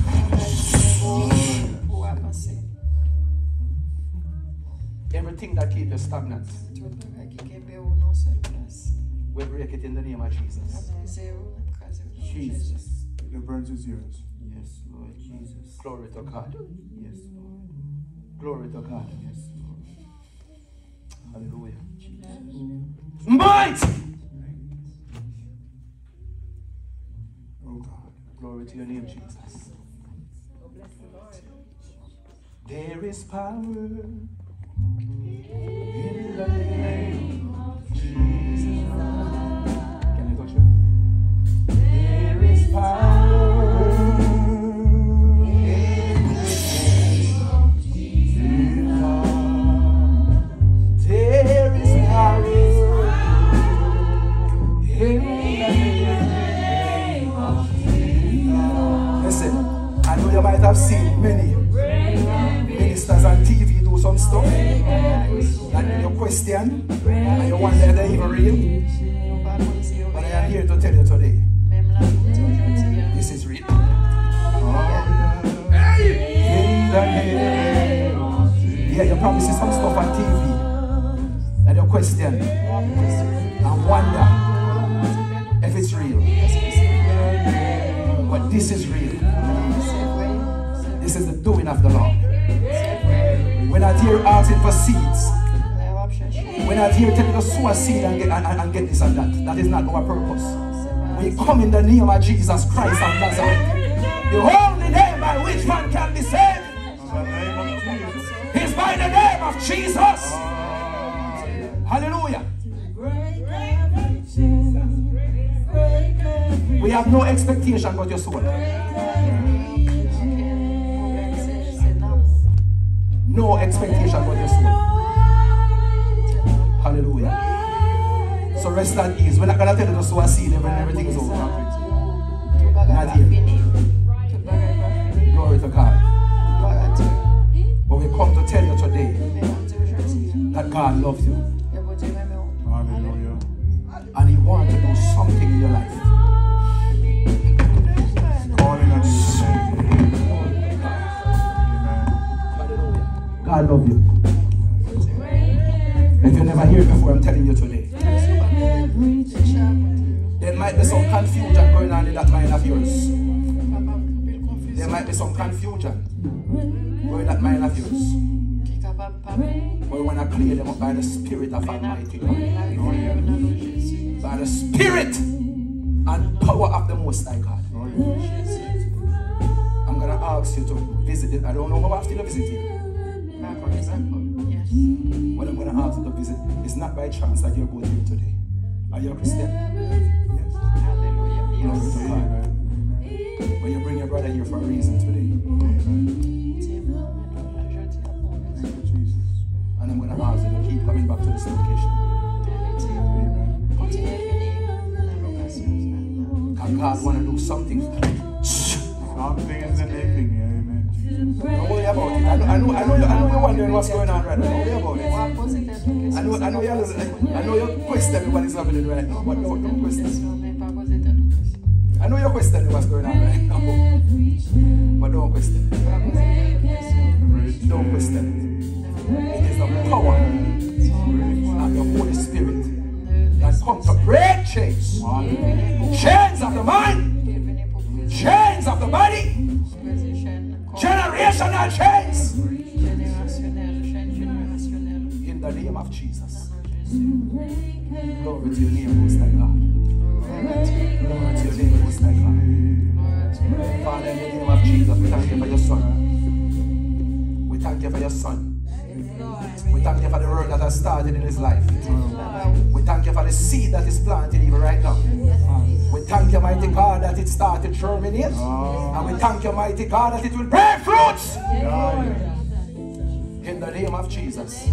Everything that keep you stagnant. Tout bagay qui kembe ou nan sel place. We break it in the name of Jesus. Brisez ou, crasez ou. nan Jésus. Jesus. Deliverance is yours. Yes, Lord Jesus. Glory to God. Yes, Lord. Glory to God. Yes, Lord. Hallelujah. Might! Oh God. Glory to your name, Jesus. There is power in the name of Jesus. Question and you might have seen many preachers on TV do some stuff question, you wonder if they're even real. Yeah, you probably see some stuff on TV that you question and wonder if it's real. But this is real. This is the doing of the Lord. We're not here asking for seeds. We're not here telling us sow a seed and get, and, and- and get this and that. That is not our purpose. We come in the name of Jesus Christ of Nazareth. The only name by which man can be saved the name of Jesus. Hallelujah. We have no expectation but your soul. No expectation but your soul. Hallelujah. So rest at ease. We're not going to tell you to sow a seed when everything is over. Not here. We come to tell you today that God loves you Hallelujah. and He wants to do something in your life. Calling on you. Amen. God love you. If you never heard before, I'm telling you today. There might be some confusion going on in that mind of yours. There might be some confusion going in that of yours. But we want to clear them up by the Spirit of Almighty God. By the Spirit and power of the Most High God. I'm going to ask you to visit it. I don't know how often you visit here. But I'm going to ask you to visit. It's not by chance that you're going here today. Are you a Christian? Yes. Glory to God. Amen. But you bring your brother here for a reason today. Thank you, Jesus. And I'm going to ask you to keep coming back to this location. Amen. Because God want to do something. Something in the making. Amen. Jesus. Don't worry about it. I know, I know, I know, you, I know you're wondering what's going on right now. Don't worry about it. I know, I know, you're, I know you're questioning what is happening right now, but don't, don't question. I know you're questioning what's going on ah, right now, but don't question it. Don't question it. It is the power of the Holy Spirit that comes to break chains. Chains of the mind, chains of the body, generational chains. In the name of Jesus. Glory to your name, Most High God. Father, in the name of Jesus, we thank you for your son. We thank you for your son. We thank you for the work that has started in his life. We thank you for the seed that is planted even right now. We thank you, mighty God, that it started germinate. And we thank you, mighty God, that it will bear fruits. In the name of Jesus.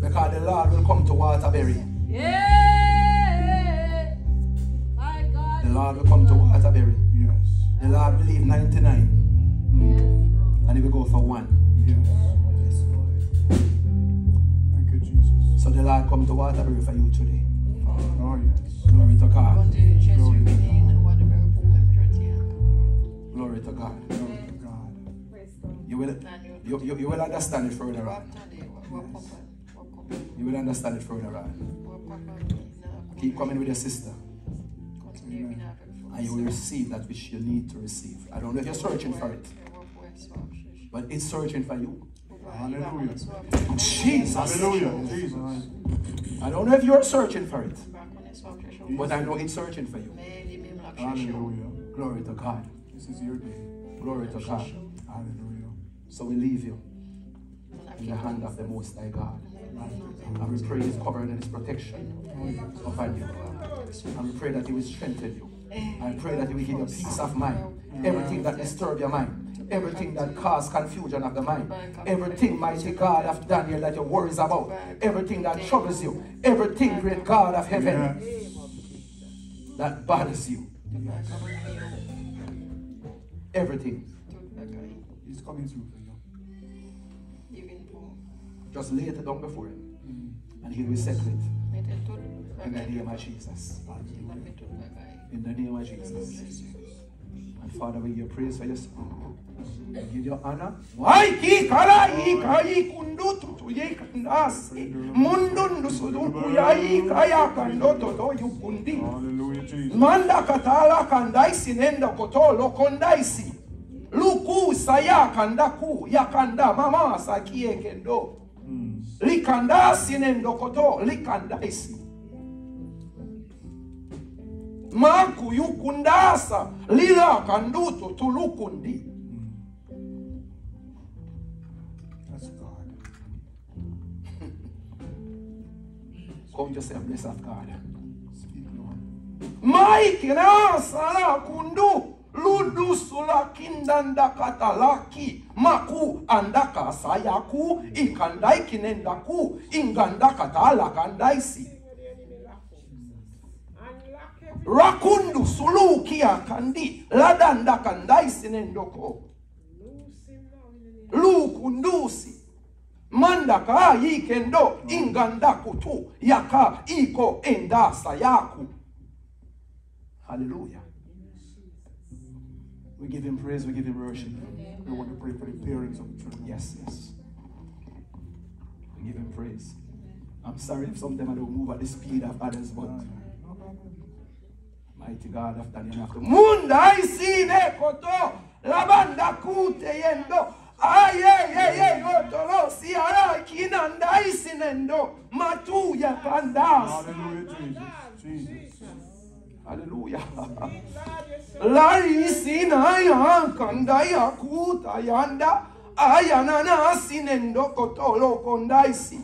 Because the Lord will come to Waterbury. Lord will come to Waterbury. Yes. The Lord will leave 99. And he will go for one. Yes. Thank you, Jesus. So the Lord come to Waterbury for you today. Ah, oh, yes. Glory to God. Quand Jésus est venu dans Waterbury pour même chrétien. Glory to God. Glory to God. You will, you, you, you will understand it further on. Attendez, on va comprendre. On va comprendre. You will understand it further on. On. Keep coming with your sister. And you will receive that which you need to receive. I don't know if you're searching for it, On va pouvoir soif, chercher. but it's searching for you. On va- il va Hallelujah. Jesus. Hallelujah. Jesus. I don't know if you're searching for it, On va connaître soif, chercher. but I know it's searching for you. Mais il est même là, chercher. Hallelujah. Glory to God. This is your day. Glory to God. Hallelujah. So we leave you in the hand of the Most High God. And we pray His covering and His protection upon you. And we pray that He will strengthen you. I pray that He will give you peace of mind. Everything that disturbs your mind, everything that cause confusion of the mind, everything, mighty God of Daniel, that your worries about, everything that troubles you, everything, great God of heaven, Yes. that bothers you, Tout bagaille, yo. everything. He's coming through Just lay it down before Him, mm. and He will settle it. In the name of Jesus. Mettez tout bagaille. In the name of Jesus. And Father, we give you praise for your son. We give you honor. Waiki karai kai kundutu tu ye kandasi. Mundundu suduku yai kaya kandoto to yukundi. Hallelujah, Jesus. Manda katala kandaisi nenda kotolo kondaisi. Luku saya kandaku yakanda mama sakie kendo. Likandasi nendo koto likandaisi. Maku yukundasa lila kanduto tulukundi. God. Count yourself blessed of God. Speak, Lord. Mike na sala kundu ludusula kindandakatalaki maku andakasayaku ikandai kinendaku alakandaisi rakundu sulukia kandi ladandakandaisi nendoko. Lukundusi mandaka yikendo ingandaku yaka iko endasa yaku haleluya We give him praise, we give him worship. We want to pray for the parents of the children. Yes, yes. We give him praise. I'm sorry if sometimes I don't move at the speed of others, but mighty God of Daniel have to. Munda isine koto labanda kute yendo. Ay, ay, ay, ay, otolo si ara kinanda isinendo matuya kandas. Hallelujah, Jesus. Jesus. Hallelujah. Larisina ya kanda ya kuta yanda ayana na sinendo kotolo kondaisi.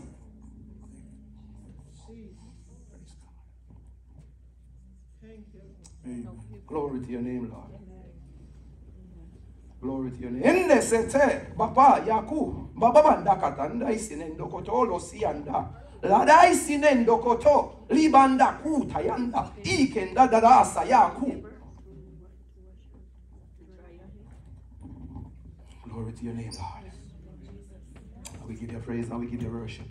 Glory to your name, Lord. Glory to your name. Ende sete baba yaku baba banda katanda isinendo kotolo sianda. Lada isinendo koto libanda kuta yanda ikenda darasa yaku. Glory to your name, Lord. We give you praise and we give you worship.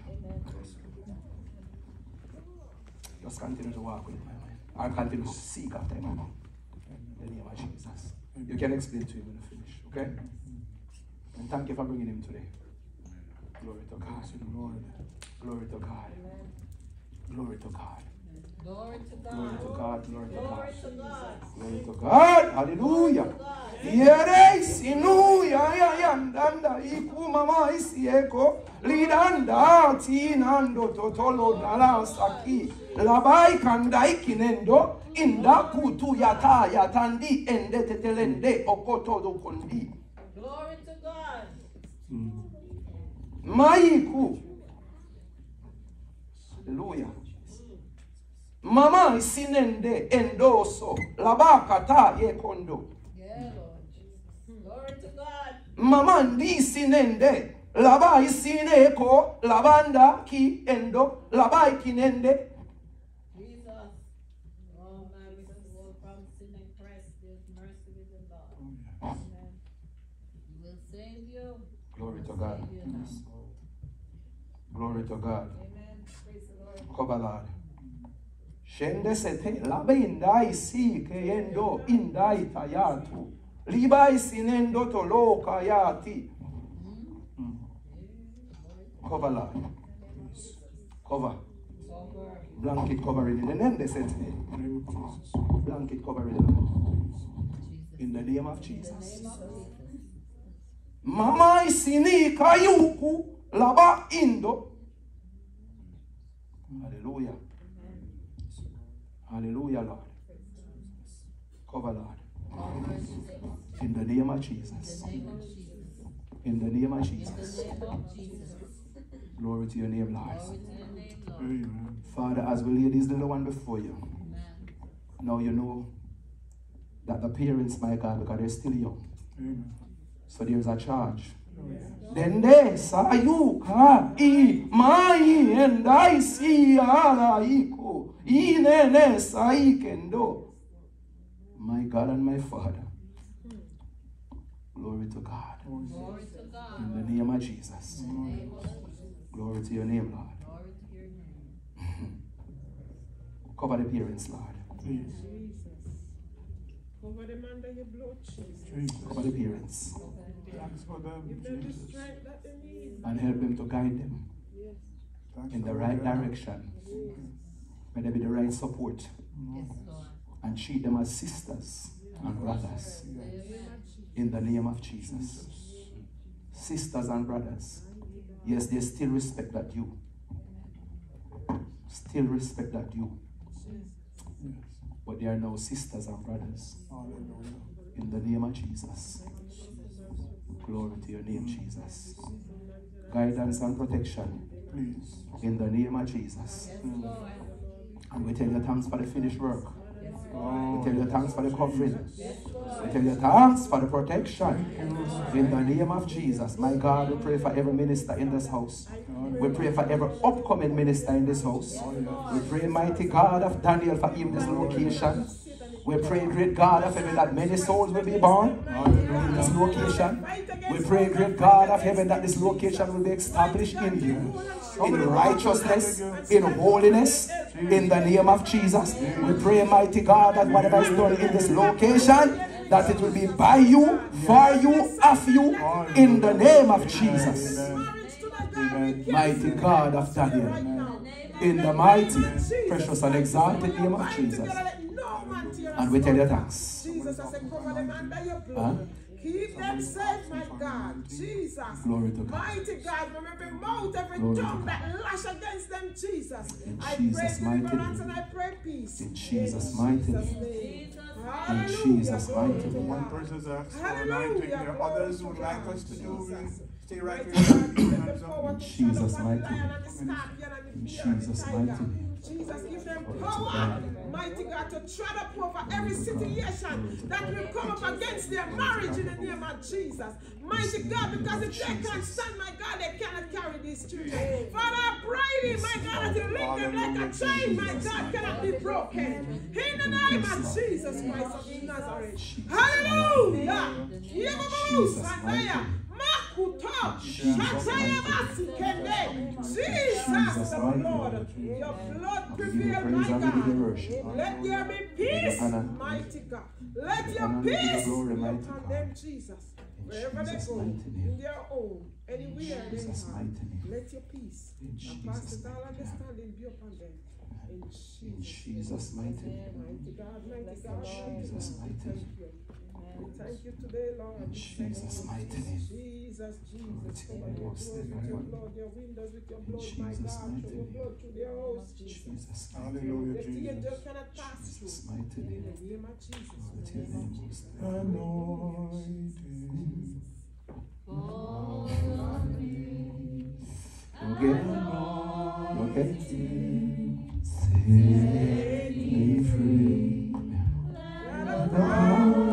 Just continue to walk with my mind. I continue to seek after him. In the name of Jesus. You can explain to him when you finish, okay? And thank you for bringing him today. Glory to God. Praise the Lord. Glory to God. Glory to God. Glory to God. Glory to God. Glory to God. Glory to God. Hallelujah. Yere sinu ya ya ya mama isieko lidanda tinando totolo nalasaki labai kandai kinendo inda kutu yata yatandi ende tetelende okoto kondi Glory to God. maiku haleluya mama isinende endoso labakata yekondo Yeah, Lord. Glory to God. mama ndisinende laba isineko labanda ki endo laba ikinende Jesus. Oh, man, we just go from sin and Christ. There's mercy with the Lord. Amen. He will save you. Glory to God. Save you now. Glory to God. Lord. Shende sete labe indai si ke endo indai tayatu. Liba isinendo toloka yati. Cover hmm. Lord. Cover. Blanket covering in the name they said. Blanket covering. In the name of Jesus. Mama isini kayuku laba indo. Hallelujah. Hallelujah, Lord. Cover, Lord. In the name of Jesus. In the name of Jesus. Glory to your name, Lord. Father, as we lay this little one before you, now you know that the parents, my God, because they're still young, so there's a charge. Dende sayuka i mai endai si ala iko inene saikendo. My God and my Father. Glory to God. Glory to God. In the name of Jesus. Glory to your name, Lord. Glory to your name. Cover the parents, Lord. Please. Cover them under your blood, Jesus. Jesus. Cover the parents. Thanks for them, Give them the Jesus. strength that they need. And help them to guide them Yes. Thanks in the right them. direction. May there be the right support. Yes. And treat them as sisters and brothers. In the name of Jesus. Sisters and brothers. Yes, they still respect that you. Still respect that you. Yes. But they are now sisters and brothers. In the name of Jesus. Glory to your name, Jesus. Guidance and protection. Please. In the name of Jesus. And we tell you thanks for the finished work. We tell you thanks for the covering. We tell you thanks for the protection. In the name of Jesus. My God, we pray for every minister in this house. We pray for every upcoming minister in this house. We pray, mighty God of Daniel, for even this location. We pray, great God of heaven, that many souls will be born in this location. We pray, great God of heaven, that this location will be established in you, in righteousness, in holiness, in the name of Jesus. We pray, mighty God, that whatever is done in this location, that it will be by you, for you, of you, in the name of Jesus. Mighty God of Daniel, in the mighty, precious, and exalted name of Jesus. And we tell you thanks. Jesus, I say, cover them under your Huh? blood. Keep them safe, my God. Jesus. Glory to God. Mighty God, from every mouth, every Glory tongue God. that lash against them, Jesus. In I Jesus' pray mighty deliverance and I pray peace. In Jesus' mighty name. name. In Jesus' mighty name. One God. person's asked for Hallelujah. anointing. There are others who would like us to do. Stay right here. God, give them the Hands up. power to Jesus' mighty name. and the scorpion and the In bear and the Jesus' mighty name. Jesus, give them power, mighty God, to tread up over every to God. Glory situation that will come up against their marriage in the name of Jesus. Mighty God, because if they can't stand, my God, they cannot carry these children. Father, I pray thee, my God, that you link them like a chain, my God, cannot be broken. In the name of Jesus Christ of Nazareth. Hallelujah. Jesus' Sandaya. mighty Makuta. Jesus' Shataya mighty Masikende. Jesus, Jesus' the mighty Lord. name. Your blood We give you prevail, praise my and we give you God. worship. Let there be peace, honor. mighty God. Let We your honor and we give you peace glory, be mighty upon God. them, Jesus. In Wherever they Jesus' go, mighty name. in their own, anywhere they Jesus' are, mighty name. let your peace In and Jesus' passes all mighty name. understanding be upon them. In In Jesus' Jesus' mighty name. Mighty God, mighty God, mighty Jesus' God, we mighty thank name. We thank you today, Lord. Jesus, mighty name. Jesus, Jesus. Cover Jesus, your blood, your windows with your blood, my God. Through your blood, through their host, Jesus. Hallelujah, Jesus. The angels cannot pass through. Jesus, name. In the name of Jesus. Mighty name. Anointing. Fall on. Okay. Okay. Set me free. Thou